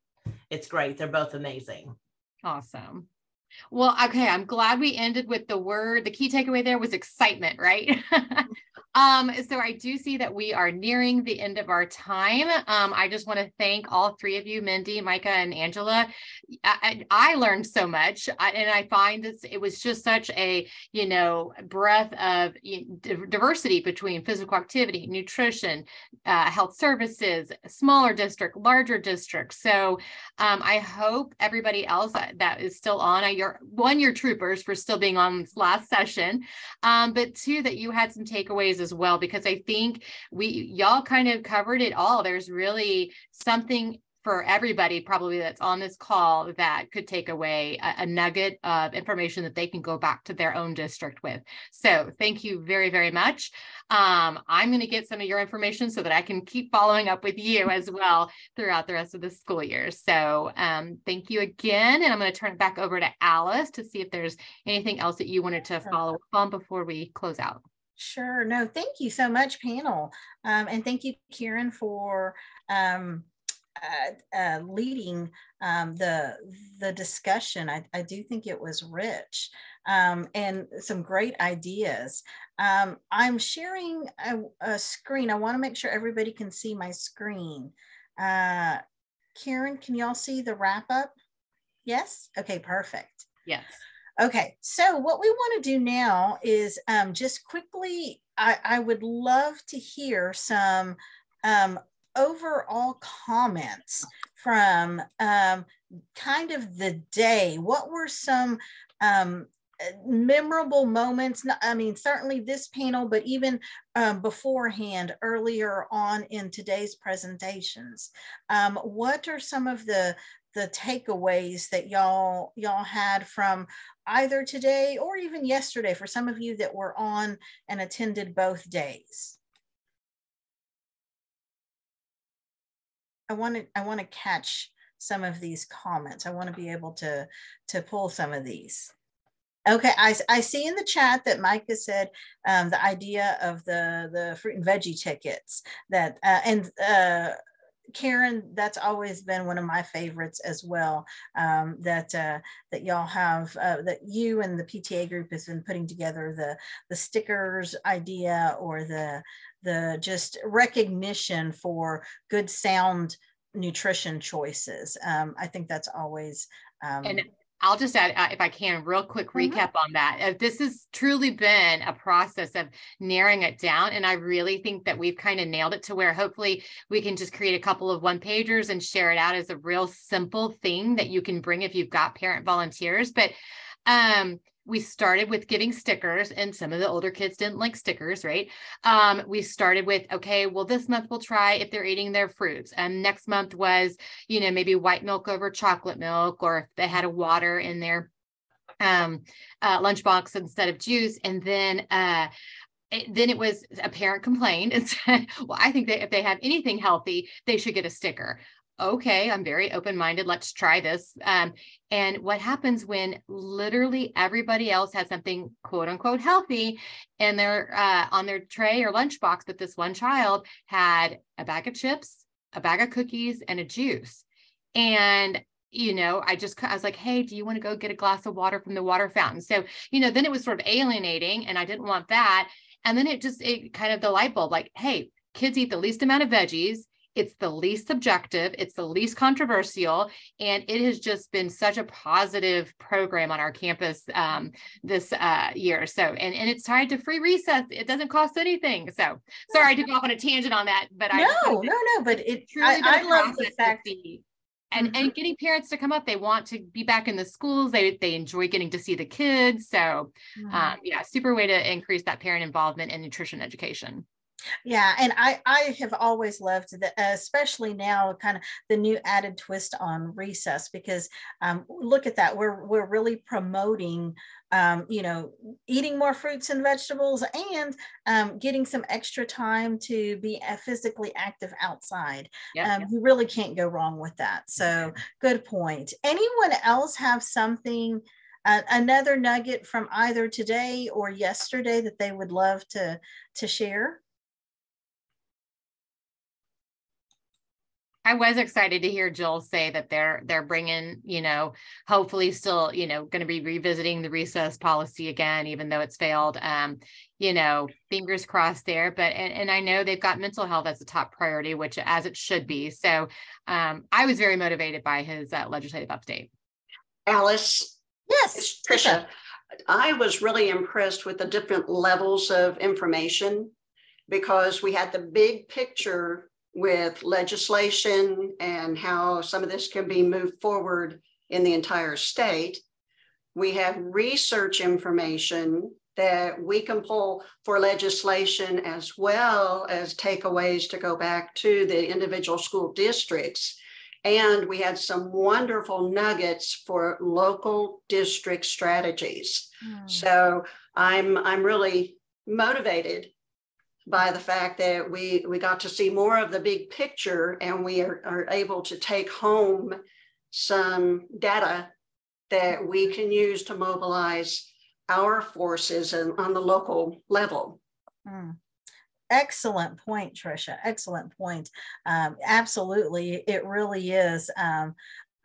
it's great. They're both amazing. Awesome. Well, okay, I'm glad we ended with the word. The key takeaway there was excitement, right? Um, so I do see that we are nearing the end of our time. Um, I just want to thank all three of you, Mindy, Micah, and Angela. I, I learned so much, and I find this it was just such a you know breadth of diversity between physical activity, nutrition, uh, health services, smaller district, larger district. So um, I hope everybody else that is still on, your one, your troopers for still being on this last session, um, but two, that you had some takeaways as well because I think we y'all kind of covered it all. There's really something for everybody probably that's on this call that could take away a, a, nugget of information that they can go back to their own district with. So thank you very, very much. Um, I'm going to get some of your information so that I can keep following up with you as well throughout the rest of the school year. So um, thank you again. And I'm going to turn it back over to Alice to see if there's anything else that you wanted to follow up on before we close out. Sure. No, thank you so much, panel. Um, and thank you, Karen, for um, uh, uh, leading um, the, the discussion. I, I, do think it was rich um, and some great ideas. Um, I'm sharing a, a, screen. I want to make sure everybody can see my screen. Uh, Karen, can y'all see the wrap up? Yes? Okay, perfect. Yes. Okay, so what we want to do now is um, just quickly, I, I, would love to hear some um, overall comments from um, kind of the day. What were some um, memorable moments? I mean, certainly this panel, but even um, beforehand, earlier on in today's presentations. Um, what are some of the the takeaways that y'all y'all had from either today or even yesterday for some of you that were on and attended both days. I want to I want to catch some of these comments. I want to be able to to pull some of these. Okay, I, I see in the chat that Micah said um, the idea of the the fruit and veggie tickets that uh, and uh, Karen, that's always been one of my favorites as well. Um, that uh, that y'all have uh, that you and the PTA group has been putting together the the stickers idea or the the just recognition for good sound nutrition choices. Um, I think that's always um, and I'll just add, uh, if I can, real quick mm-hmm. recap on that. Uh, this has truly been a process of narrowing it down. And I really think that we've kind of nailed it to where hopefully we can just create a couple of one pagers and share it out as a real simple thing that you can bring if you've got parent volunteers. But um, we started with giving stickers and some of the older kids didn't like stickers right? Um, we started with okay well this month we'll try if they're eating their fruits. And next month was you know maybe white milk over chocolate milk or if they had a water in their um, uh, lunchbox instead of juice. And then uh, it, then it was a parent complained and said, well, I think that if they have anything healthy, they should get a sticker okay, I'm very open minded. Let's try this. Um, and what happens when literally everybody else has something quote unquote healthy and they're uh, on their tray or lunchbox, but this one child had a bag of chips, a bag of cookies, and a juice. And you know, I just, I was like, hey, do you want to go get a glass of water from the water fountain? So, you know, then it was sort of alienating and I didn't want that. And then it just, it kind of the light bulb like, hey, kids eat the least amount of veggies it's the least subjective, it's the least controversial, and it has just been such a positive program on our campus um, this uh, year. So, and, and it's tied to free recess. It doesn't cost anything. So, sorry to go off on a tangent on that, but no, I no, no, but it truly I, I love the fact that and mm-hmm. and getting parents to come up they want to be back in the schools they they enjoy getting to see the kids so mm-hmm. um, yeah super way to increase that parent involvement in nutrition education yeah, and I I have always loved that, especially now, kind of the new added twist on recess because um, look at that, we're we're really promoting, um, you know, eating more fruits and vegetables and um, getting some extra time to be physically active outside. Yeah, um, You really can't go wrong with that. So good point. Anyone else have something? Uh, another nugget from either today or yesterday that they would love to to share I was excited to hear Joel say that they're they're bringing, you know, hopefully still, you know, going to be revisiting the recess policy again, even though it's failed. Um, you know, fingers crossed there. But and, and I know they've got mental health as a top priority, which as it should be. So um, I was very motivated by his uh, legislative update. Alice. Yes, Trisha. I was really impressed with the different levels of information because we had the big picture with legislation and how some of this can be moved forward in the entire state. We have research information that we can pull for legislation as well as takeaways to go back to the individual school districts. And we had some wonderful nuggets for local district strategies. Mm. So I'm I'm really motivated by the fact that we we got to see more of the big picture and we are, are able to take home some data that we can use to mobilize our forces and on the local level. Mm. Excellent point, Trisha. Excellent point. Um, absolutely, it really is. Um,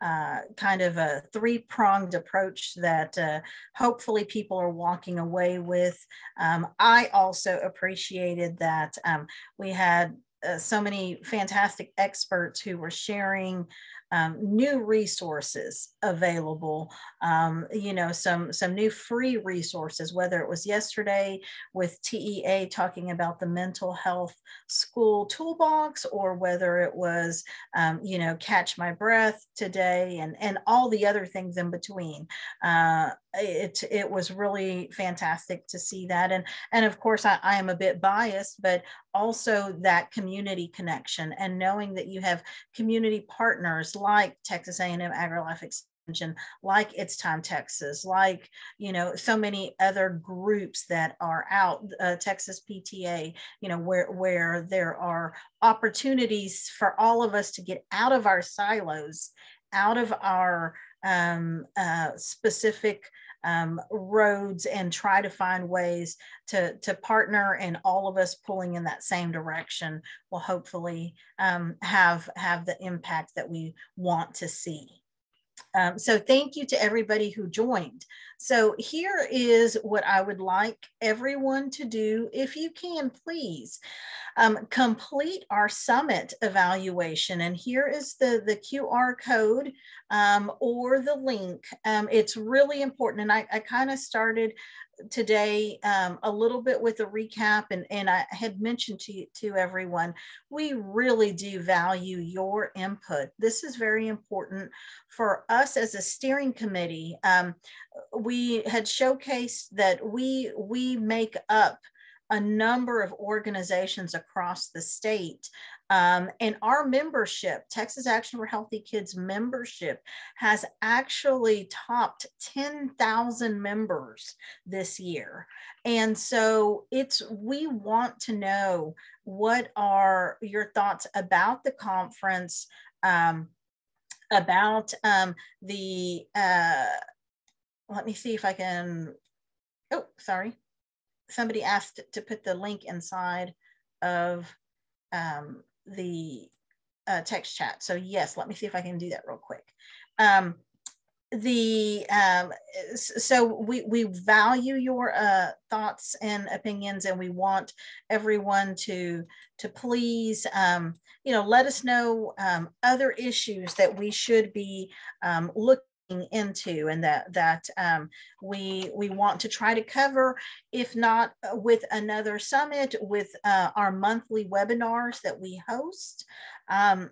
uh, kind of a three pronged approach that uh, hopefully people are walking away with. Um, I also appreciated that um, we had uh, so many fantastic experts who were sharing um, new resources available um, you know some some new free resources whether it was yesterday with TEA talking about the mental health school toolbox or whether it was um, you know CATCH My Breath today and and all the other things in between uh, it it was really fantastic to see that. And and of course I, I am a bit biased but also that community connection and knowing that you have community partners like texas a&m agrilife extension like it's time texas like you know so many other groups that are out uh, texas pta you know where where there are opportunities for all of us to get out of our silos out of our um, uh, specific um, roads and try to find ways to, to partner and all of us pulling in that same direction will hopefully um, have, have the impact that we want to see. Um, so thank you to everybody who joined. So here is what I would like everyone to do, if you can, please. Um, complete our summit evaluation. And here is the, the QR code um, or the link. Um, it's really important. And I, I kind of started today um, a little bit with a recap and, and I had mentioned to, to everyone, we really do value your input. This is very important for us as a steering committee. Um, we had showcased that we, we make up a number of organizations across the state um, and our membership, Texas Action for Healthy Kids membership, has actually topped 10,000 members this year. And so it's, we want to know what are your thoughts about the conference, um, about um, the, uh, let me see if I can, oh, sorry. Somebody asked to put the link inside of um, the uh, text chat. So yes, let me see if I can do that real quick. Um, the um, so we we value your uh, thoughts and opinions, and we want everyone to to please um, you know let us know um, other issues that we should be um, looking into and that that um, we we want to try to cover if not uh, with another summit with uh, our monthly webinars that we host. Um,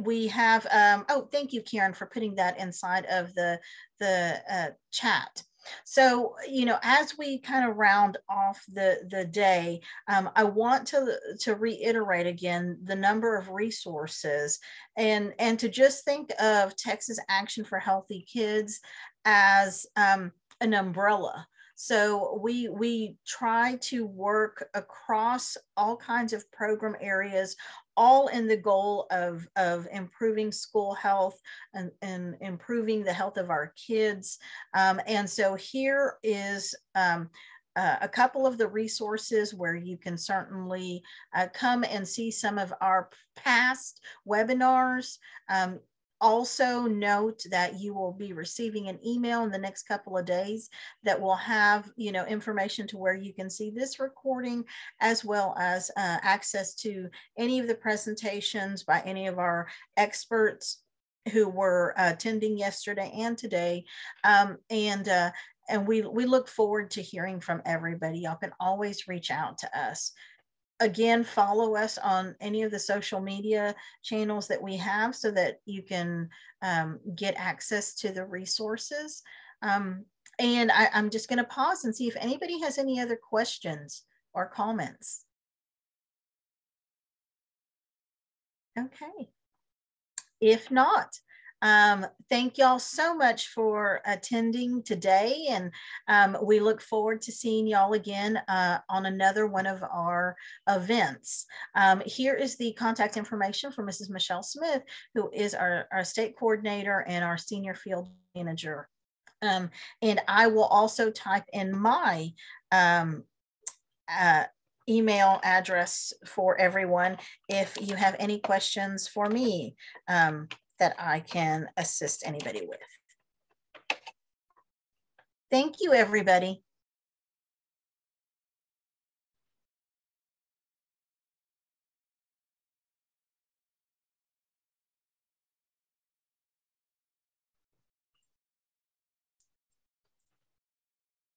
we have um, oh thank you karen for putting that inside of the the uh, chat so, you know, as we kind of round off the, the day, um, I want to, to reiterate again the number of resources and, and to just think of Texas Action for Healthy Kids as um, an umbrella. So we we try to work across all kinds of program areas, all in the goal of, of improving school health and, and improving the health of our kids. Um, and so here is um, uh, a couple of the resources where you can certainly uh, come and see some of our past webinars. Um, also note that you will be receiving an email in the next couple of days that will have you know information to where you can see this recording as well as uh, access to any of the presentations by any of our experts who were attending yesterday and today. Um, and uh, and we we look forward to hearing from everybody. Y'all can always reach out to us again, follow us on any of the social media channels that we have so that you can um, get access to the resources. Um, and I, I'm just going to pause and see if anybody has any other questions or comments. Okay. If not, um, thank y'all so much for attending today. And um, we look forward to seeing y'all again uh, on another one of our events. Um, here is the contact information for Mrs. Michelle Smith, who is our, our state coordinator and our senior field manager. Um, and I will also type in my um, uh, email address for everyone if you have any questions for me. Um, that I can assist anybody with. Thank you, everybody.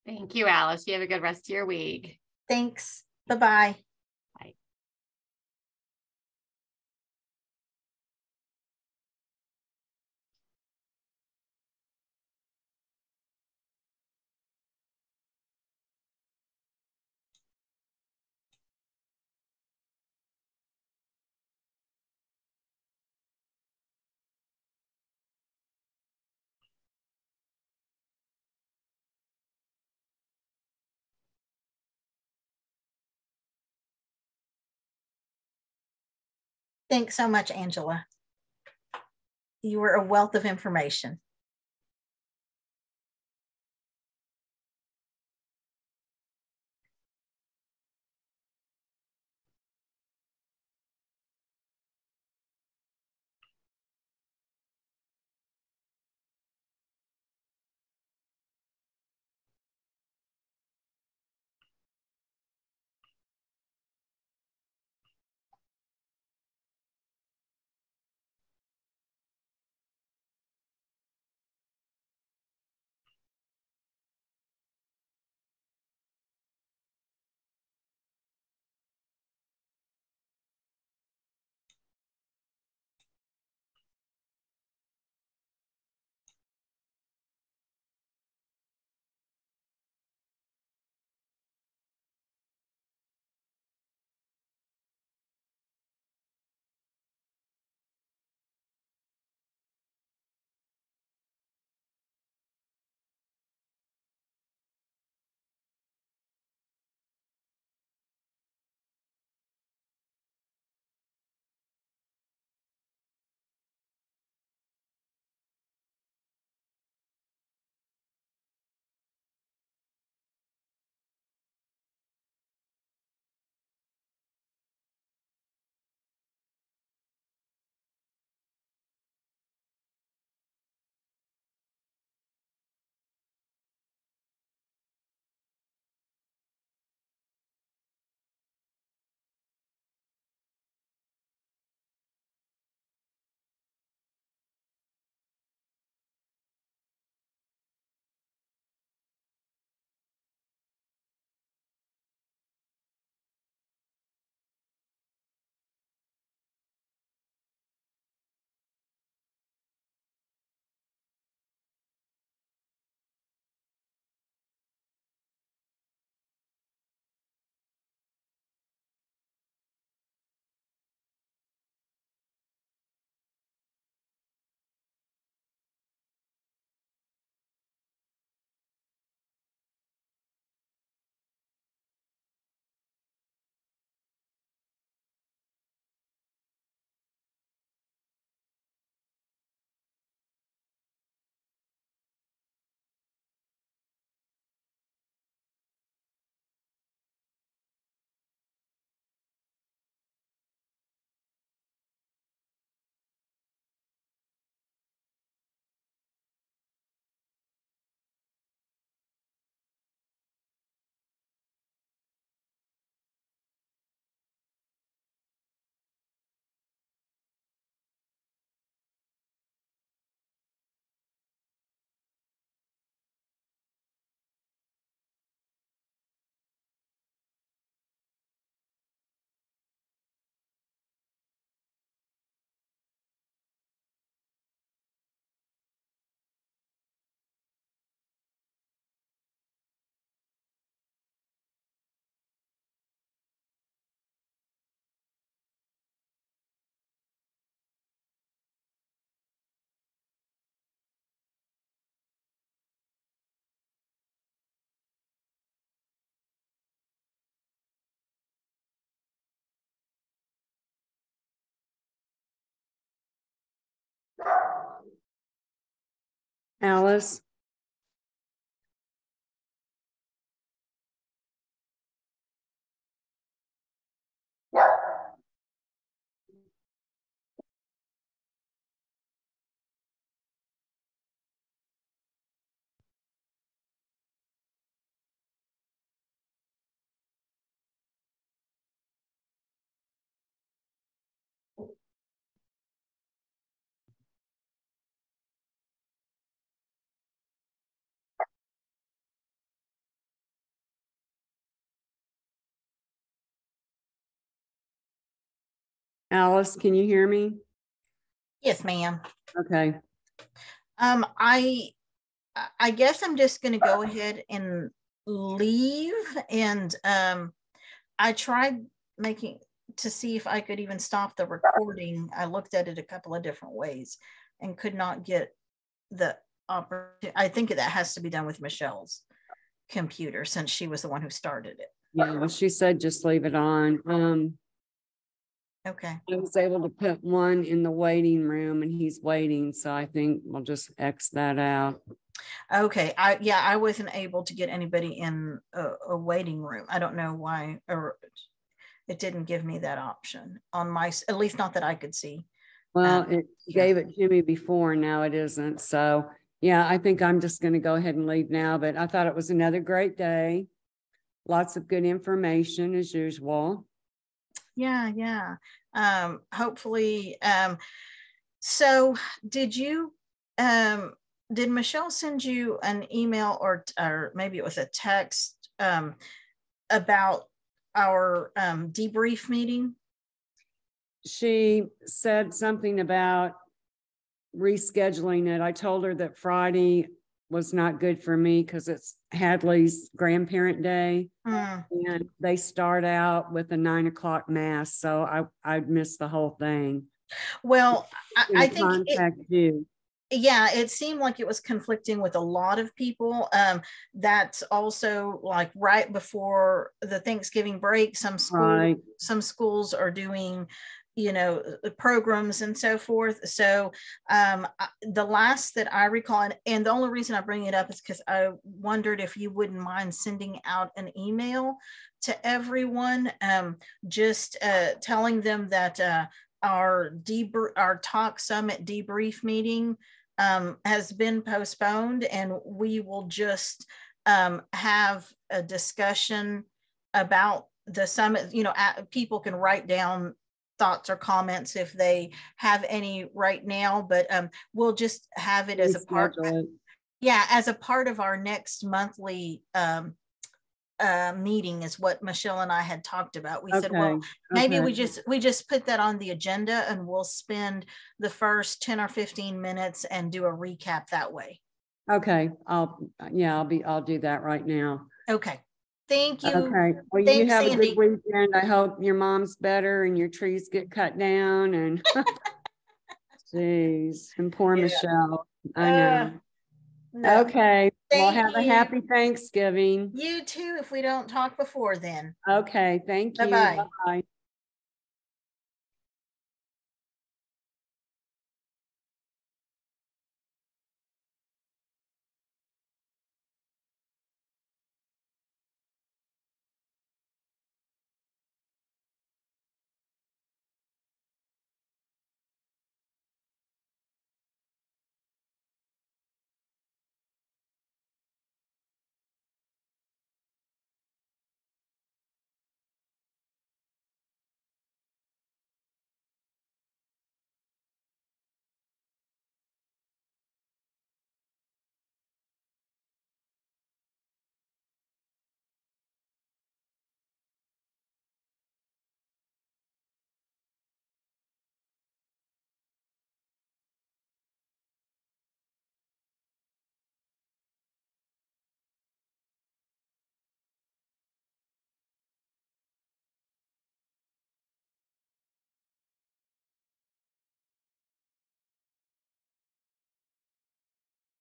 Thank you, Alice. You have a good rest of your week. Thanks. Bye-bye. Thanks so much, Angela. You were a wealth of information. Alice? Alice, can you hear me? Yes, ma'am. Okay. Um, I, I guess I'm just going to go ahead and leave. And um, I tried making to see if I could even stop the recording. I looked at it a couple of different ways and could not get the opportunity. I think that has to be done with Michelle's computer since she was the one who started it. Yeah, well, she said just leave it on. Um, Okay. I was able to put one in the waiting room and he's waiting, so I think we'll just X that out. Okay, I, yeah, I wasn't able to get anybody in a, a waiting room. I don't know why, or it didn't give me that option on my, at least not that I could see. Well, Um, it gave it to me before, now it isn't, so, yeah, I think I'm just gonna go ahead and leave now, but I thought it was another great day. Lots of good information as usual. Yeah, yeah. Um, hopefully, um, so did you, um, did Michelle send you an email or, or maybe it was a text, um, about our, um, debrief meeting? she said something about rescheduling it. I told her that Friday was not good for me because it's Hadley's grandparent day. Hmm. And they start out with a nine o'clock mass, so I, I'd miss the whole thing. Well, I, I think it, you. yeah it seemed like it was conflicting with a lot of people um that's also like right before the thanksgiving break some school Right. some schools are doing you know uh, programs and so forth so um the last that i recall and, and the only reason i bring it up is because i wondered if you wouldn't mind sending out an email to everyone um just uh telling them that uh our debr our talk summit debrief meeting um, has been postponed and we will just um, have a discussion about the summit. You know, people can write down thoughts or comments if they have any right now, but um, we'll just have it as a part. Yeah, as a part of our next monthly um, uh, meeting is what Michelle and I had talked about. We said, well, Okay, maybe we just we just put that on the agenda and we'll spend the first 10 or 15 minutes and do a recap that way. Okay, I'll, yeah, I'll be, I'll do that right now. Okay. Thank you. Okay, well, you Thanks, have a good weekend. I hope your mom's better and your trees get cut down and Jeez, and poor Yeah. Michelle. I Uh, know. No. Okay, well, Thank have a happy Thanksgiving. You too, if we don't talk before then. Okay, thank you. Bye-bye. Bye.